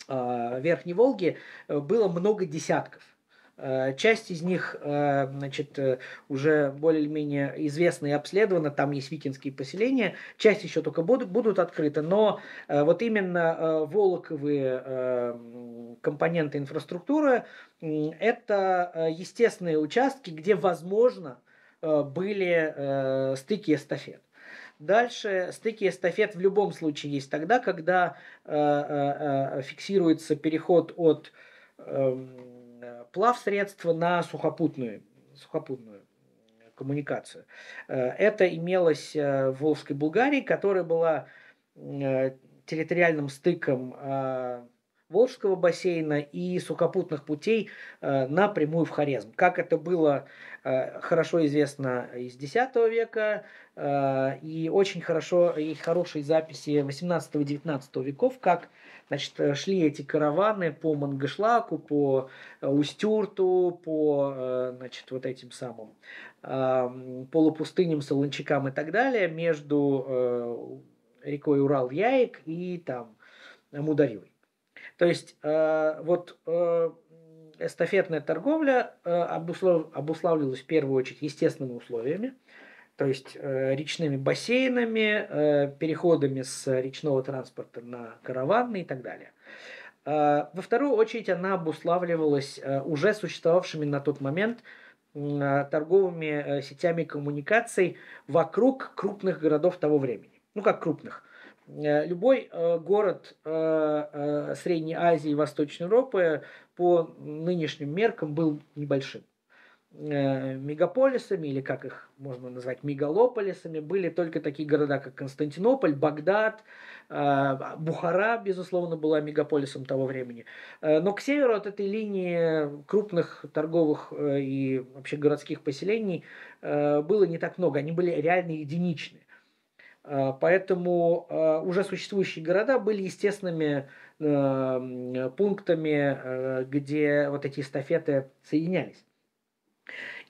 S2: Верхней Волги было много десятков. Э, часть из них э, значит, э, уже более-менее известна и обследована, там есть викинские поселения, часть еще только будут, будут открыты, но вот именно волоковые компоненты инфраструктуры – это естественные участки, где, возможно, были стыки эстафет. Дальше стыки эстафет в любом случае есть тогда, когда фиксируется переход от эм, плав средства на сухопутную, сухопутную коммуникацию. Э, это имелось э, в Волжской Булгарии, которая была территориальным стыком Волжского бассейна и сухопутных путей напрямую в Хорезм. Как это было хорошо известно из X века, и очень хорошо, и хорошие записи 18-19 веков, как Значит, э, шли эти караваны по Мангышлаку, по э, Устюрту, по э, значит, вот этим самым полупустыням, Солончакам и так далее, между рекой Урал-Яик и там Мударивой. То есть вот эстафетная торговля обуславливалась в первую очередь естественными условиями то есть э, речными бассейнами, э, переходами с речного транспорта на караванный и так далее. Э, во вторую очередь она обуславливалась э, уже существовавшими на тот момент торговыми сетями коммуникаций вокруг крупных городов того времени. Ну как крупных? Любой город Средней Азии и Восточной Европы по нынешним меркам был небольшим. Э, мегаполисами, или как их можно назвать, мегалополисами, были только такие города, как Константинополь, Багдад, э, Бухара, безусловно, была мегаполисом того времени. Э, но к северу от этой линии крупных торговых и вообще городских поселений было не так много, они были реально единичны. Поэтому уже существующие города были естественными пунктами, где вот эти эстафеты соединялись.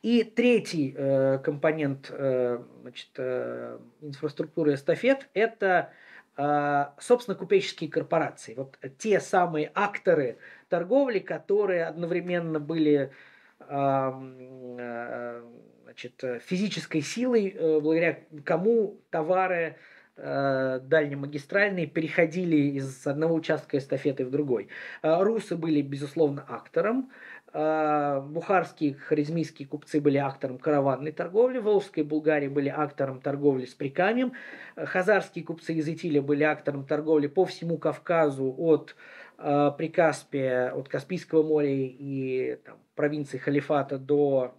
S2: И третий э, компонент э, значит, э, инфраструктуры эстафет – это, э, собственно, купеческие корпорации. Вот те самые акторы торговли, которые одновременно были э, значит, физической силой, э, благодаря кому товары э, дальнемагистральные переходили из одного участка эстафеты в другой. Э, русы были, безусловно, актором. А, бухарские, харизмийские купцы были актором караванной торговли, Волжская Булгария были актором торговли с Прикамьем, хазарские купцы из Итиля были актором торговли по всему Кавказу от э, Прикаспия, от Каспийского моря и там, провинции Халифата до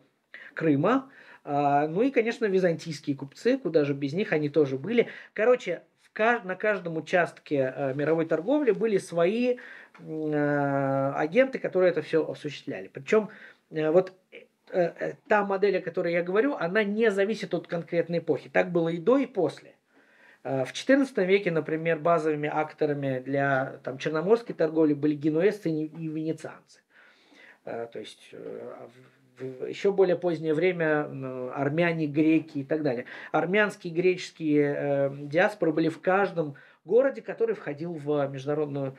S2: Крыма. Э, ну и, конечно, византийские купцы, куда же без них они тоже были. Короче, на каждом участке э, мировой торговли были свои э, агенты, которые это все осуществляли. Причем э, вот та модель, о которой я говорю, она не зависит от конкретной эпохи. Так было и до, и после. В XIV веке, например, базовыми акторами для там, черноморской торговли были генуэзцы и венецианцы. То есть еще более позднее время армяне, греки и так далее. Армянские, греческие э, диаспоры были в каждом городе, который входил в международную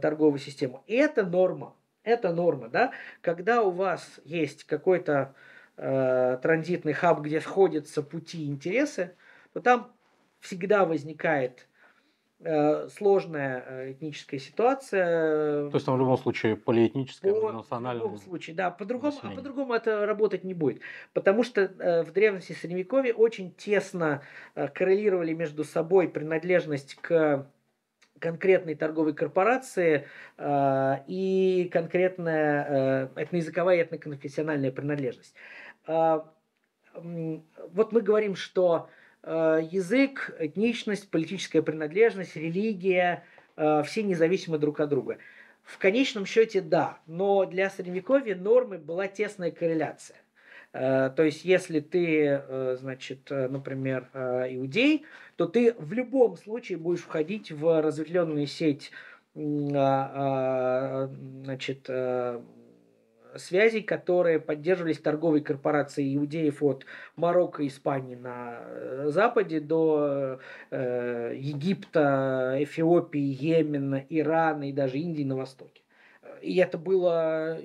S2: торговую систему. И это норма. Это норма, да? Когда у вас есть какой-то э, транзитный хаб, где сходятся пути и интересы, то там всегда возникает сложная э, этническая ситуация.
S1: То есть там в любом случае полиэтническая, по,
S2: национальная. В любом случае, да. По-другому, а по-другому это работать не будет. Потому что э, в древности Средневековья очень тесно коррелировали между собой принадлежность к конкретной торговой корпорации э, и конкретная э, этноязыковая и этноконфессиональная принадлежность. Э, вот мы говорим, что Э, язык, этничность, политическая принадлежность, религия, э, все независимы друг от друга. В конечном счете да, но для средневековья нормы была тесная корреляция. Э, то есть, если ты, значит, например, иудей, то ты в любом случае будешь входить в разветвленную сеть значит, связей, которые поддерживались торговой корпорацией иудеев от Марокко и Испании на э, западе до э, Египта, Эфиопии, Йемена, Ирана и даже Индии на востоке. И это было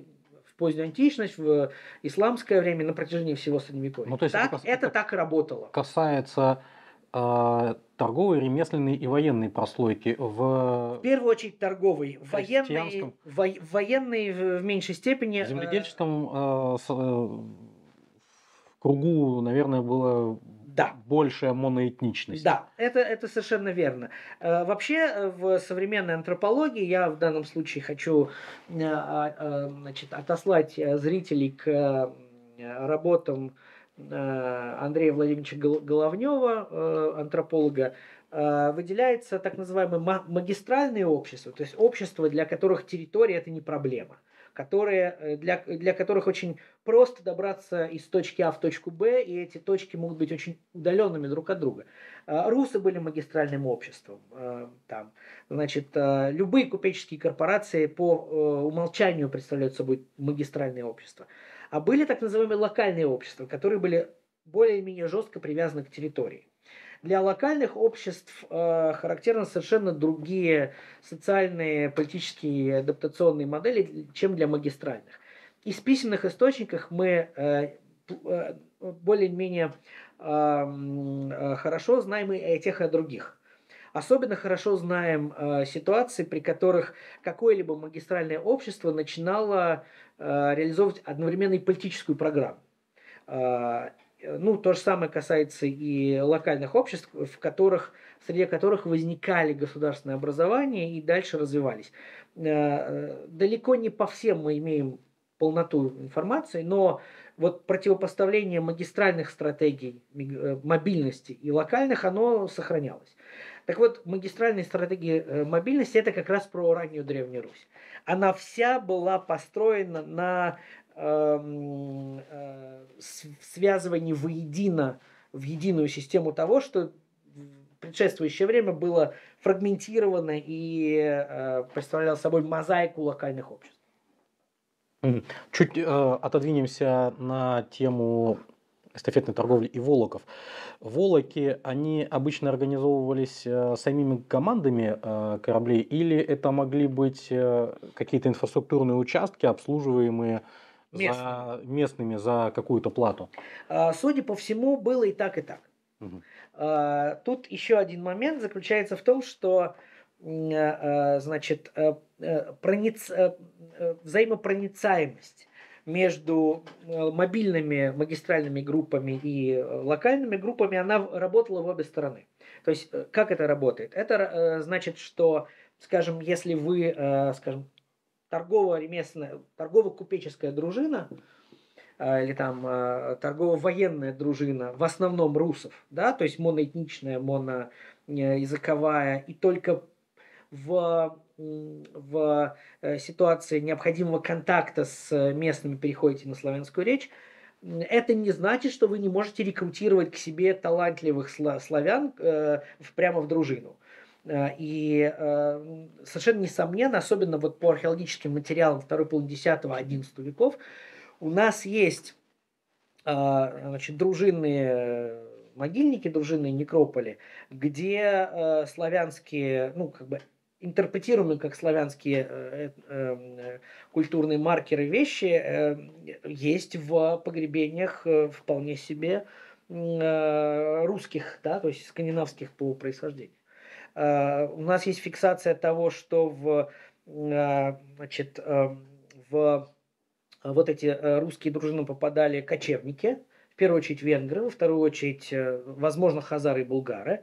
S2: в позднюю античность, в исламское время, на протяжении всего Средневековья. Ну, то есть так, это, это так работало.
S1: Касается торговой, ремесленной и военной прослойки в...
S2: В первую очередь торговой. Военной, во, военной в меньшей степени.
S1: В земледельческом э, э, в кругу, наверное, было да. большая моноэтничность.
S2: Да, это, это совершенно верно. Э, вообще, в современной антропологии, я в данном случае хочу э, э, значит, отослать зрителей к работам Э, Андрея Владимировича Головнева, э, антрополога, выделяется так называемое магистральное общество, то есть общество, для которых территория это не проблема которые, э, для, для которых очень просто добраться из точки А в точку Б, и эти точки могут быть очень удаленными друг от друга. Русы были магистральным обществом. Там. Значит, любые купеческие корпорации по э, умолчанию представляют собой магистральное общество. А были так называемые локальные общества, которые были более-менее жестко привязаны к территории. Для локальных обществ э, характерны совершенно другие социальные, политические, адаптационные модели, чем для магистральных. Из письменных источников мы э, э, более-менее э, э, хорошо знаем и о тех, и о других. Особенно хорошо знаем э, ситуации, при которых какое-либо магистральное общество начинало э, реализовывать одновременно и политическую программу. Э, Э, ну, то же самое касается и локальных обществ, в которых, среди которых возникали государственные образования и дальше развивались. Э, э, далеко не по всем мы имеем полноту информации, но вот противопоставление магистральных стратегий мобильности и локальных, оно сохранялось. Так вот, магистральные стратегии мобильности это как раз про раннюю Древнюю Русь. Она вся была построена на Эм, э, связывании воедино, в единую систему того, что в предшествующее время было фрагментировано и э, представляло собой мозаику локальных обществ.
S1: Чуть э, отодвинемся на тему эстафетной торговли и волоков. Волоки, они обычно организовывались э, самими командами э, кораблей или это могли быть э, какие-то инфраструктурные участки, обслуживаемые Местными. За местными за какую-то плату.
S2: А, судя по всему, было и так, и так. Угу. Тут еще один момент заключается в том, что значит, прониц... Взаимопроницаемость между мобильными магистральными группами и локальными группами, она работала в обе стороны. То есть, как это работает? Это значит, что, скажем, если вы, скажем, торгово-ремесленная, торгово-купеческая дружина, э, или там э, торгово-военная дружина, в основном русов, да, то есть моноэтничная, моноязыковая, и только в, в э, ситуации необходимого контакта с местными переходите на славянскую речь, это не значит, что вы не можете рекрутировать к себе талантливых славян прямо в дружину. Э, и э, совершенно несомненно, особенно вот по археологическим материалам второй половины X-XI веков, у нас есть э, значит, дружинные могильники, дружинные некрополи, где славянские, ну, как бы интерпретируемые как славянские культурные маркеры вещи есть в погребениях вполне себе русских, да, то есть скандинавских по происхождению. Э, у нас есть фиксация того, что в, э, значит, э, в вот эти русские дружины попадали кочевники, в первую очередь венгры, во вторую очередь, возможно, хазары и булгары.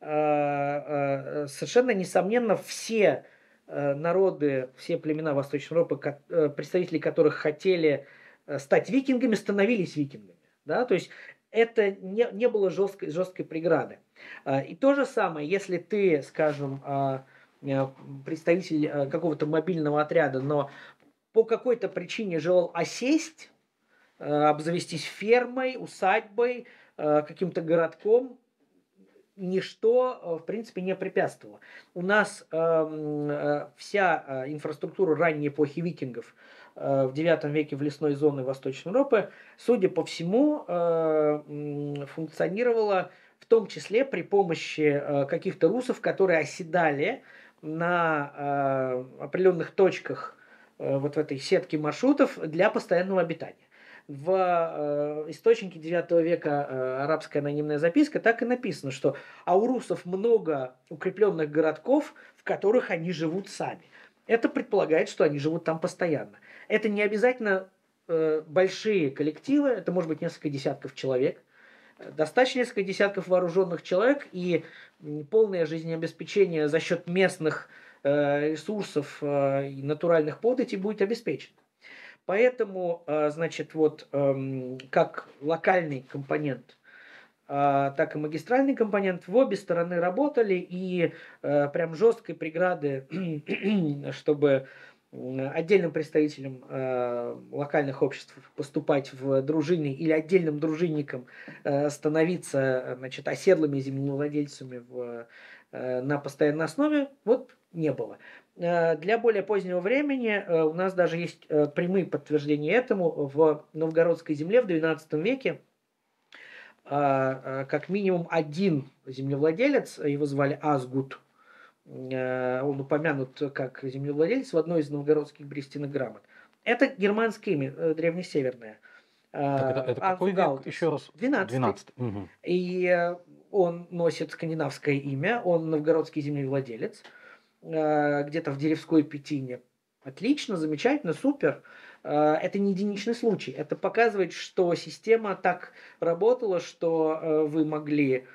S2: Совершенно несомненно, все народы, все племена Восточной Европы, представители которых хотели стать викингами, становились викингами. Да? То есть это не, не было жесткой, жесткой преграды. И то же самое, если ты, скажем, э, представитель э, какого-то мобильного отряда, но по какой-то причине желал осесть, э, обзавестись фермой, усадьбой, каким-то городком, ничто, в принципе, не препятствовало. У нас эм, вся инфраструктура ранней эпохи викингов в IX веке в лесной зоне Восточной Европы, судя по всему, функционировала в том числе при помощи э, каких-то русов, которые оседали на э, определенных точках э, вот в этой сетке маршрутов для постоянного обитания. В источнике 9 века арабская анонимная записка так и написано, что а у русов много укрепленных городков, в которых они живут сами. Это предполагает, что они живут там постоянно. Это не обязательно большие коллективы, это может быть несколько десятков человек. Достаточно несколько десятков вооруженных человек и полное жизнеобеспечение за счет местных э, ресурсов э, и натуральных податей будет обеспечено. Поэтому, э, значит, вот эм, как локальный компонент а, так и магистральный компонент, в обе стороны работали, и э, прям жесткой преграды, (clears throat) чтобы отдельным представителям э, локальных обществ поступать в дружины или отдельным дружинникам э, становиться значит, оседлыми землевладельцами в, э, на постоянной основе, вот не было. Э, для более позднего времени э, у нас даже есть э, прямые подтверждения этому в новгородской земле в XII веке как минимум один землевладелец, его звали Азгут, он упомянут как землевладелец в одной из новгородских брестяных грамот. Это германское имя, древнесеверное.
S1: Так это, это какой век? Еще раз.
S2: 12.
S1: 12. Угу.
S2: И он носит скандинавское имя, он новгородский землевладелец. Э, где-то в Деревской Петине. Отлично, замечательно, супер. Э, это не единичный случай. Это показывает, что система так работала, что э, вы могли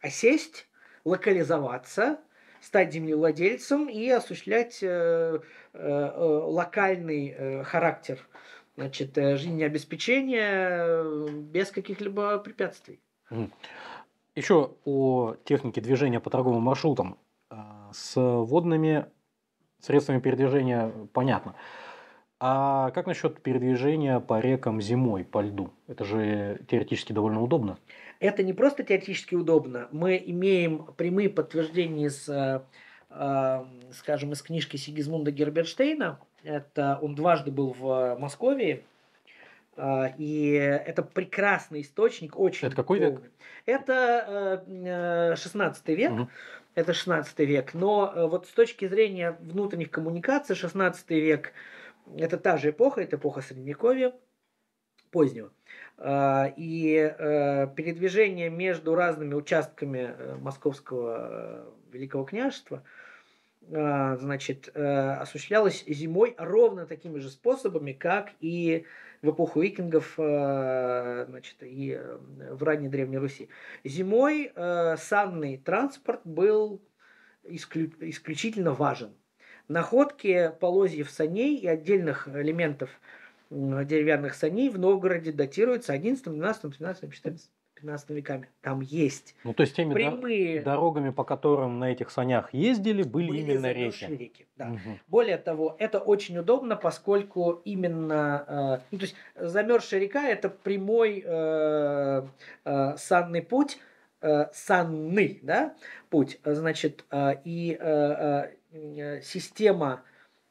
S2: осесть, локализоваться, стать землевладельцем и осуществлять локальный характер значит, жизнеобеспечения без каких-либо препятствий.
S1: Еще о технике движения по торговым маршрутам. С водными средствами передвижения понятно. А как насчет передвижения по рекам зимой, по льду? Это же теоретически довольно удобно.
S2: Это не просто теоретически удобно. Мы имеем прямые подтверждения из, э, э, скажем, из книжки Сигизмунда Герберштейна. Это он дважды был в Москве, а, и это прекрасный источник, очень.
S1: Это какой век?
S2: Это 16 э, век. Угу. Это 16 век. Но э, вот с точки зрения внутренних коммуникаций, 16 век это та же эпоха, это эпоха Средневековья, позднего. А, и э, передвижение между разными участками Московского Великого княжества значит, осуществлялось зимой ровно такими же способами, как и в эпоху викингов э, значит, и э, в ранней Древней Руси. Зимой э, санный транспорт был исклю, исключительно важен. Находки полозьев саней и отдельных элементов деревянных саней в Новгороде датируются 11, 12, 13, 14 15 веками. Там есть
S1: Ну, то есть теми
S2: прямые...
S1: дорогами, по которым на этих санях ездили, были, были именно реки.
S2: реки да. угу. Более того, это очень удобно, поскольку именно... Э, ну, то есть замерзшая река – это прямой э, э, санный путь, э, санный да, путь. Значит, э, и э, э, система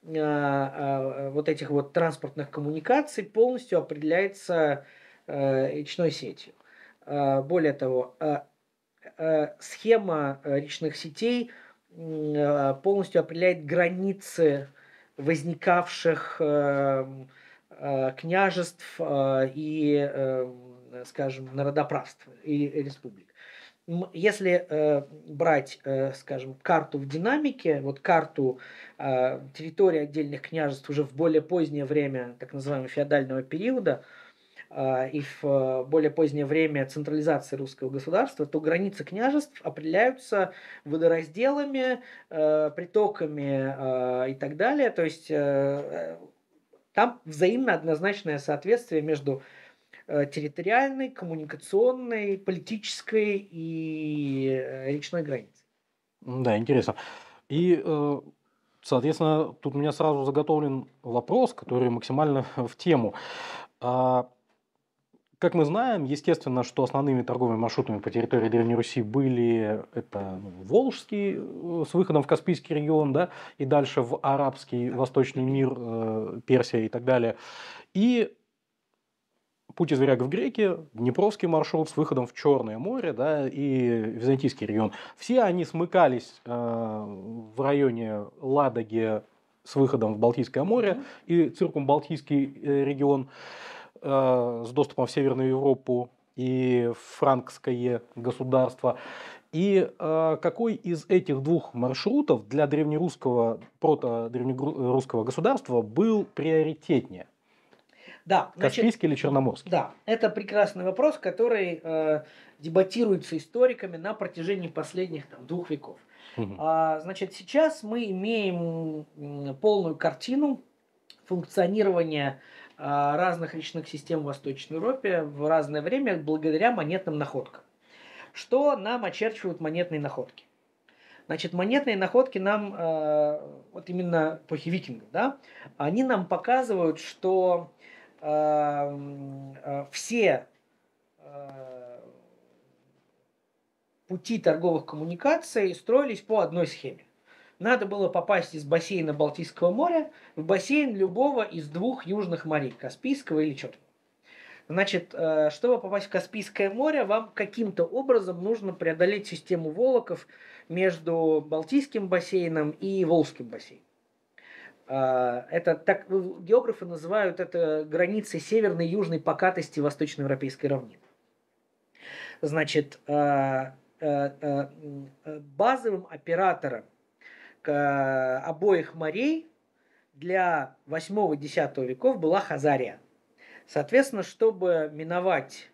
S2: э, э, вот этих вот транспортных коммуникаций полностью определяется э, речной сетью. Более того, схема речных сетей полностью определяет границы возникавших княжеств и, скажем, народоправств и республик. Если брать, скажем, карту в динамике, вот карту территории отдельных княжеств уже в более позднее время, так называемого феодального периода, а, и в э, более позднее время централизации русского государства, то границы княжеств определяются водоразделами, э, притоками э, и так далее. То есть там взаимно однозначное соответствие между территориальной, коммуникационной, политической и речной границей.
S1: Да, интересно. И, соответственно, тут у меня сразу заготовлен вопрос, который максимально (laughs) в тему. А как мы знаем, естественно, что основными торговыми маршрутами по территории Древней Руси были это ну, Волжский э, с выходом в Каспийский регион, да, и дальше в арабский, восточный мир, э, Персия и так далее. И путь из Варяга в Греки, Днепровский маршрут с выходом в Черное море да, и Византийский регион. Все они смыкались э, в районе Ладоги с выходом в Балтийское море и циркумбалтийский э, регион. Э, с доступом в Северную Европу и франкское государство. И э, какой из этих двух маршрутов для древнерусского, прото-древнерусского государства был приоритетнее?
S2: Да,
S1: значит, Каспийский или Черноморский?
S2: Да, это прекрасный вопрос, который э, дебатируется историками на протяжении последних там, двух веков. Угу. А, значит, сейчас мы имеем полную картину функционирования разных речных систем в Восточной Европе в разное время благодаря монетным находкам. Что нам очерчивают монетные находки? Значит, монетные находки нам, э, вот именно эпохи викингов, да, они нам показывают, что все э, пути торговых коммуникаций строились по одной схеме. Надо было попасть из бассейна Балтийского моря в бассейн любого из двух южных морей, Каспийского или Черного. Значит, э, чтобы попасть в Каспийское море, вам каким-то образом нужно преодолеть систему волоков между Балтийским бассейном и Волжским бассейном. Э, это так географы называют это границей северной и южной покатости восточноевропейской равнины. Значит, э, базовым оператором обоих морей для 8-10 веков была Хазария – Соответственно, чтобы миновать,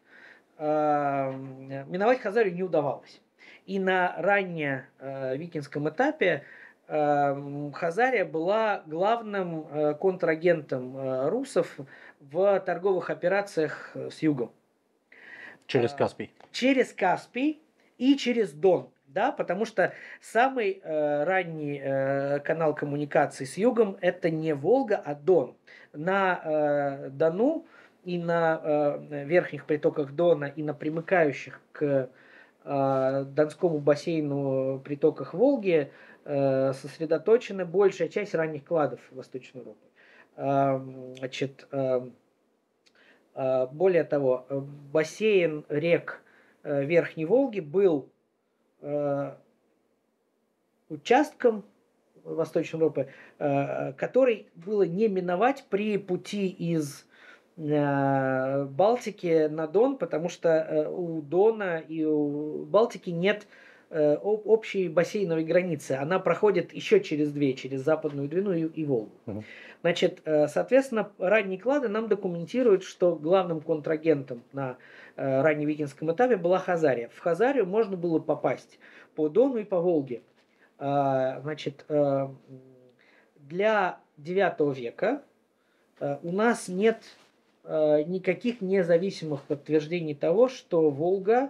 S2: миновать Хазарию не удавалось. И на ранне э, викинском этапе Хазария была главным э, контрагентом э, русов в торговых операциях с югом.
S1: Через Каспий.
S2: Через Каспий и через Дон. Да, потому что самый э, ранний э, канал коммуникации с югом это не Волга, а Дон. На э, Дону и на э, верхних притоках Дона, и на примыкающих к э, Донскому бассейну притоках Волги э, сосредоточена большая часть ранних кладов Восточной Европы. Э, значит, э, э, более того, бассейн рек э, Верхней Волги был э, участком Восточной Европы, э, который было не миновать при пути из Э, Балтики на Дон, потому что э, у Дона и у Балтики нет э, общей бассейновой границы. Она проходит еще через две, через Западную Двину и, и Волгу. Угу. Значит, соответственно, ранние клады нам документируют, что главным контрагентом на ранневикинском этапе была Хазария. В Хазарию можно было попасть по Дону и по Волге. Значит, для IX века у нас нет Э, никаких независимых подтверждений того, что Волга э,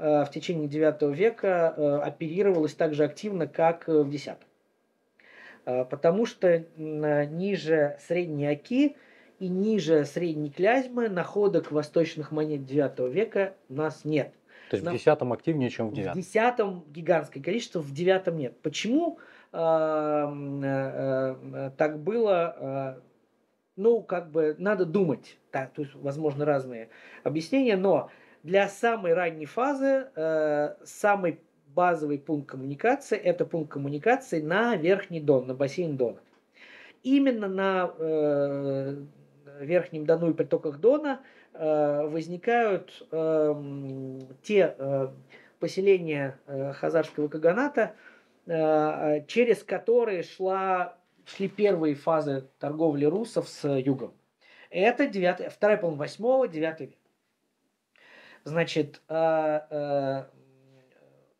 S2: в течение IX века э, оперировалась так же активно, как в X. Потому что ниже Средней Оки и ниже Средней Клязьмы находок восточных монет IX века у нас нет.
S1: То есть в десятом активнее, чем в
S2: девятом? В десятом гигантское количество, в девятом нет. Почему э, э, так было? ну, как бы надо думать. Так, то есть, возможно, разные объяснения, но для самой ранней фазы э, самый базовый пункт коммуникации – это пункт коммуникации на Верхний Дон, на бассейн Дона. Именно на э, Верхнем Дону и притоках Дона э, возникают э, те э, поселения э, Хазарского Каганата, э, через которые шла шли первые фазы торговли русов с югом. Это 9, вторая половина 8 9 век. Значит, э, э,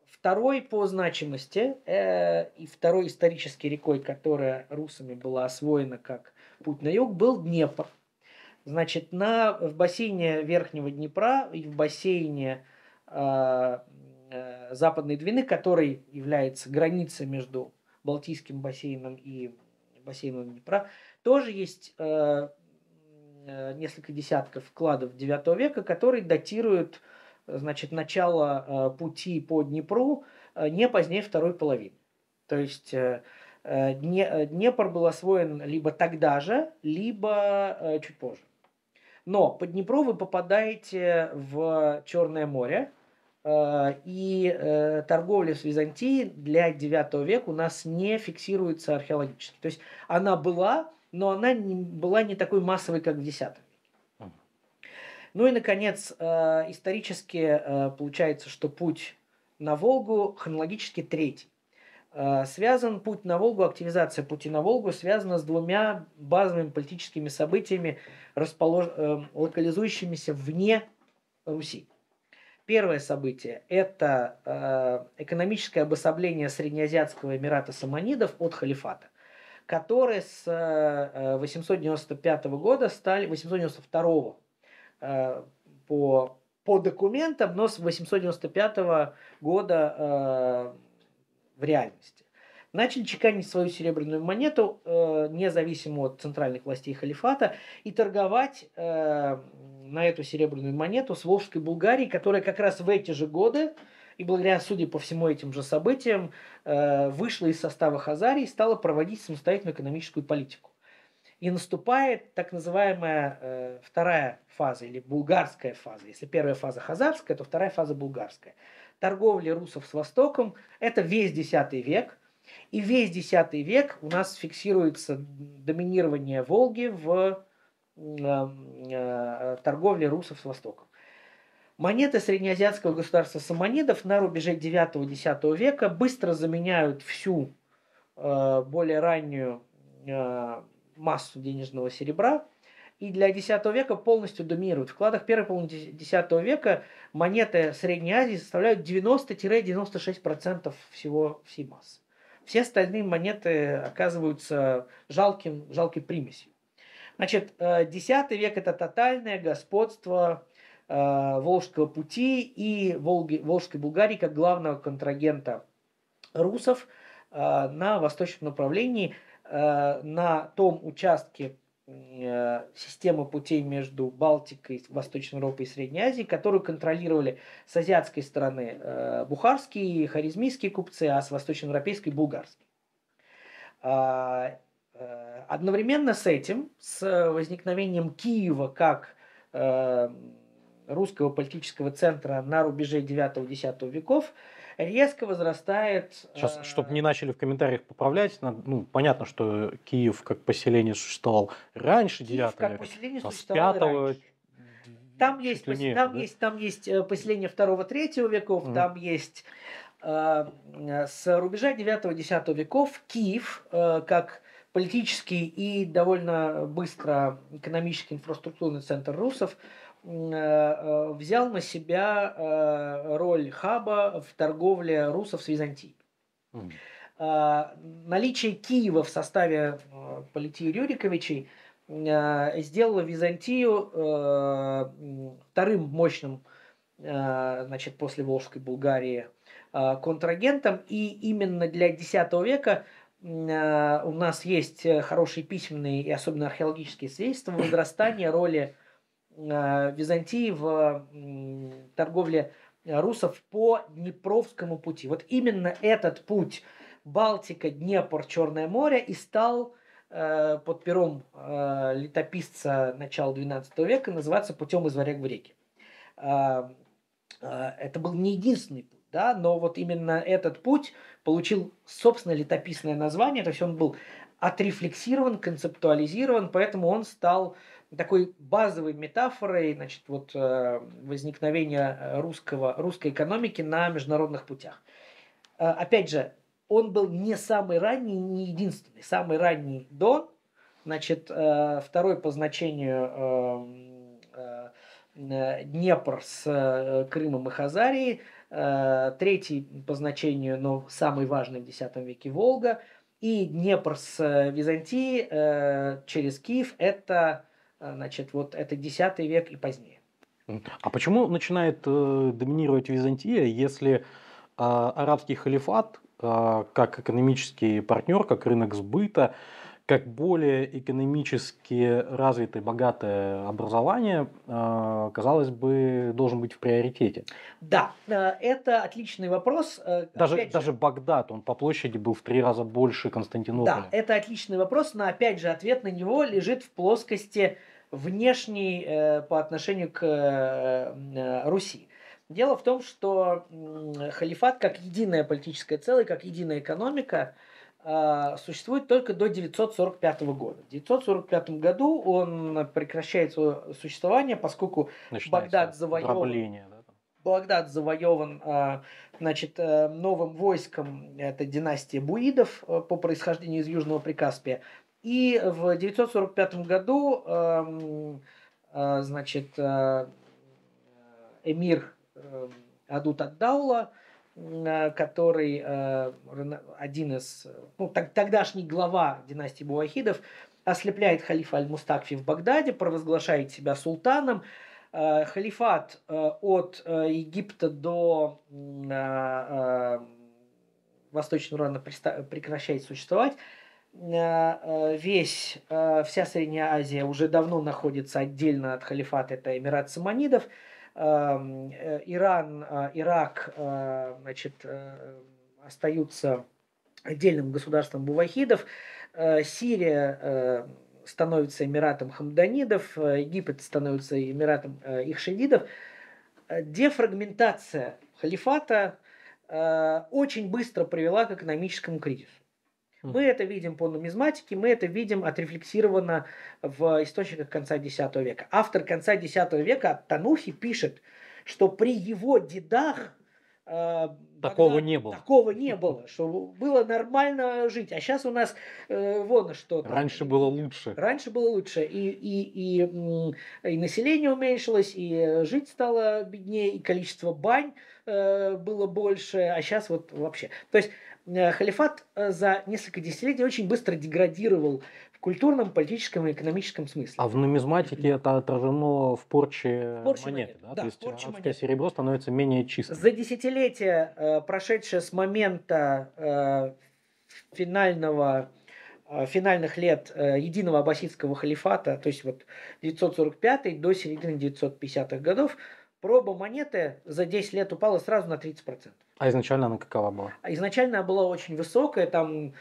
S2: второй по значимости э, и второй исторической рекой, которая русами была освоена как путь на юг, был Днепр. Значит, на, в бассейне Верхнего Днепра и в бассейне э, э, Западной Двины, который является границей между Балтийским бассейном и бассейна Днепра, тоже есть несколько десятков вкладов IX века, которые датируют значит, начало э, пути по Днепру э, не позднее второй половины. То есть э, э Днепр был освоен либо тогда же, либо э, чуть позже. Но по Днепру вы попадаете в Черное море, Э, и э, торговля с Византией для IX века у нас не фиксируется археологически. То есть она была, но она не, была не такой массовой, как в X веке. Ну и, наконец, э, исторически получается, что путь на Волгу хронологически третий. Связан путь на Волгу, активизация пути на Волгу связана с двумя базовыми политическими событиями, располож... локализующимися вне Руси. Первое событие – это э, экономическое обособление Среднеазиатского Эмирата Саманидов от халифата, которые с 895 года стали 892 по, по документам, но с 895 года в реальности. Начали чеканить свою серебряную монету, э, независимо от центральных властей халифата, и торговать э, на эту серебряную монету с Волжской Булгарией, которая как раз в эти же годы, и благодаря, судя по всему этим же событиям, э, вышла из состава Хазарии и стала проводить самостоятельную экономическую политику. И наступает так называемая э, вторая фаза или булгарская фаза. Если первая фаза хазарская, то вторая фаза булгарская. Торговля русов с Востоком – это весь X век – и весь X век у нас фиксируется доминирование Волги в э, э, торговле русов с Востоком. Монеты среднеазиатского государства саманидов на рубеже 9-10 века быстро заменяют всю э, более раннюю массу денежного серебра и для X века полностью доминируют. В вкладах первой половины X века монеты Средней Азии составляют 90-96% всего всей массы. Все остальные монеты оказываются жалким, жалкой примесью. Значит, X э, век это тотальное господство э, Волжского пути и Волги, Волжской Булгарии как главного контрагента русов э, на восточном направлении, на том участке Э, системы путей между Балтикой, Восточной Европой и Средней Азией, которую контролировали с азиатской стороны э, бухарские, харизмийские купцы, а с восточноевропейской – булгарские. Э, одновременно с этим, с возникновением Киева как русского политического центра на рубеже 9-10 веков, резко возрастает...
S1: Сейчас, э... чтобы не начали в комментариях поправлять, ну, понятно, что Киев как поселение существовал раньше 9
S2: как
S1: века,
S2: поселение
S1: а
S2: с 5
S1: раньше.
S2: Там есть, не, там, да? есть, там есть э, поселение 2-3 веков, mm. там есть э, с рубежа 9-10 веков Киев э, как политический и довольно быстро экономический инфраструктурный центр русов – взял на себя э, роль хаба в торговле русов с Византией. Mm. Наличие Киева в составе политии Рюриковичей сделало Византию вторым мощным значит, после Волжской Булгарии контрагентом. И именно для X века у нас есть хорошие письменные и особенно археологические свидетельства возрастания роли Э, Византии в торговле русов по Днепровскому пути. Вот именно этот путь Балтика, Днепр, Черное море и стал э, под пером э, летописца начала XII века называться путем из варяг в реки. Это был не единственный путь, да, но вот именно этот путь получил собственное летописное название, то есть он был отрефлексирован, концептуализирован, поэтому он стал такой базовой метафорой значит, вот, э, возникновения э, русского, русской экономики на международных путях. Э, опять же, он был не самый ранний, не единственный. Самый ранний Дон, значит, второй по значению Днепр с Крымом и Хазарией, третий по значению, но самый важный в X веке Волга, и Днепр с Византией через Киев – это значит, вот это X век и позднее.
S1: А почему начинает э, доминировать Византия, если э, арабский халифат, э, как экономический партнер, как рынок сбыта, как более экономически развитое, богатое образование, э, казалось бы, должен быть в приоритете.
S2: Да, э, это отличный вопрос.
S1: Э, даже, опять даже Багдад, он по площади был в три раза больше Константинополя.
S2: Да, это отличный вопрос, но опять же ответ на него лежит в плоскости внешний э, по отношению к э, э, Руси. Дело в том, что халифат как единая политическая целая, как единая экономика существует только до 945 года. В 945 году он прекращает свое существование, поскольку Багдад завоеван, да? Багдад завоеван значит, новым войском, это династия Буидов по происхождению из Южного Прикаспия, и в 945 году, эм, э, значит, э, эмир э, Адут Аддаула который один из, ну, тогдашний глава династии Бувахидов, ослепляет халифа Аль-Мустакфи в Багдаде, провозглашает себя султаном. Халифат от Египта до Восточного Ирана прекращает существовать. Весь, вся Средняя Азия уже давно находится отдельно от халифата, это Эмират Саманидов. Эм, э, Иран, э, Ирак э, значит, остаются отдельным государством бувахидов, Сирия становится Эмиратом Хамданидов, Египет становится Эмиратом Ихшидидов. Дефрагментация халифата очень быстро привела к экономическому кризису. Мы это видим по нумизматике, мы это видим отрефлексировано в источниках конца X века. Автор конца X века Танухи пишет, что при его дедах
S1: э, Такого не было.
S2: Такого не было, что было нормально жить. А сейчас у нас э, вон что.
S1: Раньше было лучше.
S2: Раньше было лучше. И, и, и, и население уменьшилось, и жить стало беднее, и количество бань э, было больше. А сейчас вот вообще. То есть халифат э, за несколько десятилетий очень быстро деградировал в культурном, политическом и экономическом смысле.
S1: А в нумизматике это отражено в порче, в порче монеты, монет, да? да? То есть арабское монет. серебро становится менее чистым.
S2: За десятилетия, э, прошедшее с момента финального финальных лет единого аббасидского халифата, то есть вот 945 до середины 950-х годов, проба монеты за 10 лет упала сразу на 30%.
S1: А изначально она какова была?
S2: А изначально она была очень высокая, там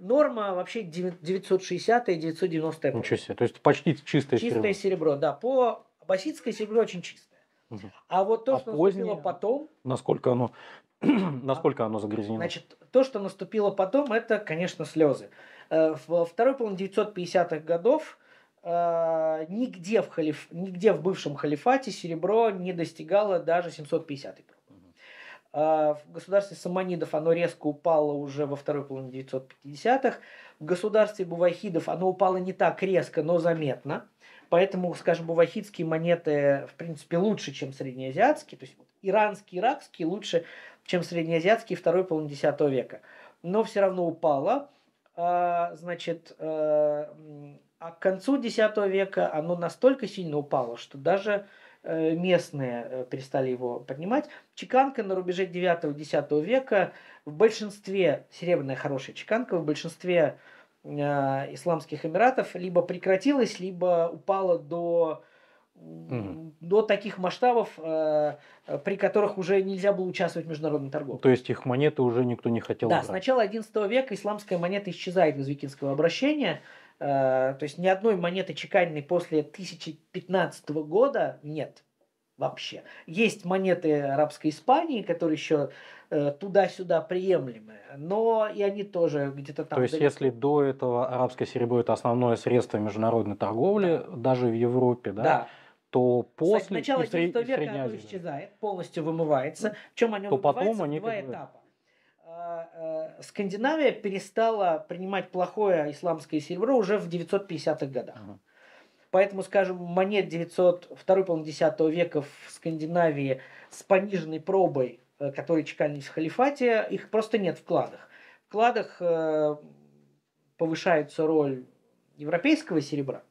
S2: норма вообще 960 и 990
S1: Ничего себе, то есть почти чистое,
S2: чистое серебро. серебро. да. По абасидское серебро очень чистое. Угу. А вот то, а что позднее, наступило потом...
S1: Насколько оно, (clears throat) насколько оно загрязнено?
S2: Значит, то, что наступило потом, это, конечно, слезы. Э, во второй половине 950-х годов э, нигде в, халиф... нигде в бывшем халифате серебро не достигало даже 750 -й. А, в государстве саманидов оно резко упало уже во второй половине 950-х. В государстве бувахидов оно упало не так резко, но заметно. Поэтому, скажем, бувахидские монеты, в принципе, лучше, чем среднеазиатские. То есть иранские, иракские лучше, чем среднеазиатские второй половины X века. Но все равно упало. А, значит, э, а к концу X века оно настолько сильно упало, что даже местные э, перестали его поднимать. Чеканка на рубеже 9-10 века в большинстве, серебряная хорошая чеканка, в большинстве э, исламских эмиратов либо прекратилась, либо упала до, угу. до таких масштабов, э, при которых уже нельзя было участвовать в международной торговле.
S1: То есть их монеты уже никто не хотел
S2: Да,
S1: брать.
S2: с начала 11 века исламская монета исчезает из узбекинского обращения – Э, то есть ни одной монеты чеканенной после 1015 года нет вообще. Есть монеты арабской Испании, которые еще э, туда-сюда приемлемые, но и они тоже где-то там.
S1: То есть, далеко. если до этого арабское серебро это основное средство международной торговли, даже в Европе, да? Да то после С
S2: начала 19 века оно исчезает, полностью вымывается. В чем о нем то потом они два этапа. Э, Скандинавия перестала принимать плохое исламское серебро уже в 950-х годах. Ага. Поэтому, скажем, монет 900, второй половины X века в Скандинавии с пониженной пробой, э, которые чеканились в халифате, их просто нет в кладах. В кладах э, повышается роль европейского серебра,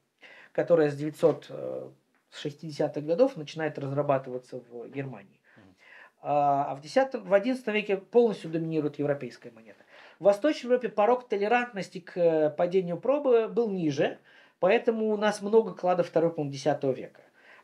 S2: которое с 960-х годов начинает разрабатываться в Германии. А, а в, 10, в 11 веке полностью доминирует европейская монета. В Восточной Европе порог толерантности к э, падению пробы был ниже, поэтому у нас много кладов второй половины X века.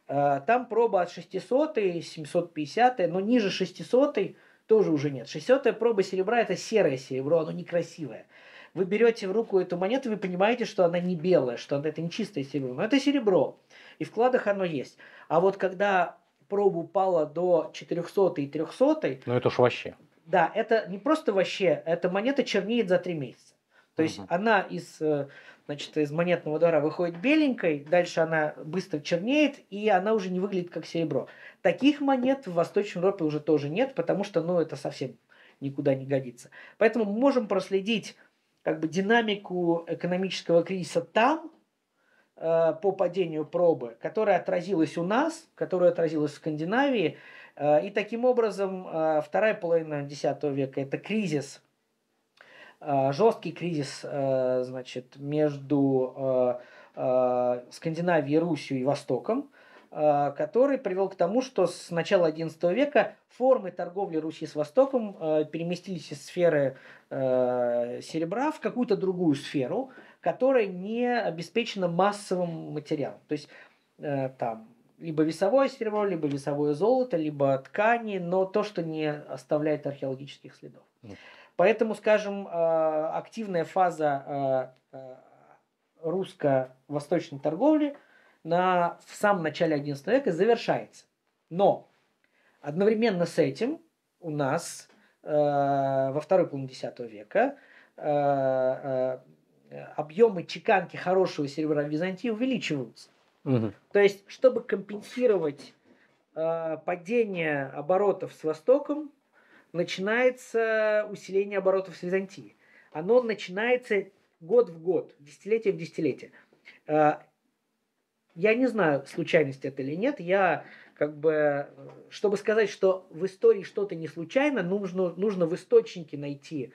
S2: А, там проба от 600, 750, но ниже 600 тоже уже нет. 600 проба серебра это серое серебро, оно некрасивое. Вы берете в руку эту монету, вы понимаете, что она не белая, что это не чистое серебро, но это серебро. И в кладах оно есть. А вот когда проба упала до 400 и 300.
S1: Ну это ж вообще.
S2: Да, это не просто вообще, эта монета чернеет за три месяца. То есть угу. она из, э, значит, из монетного двора выходит беленькой, дальше она быстро чернеет, и она уже не выглядит как серебро. Таких монет в Восточной Европе уже тоже нет, потому что ну, это совсем никуда не годится. Поэтому мы можем проследить как бы, динамику экономического кризиса там, по падению пробы, которая отразилась у нас, которая отразилась в Скандинавии, И таким образом, вторая половина X века – это кризис, жесткий кризис значит, между Скандинавией, Русью и Востоком, который привел к тому, что с начала XI века формы торговли Руси с Востоком переместились из сферы серебра в какую-то другую сферу, которая не обеспечена массовым материалом. То есть там либо весовое серебро, либо весовое золото, либо ткани, но то, что не оставляет археологических следов. Поэтому, скажем, активная фаза русско-восточной торговли на, в самом начале XI века завершается. Но одновременно с этим у нас э, во второй половине X века э, э, объемы чеканки хорошего серебра в Византии увеличиваются. Угу. То есть, чтобы компенсировать э, падение оборотов с Востоком, начинается усиление оборотов с Византией. Оно начинается год в год, десятилетие в десятилетие. Э, я не знаю, случайность это или нет. Я как бы, чтобы сказать, что в истории что-то не случайно, нужно, нужно в источнике найти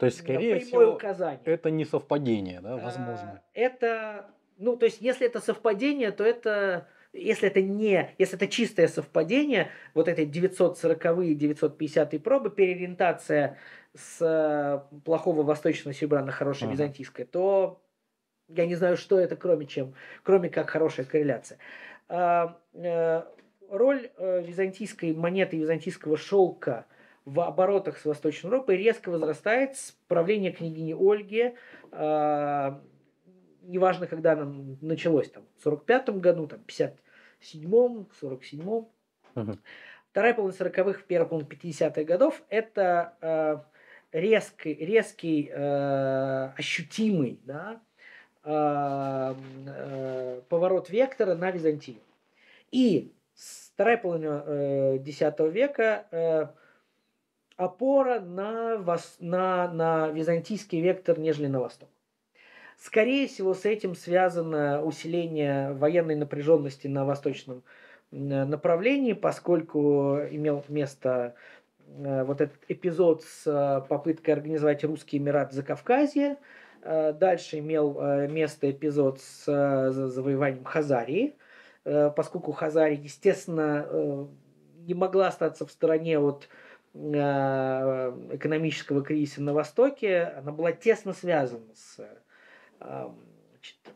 S1: то есть, скорее всего, указание. это не совпадение, да, возможно.
S2: Это, ну, то есть, если это совпадение, то это, если это не, если это чистое совпадение, вот этой 940-е, 950-е пробы, переориентация с э, плохого восточного серебра на хорошее ага. византийское, то я не знаю, что это, кроме чем, кроме как хорошая корреляция. А, э, роль э, византийской монеты, византийского шелка в оборотах с Восточной Европой резко возрастает с правления княгини Ольги. А, неважно, когда оно началось, там, в 45 году, там, 57-м, 47-м. Угу. Вторая половина 40-х, первая половина 50-х годов – это э, резкий, резкий э, ощутимый да, э, э, поворот вектора на Византию. И вторая половина э, X века э, опора на, вос, на, на византийский вектор, нежели на восток. Скорее всего, с этим связано усиление военной напряженности на восточном направлении, поскольку имел место Э, вот этот эпизод с э, попыткой организовать русский эмират за Кавказье. Э, дальше имел место эпизод с завоеванием Хазарии, поскольку Хазария, естественно, не могла остаться в стороне от экономического кризиса на Востоке, она была тесно связана с,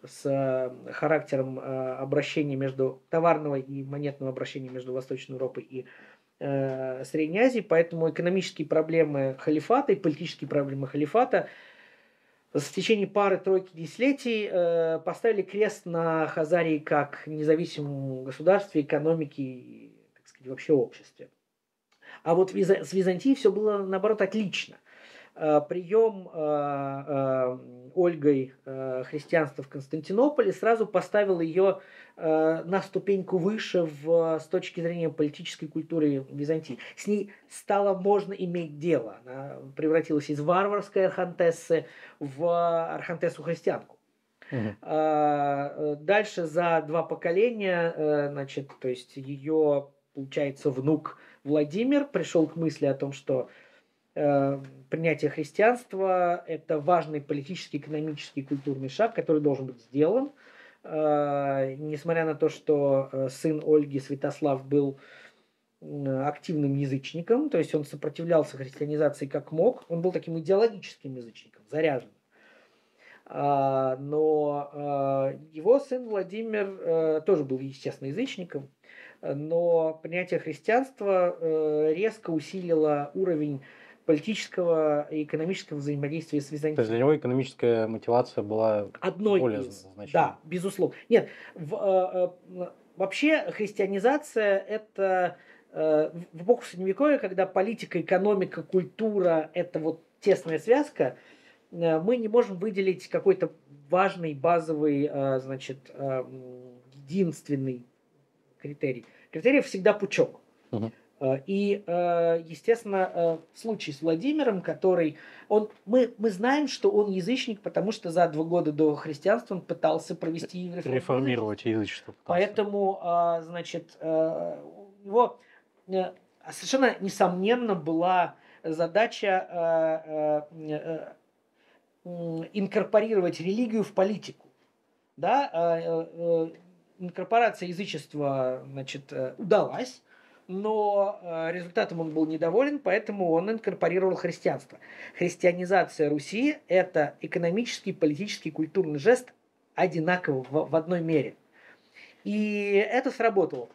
S2: с характером обращения между товарного и монетного обращения между Восточной Европой и э, Средней Азии, поэтому экономические проблемы халифата и политические проблемы халифата в течение пары-тройки десятилетий э, поставили крест на Хазарии как независимом государстве, экономике и, так сказать, вообще обществе. А вот с Византией все было, наоборот, отлично. Э, прием э, э, Ольгой христианства в Константинополе сразу поставил ее на ступеньку выше в, с точки зрения политической культуры Византии. С ней стало можно иметь дело. Она превратилась из варварской архантессы в архантессу-христианку. Угу. Дальше за два поколения, значит, то есть ее, получается, внук Владимир пришел к мысли о том, что Э, принятие христианства – это важный политический, экономический, культурный шаг, который должен быть сделан. Э, несмотря на то, что э, сын Ольги Святослав был активным язычником, то есть он сопротивлялся христианизации как мог, он был таким идеологическим язычником, заряженным. Но его сын Владимир тоже был, естественно, язычником, но принятие христианства резко усилило уровень политического и экономического взаимодействия с Византией.
S1: То есть для него экономическая мотивация была
S2: Одной более из, значительной. Да, безусловно. Нет, в, э, э, вообще христианизация это э, в эпоху Средневековья, когда политика, экономика, культура – это вот тесная связка, э, мы не можем выделить какой-то важный, базовый, э, значит, э, единственный критерий. Критерий всегда пучок. Угу. И, э, естественно, э, в случае с Владимиром, который... Он, мы, мы знаем, что он язычник, потому что за два года до христианства он пытался провести
S1: реформировать язычество.
S2: Пытался. Поэтому, значит, у него совершенно несомненно была задача инкорпорировать религию в политику. Да? Инкорпорация язычества значит, удалась, но результатом он был недоволен, поэтому он инкорпорировал христианство. Христианизация Руси – это экономический, политический, культурный жест одинаково в, в одной мере. И это сработало.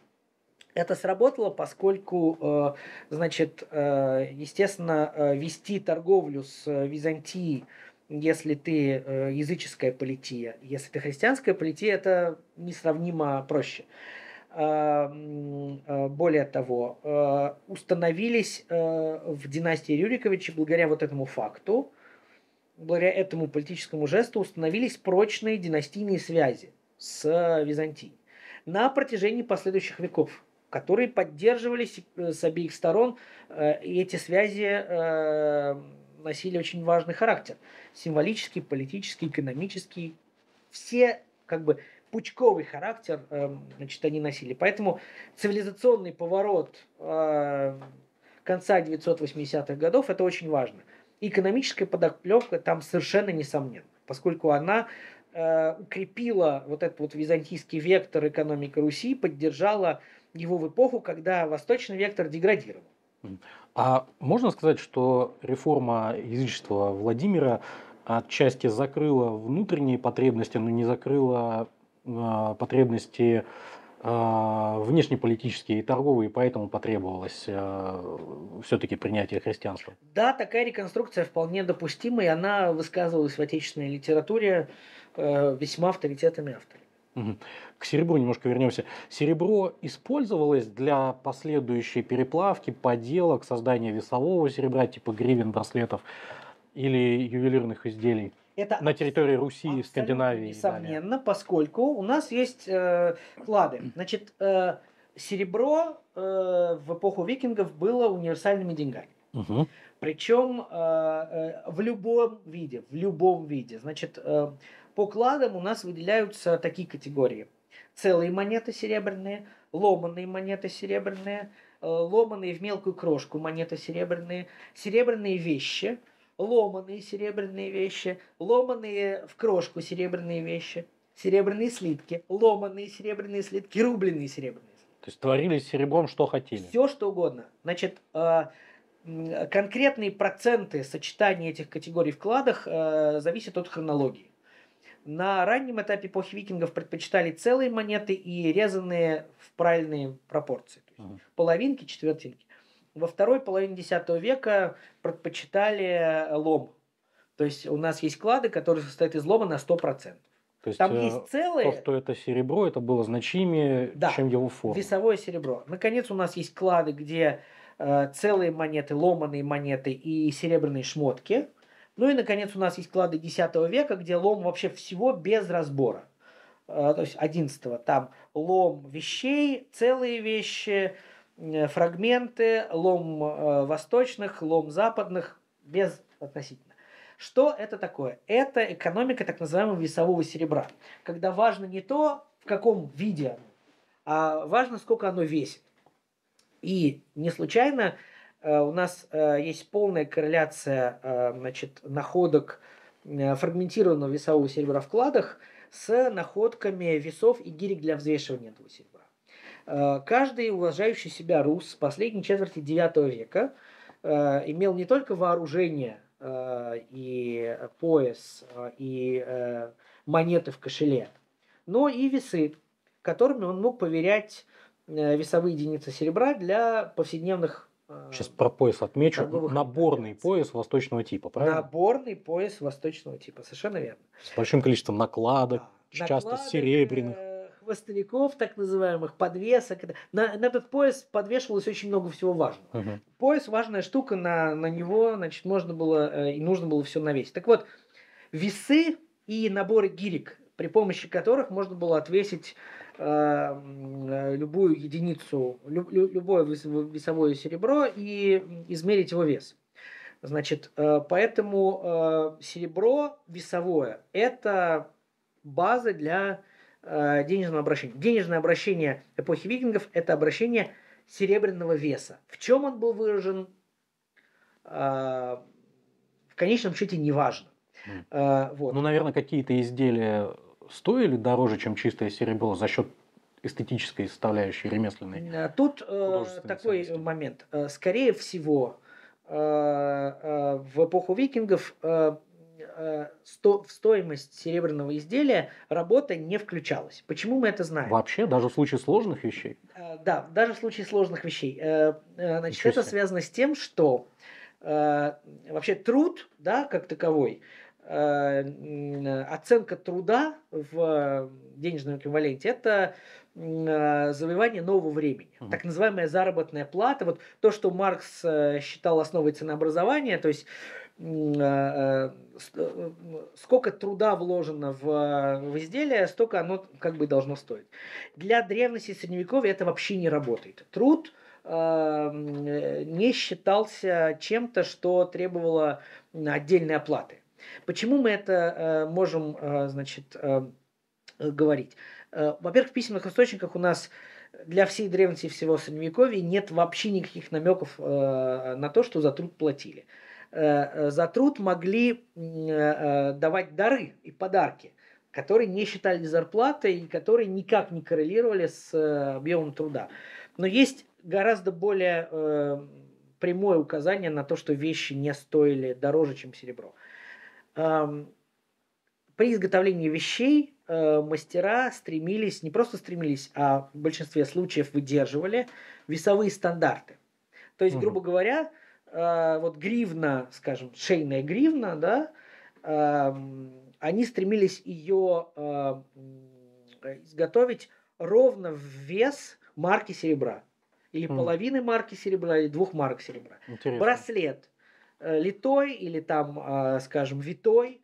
S2: Это сработало, поскольку, э, значит, э, естественно, э, вести торговлю с Византией, если ты языческая полития, если ты христианская полития, это несравнимо проще. Более того, установились в династии Рюриковича благодаря вот этому факту, благодаря этому политическому жесту установились прочные династийные связи с Византией на протяжении последующих веков которые поддерживались э, с обеих сторон, э, и эти связи э, носили очень важный характер. Символический, политический, экономический. Все как бы пучковый характер значит, они носили. Поэтому цивилизационный поворот конца 980-х годов это очень важно. Экономическая подоплека там совершенно несомненно, поскольку она укрепила вот этот вот византийский вектор экономики Руси, поддержала его в эпоху, когда восточный вектор деградировал.
S1: А можно сказать, что реформа язычества Владимира отчасти закрыла внутренние потребности, но не закрыла э, потребности э, внешнеполитические и торговые, поэтому потребовалось э, все-таки принятие христианства.
S2: Да, такая реконструкция вполне допустима, и она высказывалась в отечественной литературе э, весьма авторитетами авторов.
S1: К серебру немножко вернемся. Серебро использовалось для последующей переплавки, поделок, создания весового серебра, типа гривен, браслетов или ювелирных изделий это на территории Руси, Скандинавии.
S2: Несомненно, поскольку у нас есть э, клады. Значит, э, серебро э, в эпоху викингов было универсальными деньгами. Угу. Причем э, э, в любом виде, в любом виде. Значит, э, по кладам у нас выделяются такие категории. Целые монеты серебряные, ломаные монеты серебряные, э, ломаные в мелкую крошку монеты серебряные, серебряные вещи, ломаные серебряные вещи, ломаные в крошку серебряные вещи, серебряные слитки, ломаные серебряные слитки, рубленые серебряные слитки.
S1: То есть творили серебром что хотели?
S2: Все что угодно. Значит, э, конкретные проценты сочетания этих категорий вкладах э, зависят от хронологии. На раннем этапе эпохи викингов предпочитали целые монеты и резанные в правильные пропорции. То есть uh-huh. половинки, четвертинки. Во второй половине X века предпочитали лом. То есть у нас есть клады, которые состоят из лома на 100%.
S1: То есть, Там есть целые... То, что это серебро, это было значимее, да, чем его форма.
S2: весовое серебро. Наконец, у нас есть клады, где э, целые монеты, ломаные монеты и серебряные шмотки – ну и, наконец, у нас есть клады X века, где лом вообще всего без разбора. А, то есть 11 там лом вещей, целые вещи, фрагменты, лом э, восточных, лом западных, без относительно. Что это такое? Это экономика так называемого весового серебра. Когда важно не то, в каком виде оно, а важно, сколько оно весит. И не случайно Э, у нас э, есть полная корреляция э, значит, находок фрагментированного весового серебра в кладах с находками весов и гирек для взвешивания этого серебра. Каждый уважающий себя рус последней четверти IX века имел не только вооружение и пояс, и монеты в кошеле, но и весы, которыми он мог поверять весовые единицы серебра для повседневных
S1: Сейчас про пояс отмечу. Наборный пояс восточного типа, правильно?
S2: Наборный пояс восточного типа, совершенно верно.
S1: С большим количеством накладок, да. часто накладок, серебряных.
S2: Э, хвостовиков, так называемых, подвесок. На, на этот пояс подвешивалось очень много всего важного. Угу. Пояс важная штука, на, на него значит, можно было э, и нужно было все навесить. Так вот, весы и наборы гирек, при помощи которых можно было отвесить Э, любую единицу, любое весовое серебро и измерить его вес. Значит, э, поэтому э, серебро весовое – это база для денежного обращения. Денежное обращение эпохи викингов – это обращение серебряного веса. В чем он был выражен, в конечном счете не важно.
S1: Mm. Вот. Ну, наверное, какие-то изделия стоили дороже, чем чистое серебро за счет эстетической составляющей ремесленной.
S2: Тут э, такой момент. Э, скорее всего, э, э, в эпоху викингов э, э, сто, в стоимость серебряного изделия работа не включалась. Почему мы это знаем?
S1: Вообще, даже в случае сложных вещей?
S2: Э, да, даже в случае сложных вещей. Э, э, значит, это связано с тем, что э, вообще труд, да, как таковой, э, оценка труда в денежном эквиваленте – это э, завоевание нового времени. Mm-hmm. Так называемая заработная плата. Вот то, что Маркс э, считал основой ценообразования, то есть сколько труда вложено в, в изделие, столько оно как бы должно стоить. Для древности Средневековья это вообще не работает. Труд не считался чем-то, что требовало отдельной оплаты. Почему мы это э, можем, э, значит, э, говорить? Во-первых, в письменных источниках у нас для всей древности всего Средневековья нет вообще никаких намеков на то, что за труд платили. За труд могли давать дары и подарки, которые не считали зарплатой и которые никак не коррелировали с объемом труда. Но есть гораздо более прямое указание на то, что вещи не стоили дороже, чем серебро при изготовлении вещей э, мастера стремились, не просто стремились, а в большинстве случаев выдерживали весовые стандарты. То есть, грубо говоря, э, вот гривна, скажем, шейная гривна, да, они стремились ее э, изготовить ровно в вес марки серебра. Или mm. половины марки серебра, или двух марок серебра. Интересно. Браслет литой или там, а, скажем, витой,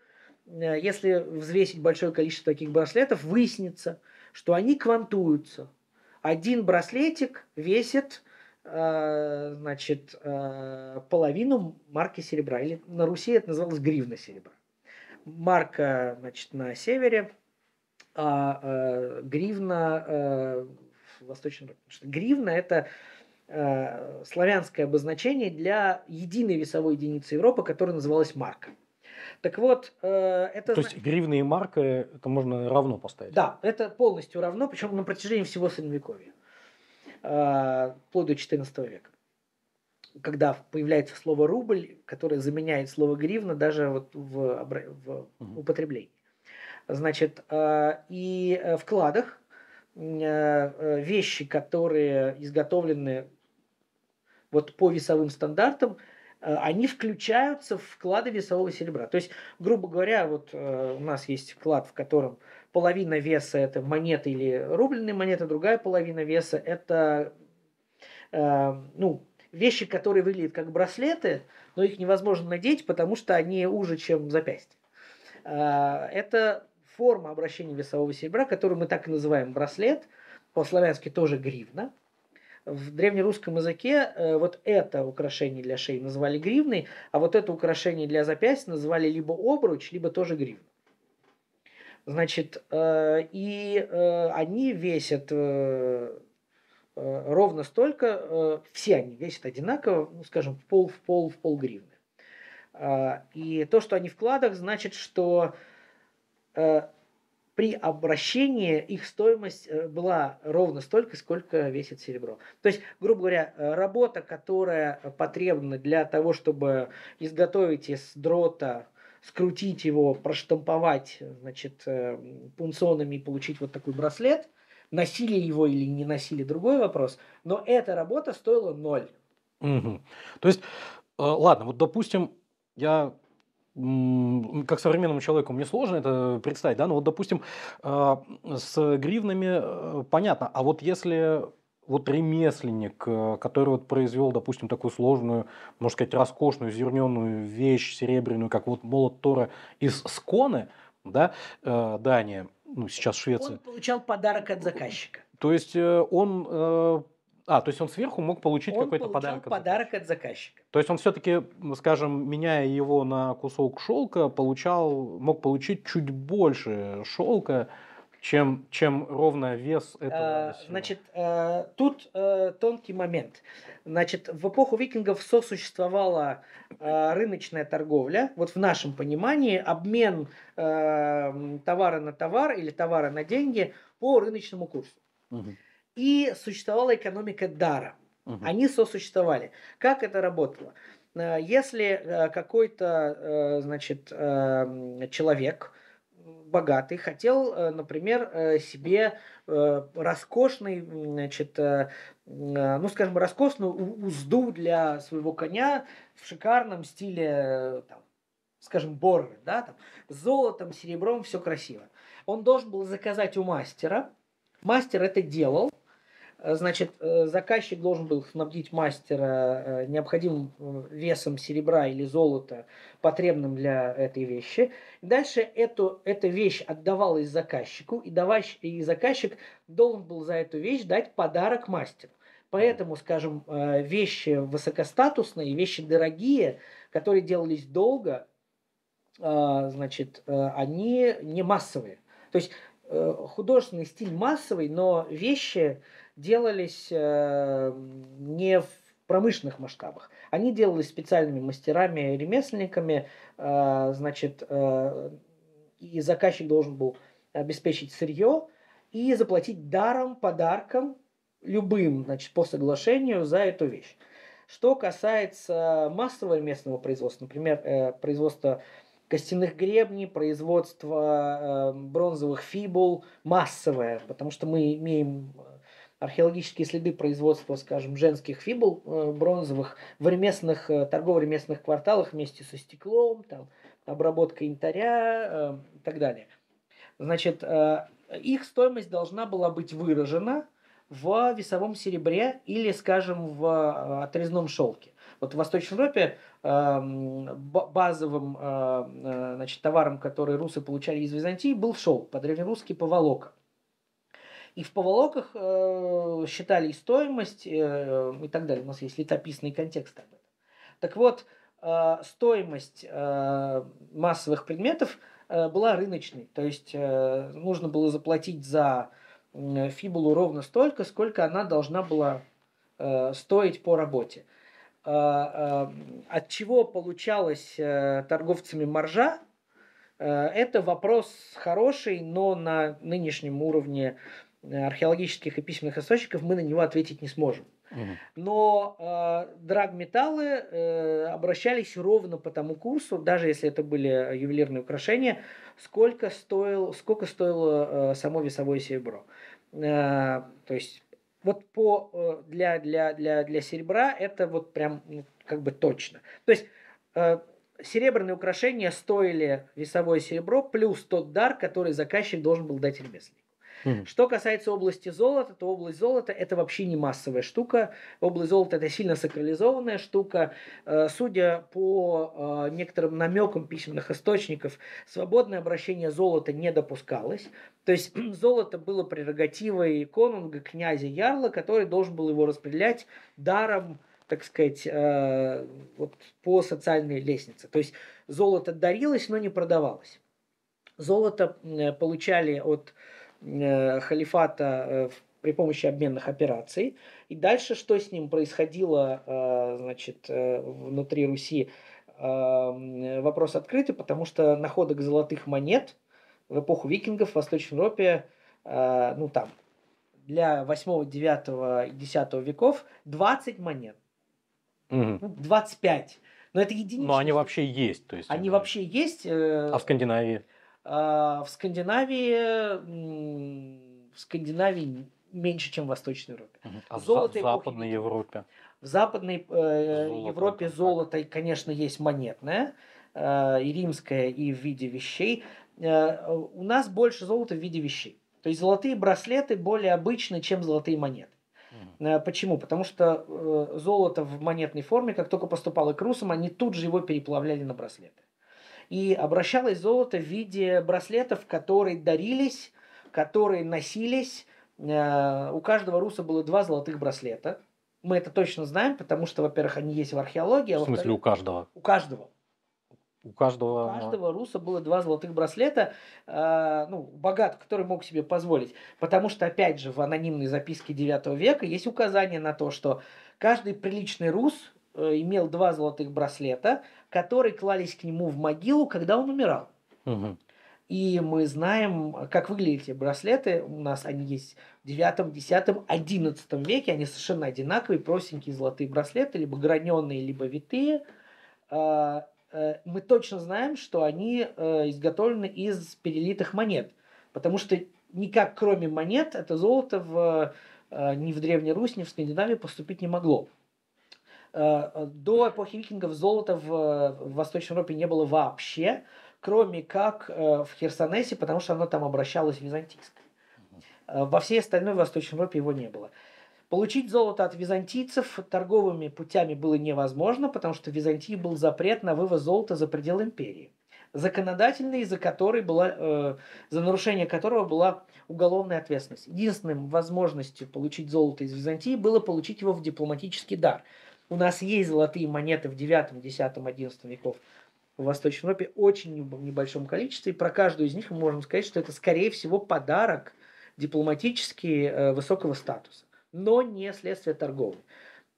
S2: э, если взвесить большое количество таких браслетов, выяснится, что они квантуются. Один браслетик весит э, значит, половину марки серебра. Или на Руси это называлось гривна серебра. Марка значит, на севере, а гривна в восточном. Гривна это Э, славянское обозначение для единой весовой единицы Европы, которая называлась марка. Так вот, э, это...
S1: То есть гривны и марка это можно равно поставить?
S2: Да, это полностью равно, причем на протяжении всего Средневековья, э, вплоть до XIV века. Когда появляется слово рубль, которое заменяет слово гривна даже вот в, в употреблении. Значит, и в кладах вещи, которые изготовлены вот по весовым стандартам, э, они включаются в вклады весового серебра. То есть, грубо говоря, вот э, у нас есть вклад, в котором половина веса это монеты или рубленые монеты, другая половина веса это э, ну, вещи, которые выглядят как браслеты, но их невозможно надеть, потому что они уже, чем запястье. Это форма обращения весового серебра, которую мы так и называем браслет, по-славянски тоже гривна – в древнерусском языке э, вот это украшение для шеи называли гривной, а вот это украшение для запястья называли либо обруч, либо тоже гривну. Значит, э, и э, они весят ровно столько, все они весят одинаково, ну, скажем, в пол, в пол, в пол гривны. И то, что они в значит, что при обращении их стоимость э, была ровно столько, сколько весит серебро. То есть, грубо говоря, э, работа, которая потребна для того, чтобы изготовить из дрота, скрутить его, проштамповать, значит, э, пунцонами и получить вот такой браслет, носили его или не носили, другой вопрос, но эта работа стоила ноль.
S1: Угу. То есть, ладно, вот допустим, я как современному человеку мне сложно это представить, да, но вот, допустим, а, с гривнами э, понятно, а вот если вот ремесленник, э, который вот произвел, допустим, такую сложную, можно сказать, роскошную зерненную вещь серебряную, как вот молот Тора из Сконы, да, э, Дания, ну, сейчас Швеция. Он
S2: получал подарок от заказчика.
S1: То есть он а, то есть он сверху мог получить какой-то подарок.
S2: подарок от заказчика.
S1: То есть он все-таки, скажем, меняя его на кусок шелка, получал, мог получить чуть больше шелка, чем, чем ровно вес этого.
S2: А, значит, а, тут а, тонкий момент. Значит, в эпоху викингов сосуществовала а, рыночная торговля. Вот в нашем понимании обмен а, товара на товар или товара на деньги по рыночному курсу.
S1: Угу.
S2: И существовала экономика дара.
S1: Угу.
S2: Они сосуществовали. Как это работало? Если какой-то, значит, человек богатый хотел, э, например, э, себе э, роскошный, значит, ну, скажем, роскошную узду для своего коня в шикарном стиле, там, скажем, боры, да, там, с золотом, серебром, все красиво. Он должен был заказать у мастера. Мастер это делал, Э, значит, э, заказчик должен был снабдить мастера э, необходимым весом серебра или золота, потребным для этой вещи. Дальше эту, эта вещь отдавалась заказчику, и, давач, и заказчик должен был за эту вещь дать подарок мастеру. Поэтому, скажем, вещи высокостатусные, вещи дорогие, которые делались долго, значит, они не массовые. То есть художественный стиль массовый, но вещи делались э, не в промышленных масштабах. Они делались специальными мастерами, ремесленниками, э, значит, э, и заказчик должен был обеспечить сырье и заплатить даром, подарком, любым, значит, по соглашению за эту вещь. Что касается массового ремесленного производства, например, производства костяных гребней, производства бронзовых фибул, массовое, потому что мы имеем археологические следы производства, скажем, женских фибул э, бронзовых в ремесленных, э, торгово-ремесленных кварталах вместе со стеклом, там, обработка янтаря э, и так далее. Значит, их стоимость должна была быть выражена в весовом серебре или, скажем, в отрезном шелке. Вот в Восточной Европе базовым значит, товаром, который русы получали из Византии, был шелк, по-древнерусски поволока. И в поволоках э, считали и стоимость э, и так далее. У нас есть летописный контекст об этом. Так вот, э, стоимость э, массовых предметов э, была рыночной. То есть э, нужно было заплатить за э, фибулу ровно столько, сколько она должна была э, стоить по работе. Э, э, от чего получалось э, торговцами маржа, это вопрос хороший, но на нынешнем уровне археологических и письменных источников мы на него ответить не сможем. Но э, драгметаллы э, обращались ровно по тому курсу, даже если это были ювелирные украшения, сколько, стоил, сколько стоило э, само весовое серебро. Э, то есть вот по, э, для, для, для, для серебра это вот прям ну, как бы точно. То есть э, серебряные украшения стоили весовое серебро плюс тот дар, который заказчик должен был дать ремесленнику. Что касается области золота, то область золота это вообще не массовая штука. Область золота это сильно сакрализованная штука. Э, судя по э, некоторым намекам письменных источников, свободное обращение золота не допускалось. То есть (clears throat) золото было прерогативой конунга, князя Ярла, который должен был его распределять даром так сказать, э, вот по социальной лестнице. То есть золото дарилось, но не продавалось. Золото получали от халифата э, при помощи обменных операций. И дальше что с ним происходило э, значит, внутри Руси, вопрос открытый, потому что находок золотых монет в эпоху викингов в Восточной Европе, ну там, для 8, 9 и 10 веков 20 монет.
S1: Угу.
S2: 25. Но это единицы.
S1: Но они вообще есть. То есть
S2: они, они вообще есть.
S1: А в Скандинавии?
S2: А, в Скандинавии, в Скандинавии меньше, чем в Восточной Европе.
S1: А золото в Западной Европе?
S2: В Западной э, золото Европе золото, конечно, есть монетное, э, и римское, и в виде вещей. Э, у нас больше золота в виде вещей. То есть золотые браслеты более обычны, чем золотые монеты. Э, почему? Потому что э, золото в монетной форме, как только поступало к русам, они тут же его переплавляли на браслеты и обращалось золото в виде браслетов, которые дарились, которые носились. Э, у каждого руса было два золотых браслета. Мы это точно знаем, потому что, во-первых, они есть в археологии. А
S1: в смысле у каждого?
S2: У каждого.
S1: У каждого...
S2: У каждого руса было два золотых браслета, э, ну, богат, который мог себе позволить. Потому что, опять же, в анонимной записке 9 века есть указание на то, что каждый приличный рус э, имел два золотых браслета, которые клались к нему в могилу, когда он умирал.
S1: Мгм.
S2: И мы знаем, как выглядят эти браслеты. У нас они есть в 9, 10, 11 веке. Они совершенно одинаковые, простенькие золотые браслеты, либо граненые, либо витые. А, э, Мы точно знаем, что они э, изготовлены из перелитых монет. Потому что никак кроме монет это золото в, э, ни в Древней Руси, ни в Скандинавии поступить не могло. Э, До эпохи викингов золота в, в Восточной Европе не было вообще, кроме как э, в Херсонесе, потому что оно там обращалось в византийское. Э, Во всей остальной Восточной Европе его не было. Получить золото от византийцев торговыми путями было невозможно, потому что в Византии был запрет на вывоз золота за пределы империи. Законодательный, за который была, э, за нарушение которого была уголовная ответственность. Единственной возможностью получить золото из Византии было получить его в дипломатический дар. У нас есть золотые монеты в 9, 10, 11 веков в Восточной Европе очень неб- небольшом количестве. И про каждую из них мы можем сказать, что это, скорее всего, подарок дипломатический э, высокого статуса, но не следствие торговли.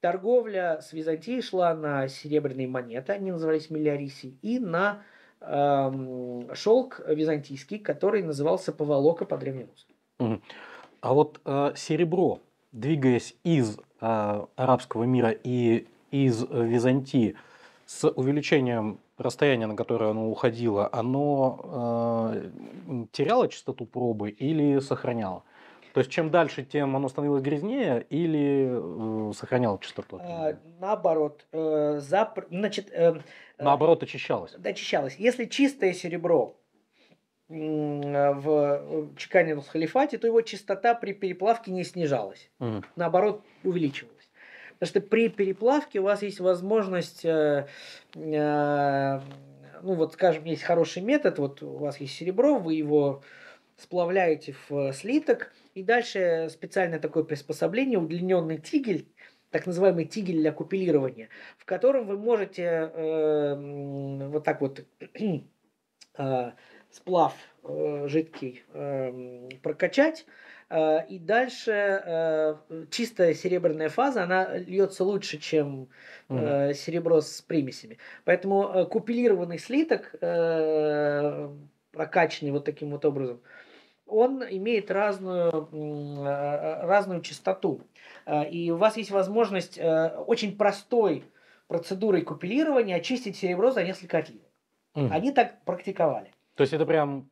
S2: Торговля с Византией шла на серебряные монеты, они назывались миллиарисии, и на эм, шелк византийский, который назывался поволока по-древнерусски.
S1: А вот э, серебро, двигаясь из э, арабского мира и из э, Византии, с увеличением расстояния, на которое оно уходило, оно э, теряло чистоту пробы или сохраняло? То есть чем дальше, тем оно становилось грязнее или э, сохраняло чистоту?
S2: А, наоборот, э, запр- значит, э, э,
S1: Наоборот, очищалось.
S2: очищалось. Если чистое серебро в чеканилось в халифате, то его чистота при переплавке не снижалась.
S1: Мгм.
S2: наоборот, увеличивалась. Потому что при переплавке у вас есть возможность, э, э, ну вот, скажем, есть хороший метод, вот у вас есть серебро, вы его сплавляете в слиток, и дальше специальное такое приспособление, удлиненный тигель, так называемый тигель для купилирования, в котором вы можете э, вот так вот (clears throat) э, сплав э, жидкий э, прокачать, э, и дальше э, чистая серебряная фаза, она льется лучше, чем э, серебро с примесями. Поэтому э, купилированный слиток, э, прокачанный вот таким вот образом, он имеет разную, э, разную частоту. Э, И у вас есть возможность э, очень простой процедурой купилирования очистить серебро за несколько отливок.
S1: Мгм.
S2: Они так практиковали.
S1: То есть это прям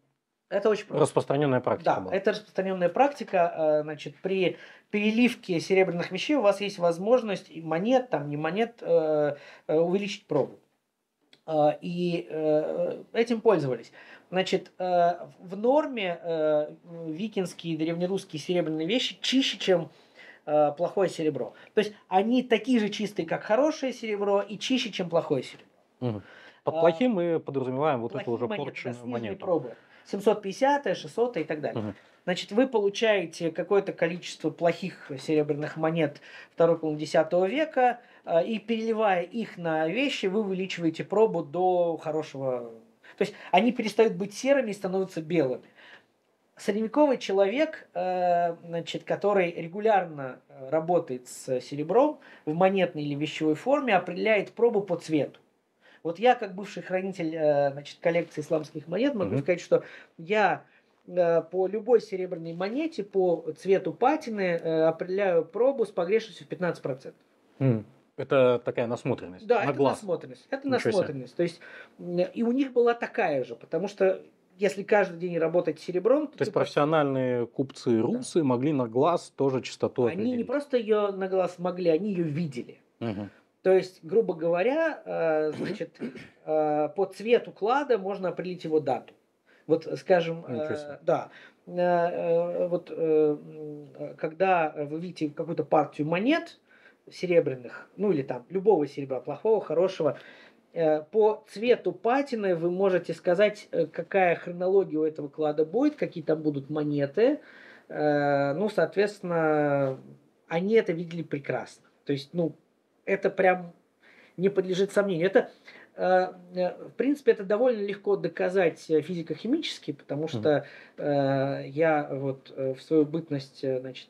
S2: Это очень просто.
S1: распространенная практика
S2: Да,
S1: была.
S2: это распространенная практика. э, Значит, при переливке серебряных вещей у вас есть возможность монет, там не монет, э, э, увеличить пробу. И этим пользовались. Значит, в норме викинские и древнерусские серебряные вещи чище, чем плохое серебро. То есть они такие же чистые, как хорошее серебро, и чище, чем плохое серебро.
S1: Мгм. Под
S2: А,
S1: плохим мы подразумеваем вот эту уже порченную монету.
S2: пробы. 750, 600 и так далее.
S1: Мгм.
S2: Значит, вы получаете какое-то количество плохих серебряных монет второй половины X века, э, и переливая их на вещи, вы увеличиваете пробу до хорошего... То есть они перестают быть серыми и становятся белыми. Средневековый человек, э, значит, который регулярно э, работает с серебром в монетной или вещевой форме, определяет пробу по цвету. Вот я, как бывший хранитель э, значит, коллекции исламских монет, могу
S1: Мгм.
S2: сказать, что я э, по любой серебряной монете, по цвету патины э, определяю пробу с погрешностью в 15%.
S1: М. Это такая насмотренность.
S2: Да,
S1: на
S2: это
S1: глаз.
S2: насмотренность. Это
S1: Ничего себе.
S2: насмотренность. То есть и у них была такая же, потому что если каждый день работать серебром,
S1: То есть
S2: ты
S1: профессиональные купцы русы могли на глаз тоже чистоту
S2: они не
S1: определить.
S2: просто ее на глаз могли, они ее видели.
S1: Мгм.
S2: То есть, грубо говоря, э, значит, э, по цвету клада можно определить его дату. Вот, скажем, э, да, э, э, вот э, когда вы видите какую-то партию монет серебряных, ну или там любого серебра, плохого, хорошего, по цвету патины вы можете сказать, какая хронология у этого клада будет, какие там будут монеты. Ну, соответственно, они это видели прекрасно. То есть, ну, это прям не подлежит сомнению. Это э, в принципе, это довольно легко доказать физико-химически, потому что э, я вот в свою бытность, значит,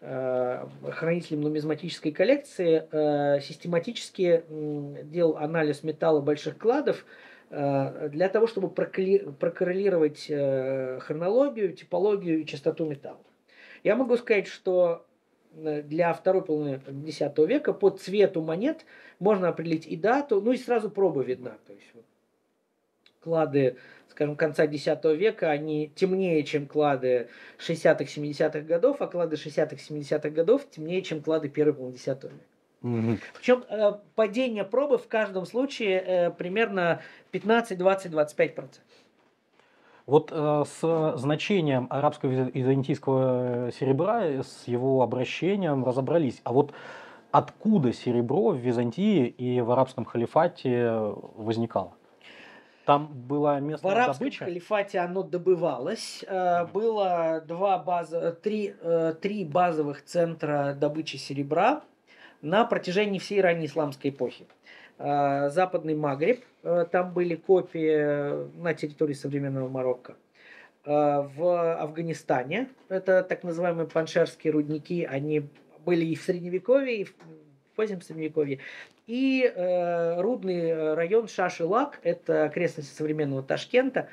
S2: хранителем нумизматической коллекции систематически делал анализ металла больших кладов для того, чтобы прокоррелировать хронологию, типологию и частоту металла. Я могу сказать, что Э, для второй половины X века по цвету монет можно определить и дату, ну и сразу проба видна. То есть вот, клады, скажем, конца X века, они темнее, чем клады 60-х, 70-х годов, а клады 60-х, 70-х годов темнее, чем клады первой половины X века. Угу. Причем э, падение пробы в каждом случае э, примерно 15, 20, 25 процентов.
S1: Вот э, с значением арабского византийского серебра, с его обращением разобрались. А вот откуда серебро в Византии и в арабском халифате возникало? Там было место
S2: В арабском добыча? халифате оно добывалось. Э, было два база, три, э, три базовых центра добычи серебра на протяжении всей ранней исламской эпохи. Э, Западный Магриб, э, там были копии э, на территории современного Марокко. В Афганистане, это так называемые паншерские рудники, они были и в Средневековье, и в позднем Средневековье. И рудный район Шашилак, это окрестности современного Ташкента,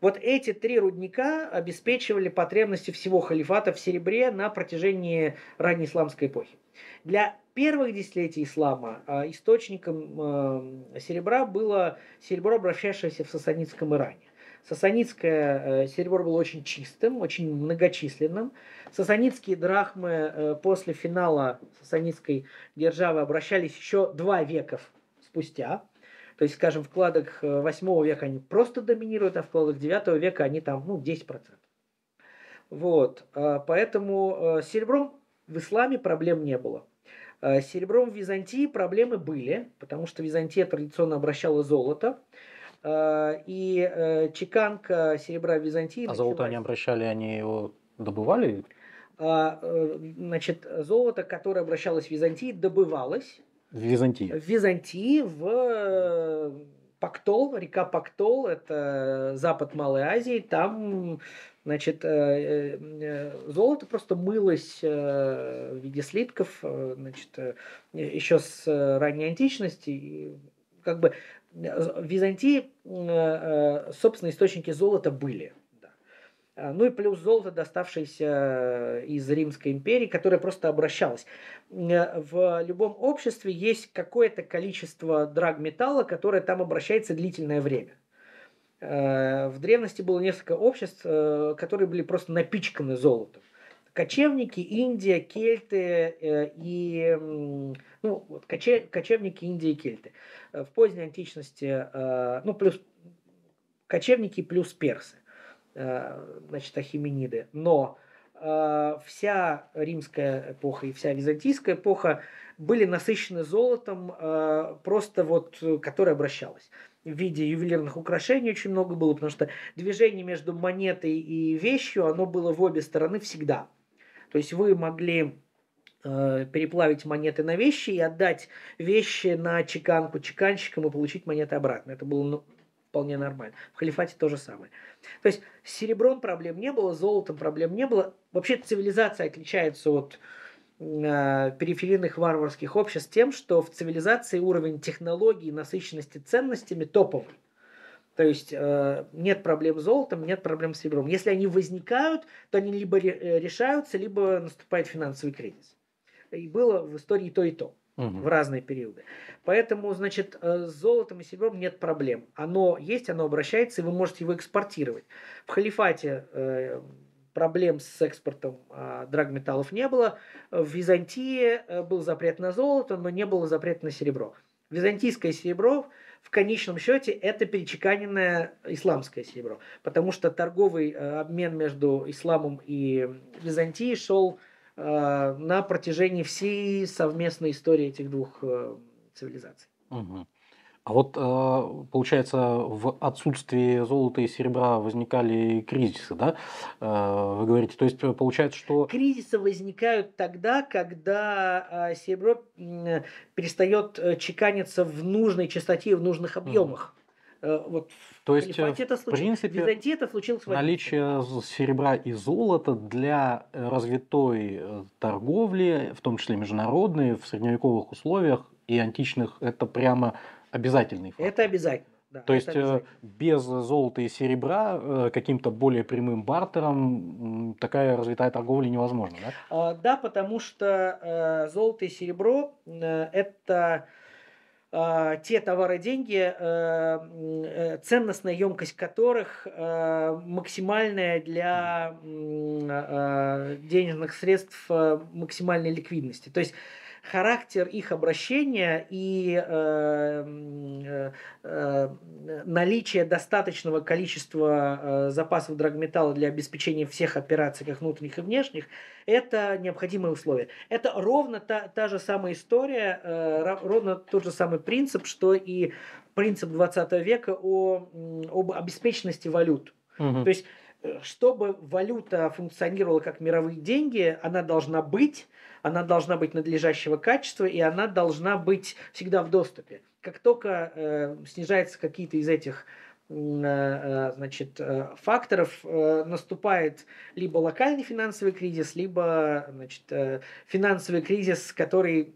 S2: вот эти три рудника обеспечивали потребности всего халифата в серебре на протяжении ранней исламской эпохи. Для первых десятилетий ислама а, источником а, серебра было серебро, обращавшееся в сасанитском Иране. Сасанитское э, серебро было очень чистым, очень многочисленным. Сасанитские драхмы э, после финала сасанитской державы обращались еще два века спустя. То есть, скажем, в вкладах 8 э, века они просто доминируют, а в вкладах 9 века они там ну, 10%. Вот. Поэтому серебром в исламе проблем не было. С серебром в Византии проблемы были, потому что Византия традиционно обращала золото. И э, чеканка серебра в Византии...
S1: А золото они обращали, они его добывали?
S2: Э, значит, золото, которое обращалось в Византии, добывалось.
S1: В Византии?
S2: В Византии, в э, Пактол, река Пактол, это запад Малой Азии, там Значит, э, э, э, золото просто мылось в виде слитков, значит, еще с ранней античности. И как бы в Византии, собственно, источники золота были. Ну и плюс золото, доставшееся из Римской империи, которое просто обращалось. В любом обществе есть какое-то количество драгметалла, которое там обращается длительное время. Э, в древности было несколько обществ, э, которые были просто напичканы золотом. Кочевники, Индия, кельты э, и... Ну, вот, коче, кочевники, Индия и кельты. В поздней античности, ну, плюс кочевники плюс персы, значит, ахимениды. Но вся римская эпоха и вся византийская эпоха были насыщены золотом, просто вот, которое обращалось в виде ювелирных украшений очень много было, потому что движение между монетой и вещью, оно было в обе стороны всегда. То есть вы могли э, переплавить монеты на вещи и отдать вещи на чеканку чеканщикам и получить монеты обратно. Это было ну, вполне нормально. В халифате то же самое. То есть с серебром проблем не было, с золотом проблем не было. Вообще цивилизация отличается от периферийных варварских обществ тем, что в цивилизации уровень технологий и насыщенности ценностями топовый. То есть э, нет проблем с золотом, нет проблем с серебром. Если они возникают, то они либо э, решаются, либо наступает финансовый кризис. И было в истории то и то угу. в разные периоды. Поэтому, значит, с золотом и серебром нет проблем. Оно есть, оно обращается, и вы можете его экспортировать. В халифате проблем с экспортом а, драгметаллов не было. В Византии э, был запрет на золото, но не было запрета на серебро. Византийское серебро в конечном счете это перечеканенное исламское серебро, потому что торговый э, обмен между исламом и Византией шел э, на протяжении всей совместной истории этих двух цивилизаций.
S1: Угу. А вот э, получается, в отсутствии золота и серебра возникали кризисы, да? Э, вы говорите, то есть получается, что...
S2: Кризисы возникают тогда, когда серебро перестает чеканиться в нужной частоте и в нужных объемах.
S1: Вот то есть, это в принципе,
S2: Византии это случилось
S1: наличие серебра и золота для развитой торговли, в том числе международной, в средневековых условиях и античных, это прямо обязательный фактор.
S2: Это обязательно.
S1: Да, То есть э, без золота и серебра э, каким-то более прямым бартером такая развитая торговля невозможна, да?
S2: А, да, потому что э, золото и серебро это те товары деньги, ценностная емкость которых максимальная для денежных средств максимальной ликвидности. То есть характер их обращения и э, э, э, наличие достаточного количества э, запасов драгметалла для обеспечения всех операций, как внутренних и внешних, это необходимые условия. Это ровно та, та же самая история, э, ровно тот же самый принцип, что и принцип 20 века о, об обеспеченности валют. Угу. То есть чтобы валюта функционировала как мировые деньги, она должна быть, она должна быть надлежащего качества, и она должна быть всегда в доступе. Как только э, снижаются какие-то из этих э, э значит, э, факторов, наступает либо локальный финансовый кризис, либо значит, финансовый кризис, который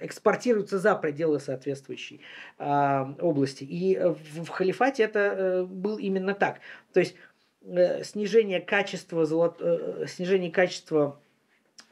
S2: экспортируется за пределы соответствующей э, области. И в, в халифате это э, был именно так. То есть э, снижение качества, золот... э, снижение качества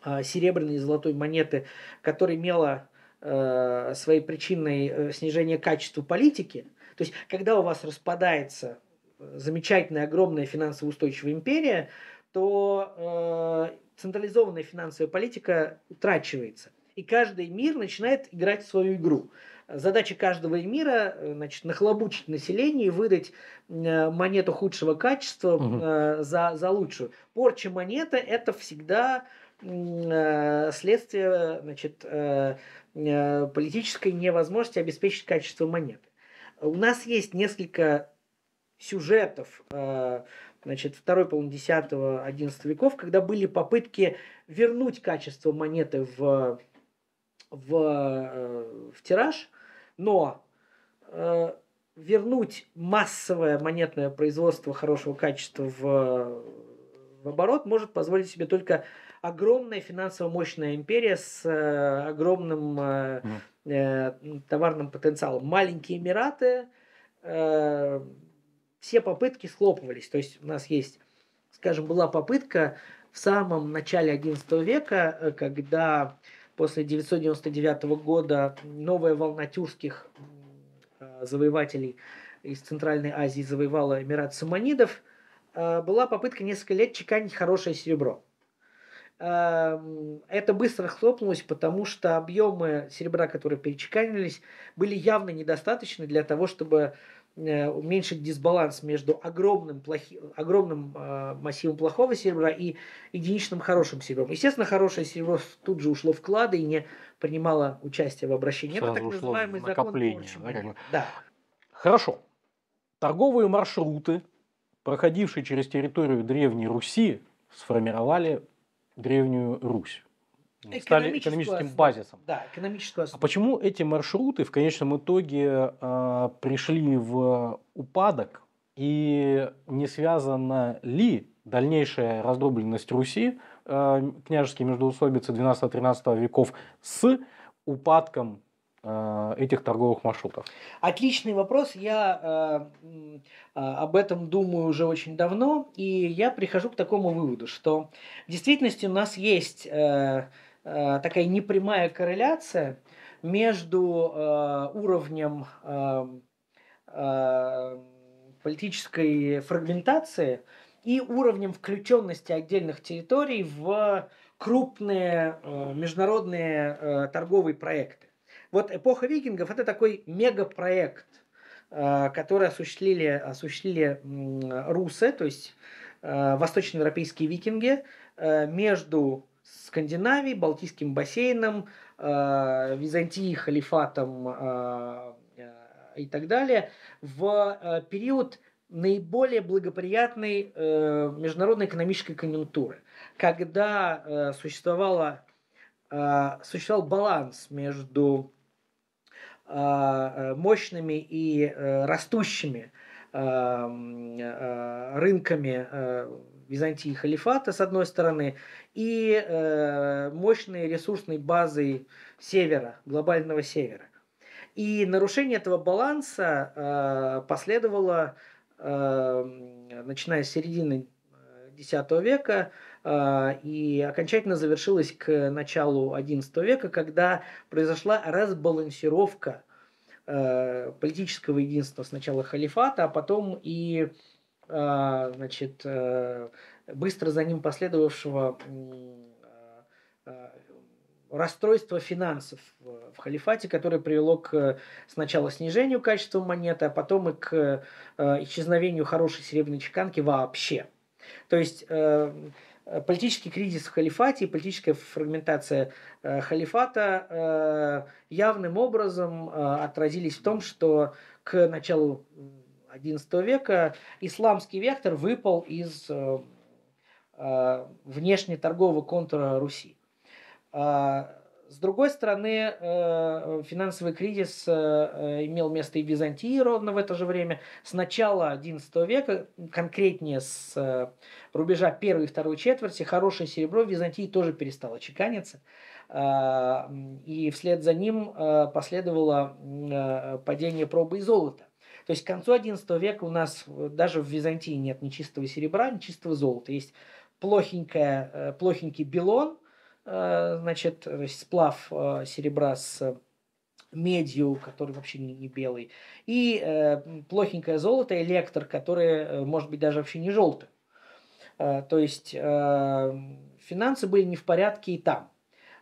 S2: серебряной и золотой монеты, которая имела э, своей причиной э, снижение качества политики, то есть когда у вас распадается замечательная, огромная финансово устойчивая империя, то э, централизованная финансовая политика утрачивается. И каждый мир начинает играть свою игру. Задача каждого мира значит, нахлобучить население и выдать монету худшего качества угу. за, за лучшую. Порча монеты – это всегда Э, следствие значит, э, э, политической невозможности обеспечить качество монеты. У нас есть несколько сюжетов значит, второй половины 10-11 веков, когда были попытки вернуть качество монеты в, в, в тираж, но вернуть массовое монетное производство хорошего качества в, в оборот может позволить себе только огромная финансово мощная империя с э, огромным э, э, товарным потенциалом. Маленькие Эмираты, э, все попытки схлопывались. То есть у нас есть, скажем, была попытка в самом начале XI века, э, когда после 999 года новая волна тюркских э, завоевателей из Центральной Азии завоевала Эмират Саманидов, э, была попытка несколько лет чеканить хорошее серебро. Эм, это быстро хлопнулось, потому что объемы серебра, которые перечеканились, были явно недостаточны для того, чтобы э, уменьшить дисбаланс между огромным, плохи, огромным э, массивом плохого серебра и единичным хорошим серебром. Естественно, хорошее серебро тут же ушло в клады и не принимало участие в обращении.
S1: Сразу Это так называемый закон да, да. Хорошо. Торговые маршруты, проходившие через территорию Древней Руси, сформировали Древнюю Русь. Стали экономическим основу. базисом.
S2: Да, экономическую
S1: основу. А почему эти маршруты в конечном итоге э, пришли в упадок? И не связана ли дальнейшая раздробленность Руси, э, княжеские междоусобицы 12-13 веков, с упадком этих торговых маршрутов?
S2: Отличный вопрос. Я э, а, об этом думаю уже очень давно, и я прихожу к такому выводу, что в действительности у нас есть э, э, такая непрямая корреляция между э, уровнем э, э, политической фрагментации и уровнем включенности отдельных территорий в крупные э, международные э, торговые проекты. Вот эпоха викингов это такой мегапроект, э, который осуществили, осуществили русы, то есть э, восточноевропейские викинги, э, между Скандинавией, Балтийским бассейном, Византией, халифатом и так далее в период наиболее благоприятной международной экономической конъюнктуры, когда существовала, существовал баланс между мощными и растущими рынками Византии и халифата, с одной стороны, и э, мощной ресурсной базой севера, глобального севера. И нарушение этого баланса э, последовало, э, начиная с середины X века, э, и окончательно завершилось к началу XI века, когда произошла разбалансировка э, политического единства сначала халифата, а потом и а, значит, э, быстро за ним последовавшего а, а, расстройства финансов в халифате, которое привело к сначала снижению качества монеты, а потом и к исчезновению хорошей серебряной чеканки вообще. То есть э, политический кризис в халифате и политическая фрагментация э, халифата явным образом отразились в том, что к началу XI века исламский вектор выпал из э, э, внешнеторгового контура Руси. С другой стороны, э, финансовый кризис имел место и в Византии ровно в это же время. С начала XI века, конкретнее с рубежа первой и второй четверти, хорошее серебро в Византии тоже перестало чеканиться. И вслед за ним последовало падение пробы и золота. То есть к концу XI века у нас э, даже в Византии нет ни чистого серебра, ни чистого золота. Есть плохенькая, э, плохенький белон, э, значит, сплав серебра с медью, который вообще не, белый, и э, плохенькое золото, электр, который может быть даже вообще не желтый. Э, то есть э, финансы были не в порядке и там.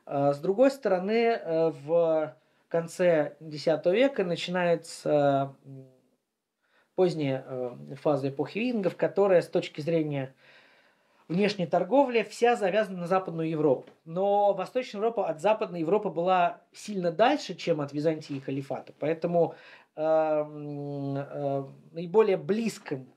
S2: Э, с другой стороны, э, в конце X века начинается поздняя э, фаза эпохи викингов, которая с точки зрения внешней торговли вся завязана на Западную Европу. Но Восточная Европа от Западной Европы была сильно дальше, чем от Византии и Халифата. Поэтому э, э, наиболее близким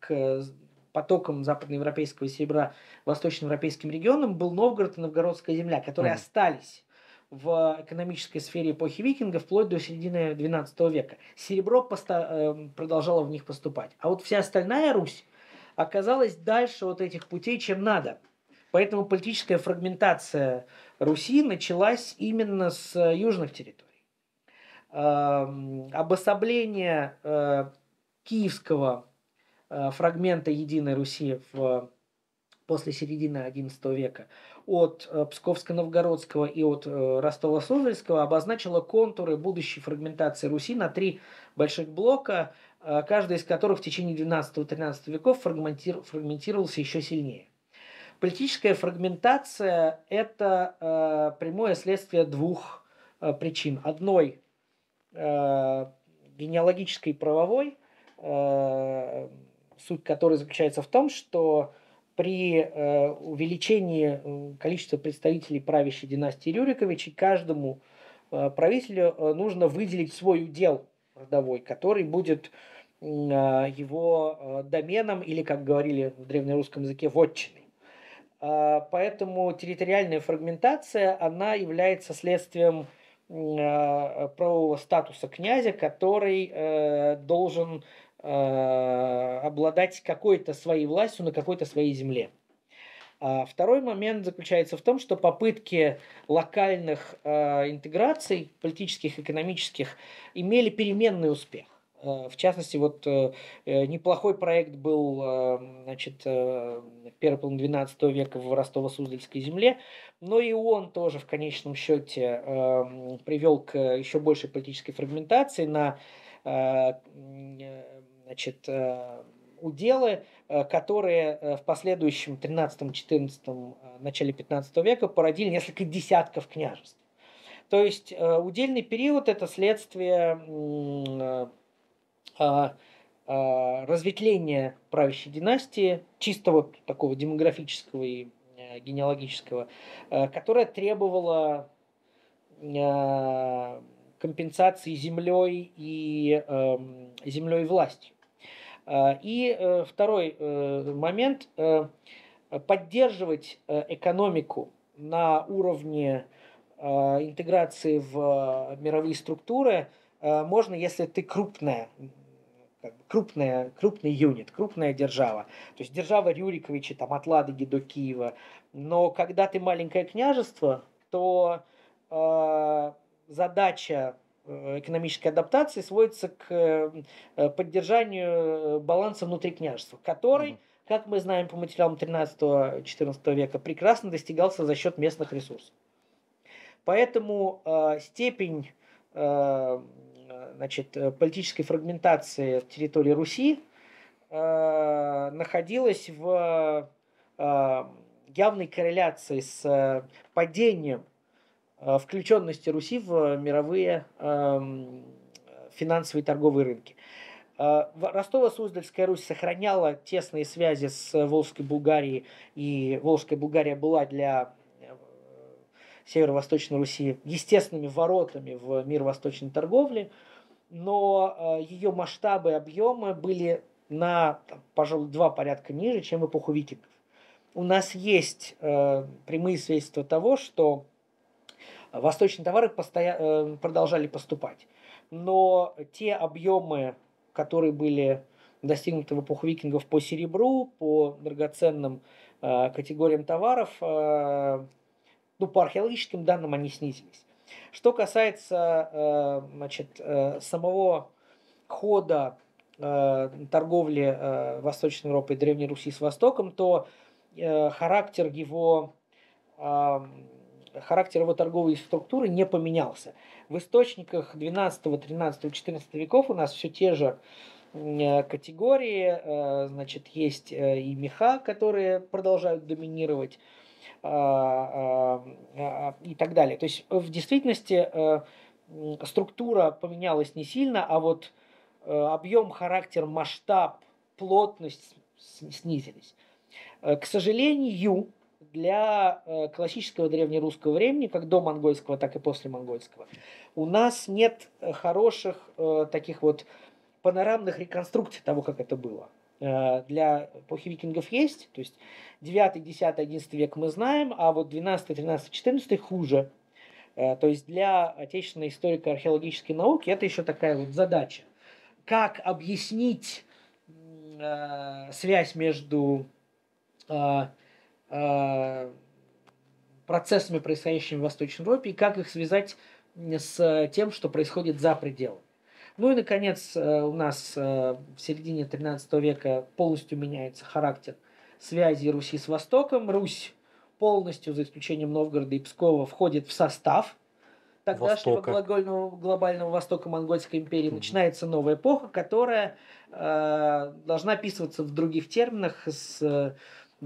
S2: к потокам западноевропейского серебра восточноевропейским регионам был Новгород и Новгородская земля, которые mm. остались в экономической сфере эпохи викингов вплоть до середины XII века. Серебро поста- э, продолжало в них поступать. А вот вся остальная Русь оказалась дальше вот этих путей, чем надо. Поэтому политическая фрагментация Руси началась именно с южных территорий. Эм, обособление э, киевского э, фрагмента Единой Руси в, после середины XI века – от э, Псковско-Новгородского и от э, Ростова-Суздальского обозначила контуры будущей фрагментации Руси на три больших блока, э, каждый из которых в течение 12-13 веков фрагментировался еще сильнее. Политическая фрагментация – это прямое следствие двух причин. Одной генеалогической и правовой, суть которой заключается в том, что при э, увеличении э, количества представителей правящей династии Рюриковичей каждому э, правителю э, нужно выделить свой удел родовой, который будет э, его э, доменом или, как говорили в древнерусском языке, вотчиной. Э, поэтому территориальная фрагментация, она является следствием правового статуса князя, который э, должен Э, обладать какой-то своей властью на какой-то своей земле. А второй момент заключается в том, что попытки локальных э, интеграций, политических, экономических, имели переменный успех. Э, в частности, вот э, э неплохой проект был значит, первой половины XII века в Ростово-Суздальской земле, но и он тоже в конечном счете э, привел к еще большей политической фрагментации на значит, уделы, которые в последующем 13-14, начале 15 века породили несколько десятков княжеств. То есть удельный период – это следствие разветвления правящей династии, чистого такого демографического и генеалогического, которая требовала компенсации землей и эм, землей и властью. И второй момент поддерживать экономику на уровне интеграции в мировые структуры можно, если ты крупная как бы крупная, крупный юнит, крупная держава. То есть держава Рюриковича, там, от Ладоги до Киева. Но когда ты маленькое княжество, то э, задача э, экономической адаптации сводится к э, поддержанию э, баланса внутри княжества, который, mm-hmm. как мы знаем по материалам 13-14 века, прекрасно достигался за счет местных ресурсов. Поэтому э, степень э, значит, э, политической фрагментации территории Руси э, находилась в э, явной корреляции с падением включенности Руси в мировые финансовые и торговые рынки. Ростово-Суздальская Русь сохраняла тесные связи с Волжской Булгарией, и Волжская Булгария была для Северо-Восточной Руси естественными воротами в мир восточной торговли но э, ее масштабы и объемы были на, пожалуй, два порядка ниже, чем в эпоху викингов. У нас есть э, прямые свидетельства того, что восточные товары постоя... э, продолжали поступать. Но те объемы, которые были достигнуты в эпоху викингов по серебру, по драгоценным э, категориям товаров, э, ну, по археологическим данным они снизились. Что касается э, значит, э, самого хода э, торговли Восточной Европы и Древней Руси с Востоком, то характер его характер его торговой структуры не поменялся. В источниках 12, 13, 14 веков у нас все те же категории, значит, есть и меха, которые продолжают доминировать, и так далее. То есть в действительности э, структура поменялась не сильно, а вот э, объем, характер, масштаб, плотность снизились. Э, к сожалению, для классического древнерусского времени, как до монгольского, так и после монгольского, у нас нет хороших таких вот панорамных реконструкций того, как это было. Для эпохи викингов есть, то есть 9, 10, 11 век мы знаем, а вот 12, 13, 14 хуже. Э, то есть для отечественной историко-археологической науки это еще такая вот задача. Как объяснить э, связь между э, э, процессами, происходящими в Восточной Европе, и как их связать с тем, что происходит за пределами. Ну и, наконец, э, у нас э, в середине 13 века полностью меняется характер связи Руси с Востоком. Русь полностью, за исключением Новгорода и Пскова, входит в состав тогдашнего глобального, глобального Востока Монгольской империи. Mm-hmm. Начинается новая эпоха, которая э, должна описываться в других терминах, с э,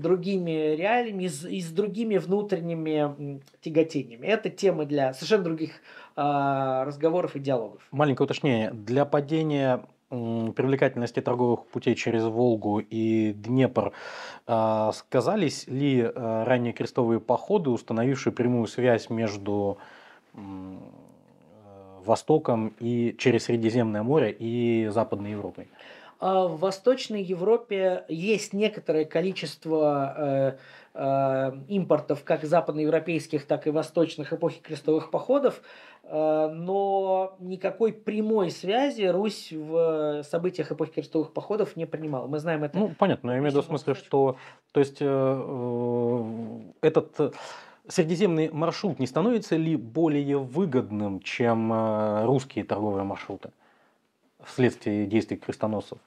S2: другими реалиями и с, другими внутренними тяготениями. Это темы для совершенно других э, разговоров и диалогов.
S1: Маленькое уточнение. Для падения привлекательности торговых путей через Волгу и Днепр а, сказались ли а, ранние крестовые походы, установившие прямую связь между Востоком и через Средиземное море и Западной Европой?
S2: А, в Восточной Европе есть некоторое количество э, э, импортов, как западноевропейских, так и восточных эпохи крестовых походов, э, но никакой прямой связи Русь в событиях эпохи крестовых походов не принимала. Мы знаем это.
S1: Ну, понятно, но я имею в виду в смысле, что то есть, этот средиземный маршрут не становится ли более выгодным, чем русские торговые маршруты вследствие действий крестоносцев?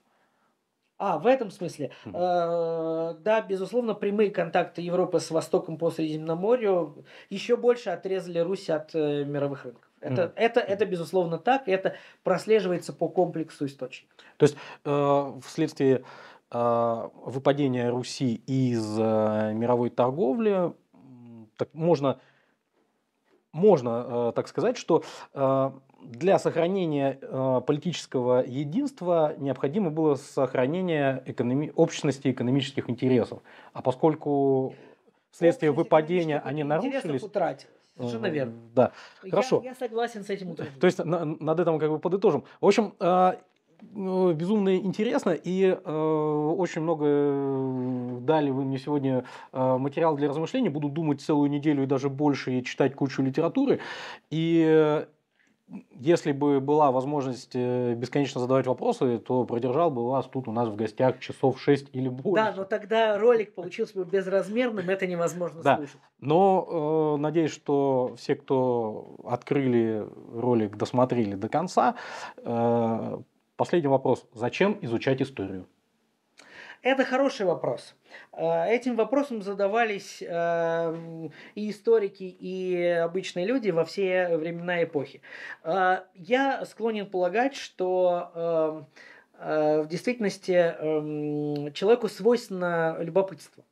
S2: А, в этом смысле. Mm-hmm. Э, да, безусловно, прямые контакты Европы с Востоком по Средиземноморью еще больше отрезали Русь от э, мировых рынков. Это, mm-hmm. это, это, безусловно, так, и это прослеживается по комплексу источников.
S1: То есть, э, вследствие э, выпадения Руси из э, мировой торговли, так можно, можно э, так сказать, что э, для сохранения э, политического единства необходимо было сохранение экономи- общности экономических интересов. А поскольку вследствие
S2: Общность
S1: выпадения они нарушились.
S2: утратилась. Совершенно
S1: Э,
S2: верно.
S1: Да,
S2: Я-
S1: хорошо.
S2: Я, согласен с этим утверждением.
S1: То есть на- над этим как бы подытожим. В общем, э, ну, безумно интересно и э, очень много э, дали вы мне сегодня э, материал для размышлений. Буду думать целую неделю и даже больше и читать кучу литературы. И если бы была возможность э, бесконечно задавать вопросы, то продержал бы вас тут у нас в гостях часов 6 или больше.
S2: Да, но тогда ролик получился бы безразмерным, это невозможно
S1: Да.
S2: слушать.
S1: Но э, надеюсь, что все, кто открыли ролик, досмотрели до конца. Э, последний вопрос. Зачем изучать историю?
S2: Это хороший вопрос. Э, Этим вопросом задавались э, и историки, и обычные люди во все времена эпохи. Э, Я склонен полагать, что э, э, в действительности эм, человеку свойственно любопытство.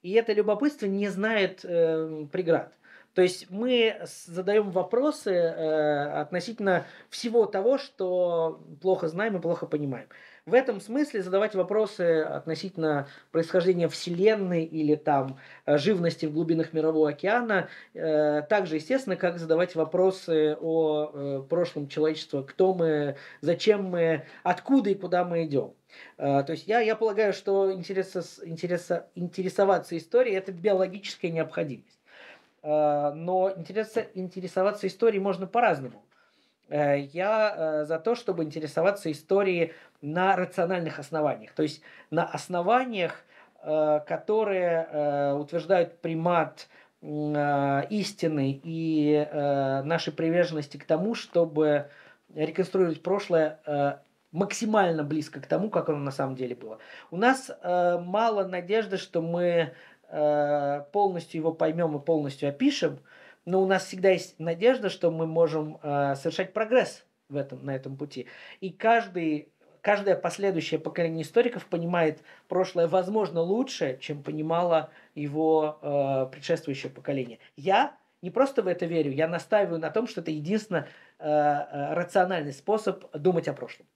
S2: И это любопытство не знает преград. То есть мы задаем вопросы относительно всего того, что плохо знаем и плохо понимаем. В этом смысле задавать вопросы относительно происхождения Вселенной или там э, живности в глубинах Мирового океана э, так же естественно, как задавать вопросы о э, прошлом человечества, кто мы, зачем мы, откуда и куда мы идем. Э, То есть я, я полагаю, что интереса, интереса, интересоваться историей – это биологическая необходимость. Э, Но интереса, интересоваться историей можно по-разному. Э, Я э, за то, чтобы интересоваться историей на рациональных основаниях. То есть на основаниях, э, которые утверждают примат истины и нашей приверженности к тому, чтобы реконструировать прошлое максимально близко к тому, как оно на самом деле было. У нас мало надежды, что мы полностью его поймем и полностью опишем, но у нас всегда есть надежда, что мы можем э, совершать прогресс в этом, на этом пути. И каждый, каждое последующее поколение историков понимает прошлое, возможно, лучше, чем понимало его э, предшествующее поколение. Я не просто в это верю, я настаиваю на том, что это единственно э, э, рациональный способ думать о прошлом.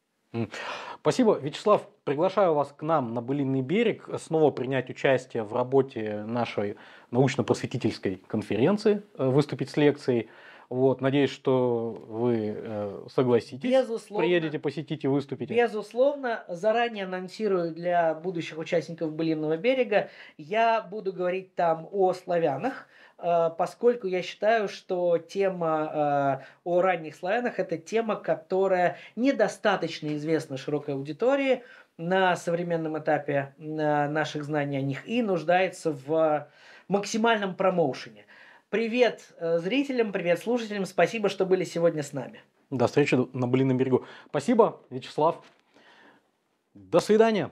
S1: Спасибо. Вячеслав, приглашаю вас к нам на Былинный берег снова принять участие в работе нашей научно-просветительской конференции, э, выступить с лекцией. Вот, надеюсь, что вы э, согласитесь.
S2: Безусловно.
S1: Приедете, посетите, выступите.
S2: Безусловно, заранее анонсирую для будущих участников Былинного берега, я буду говорить там о славянах, поскольку я считаю, что тема э, о ранних славянах это тема, которая недостаточно известна широкой аудитории на современном этапе наших знаний о них и нуждается в максимальном промоушене. Привет э, зрителям, привет слушателям, спасибо, что были сегодня с нами.
S1: До встречи на Былинном берегу. Спасибо, Вячеслав. До свидания.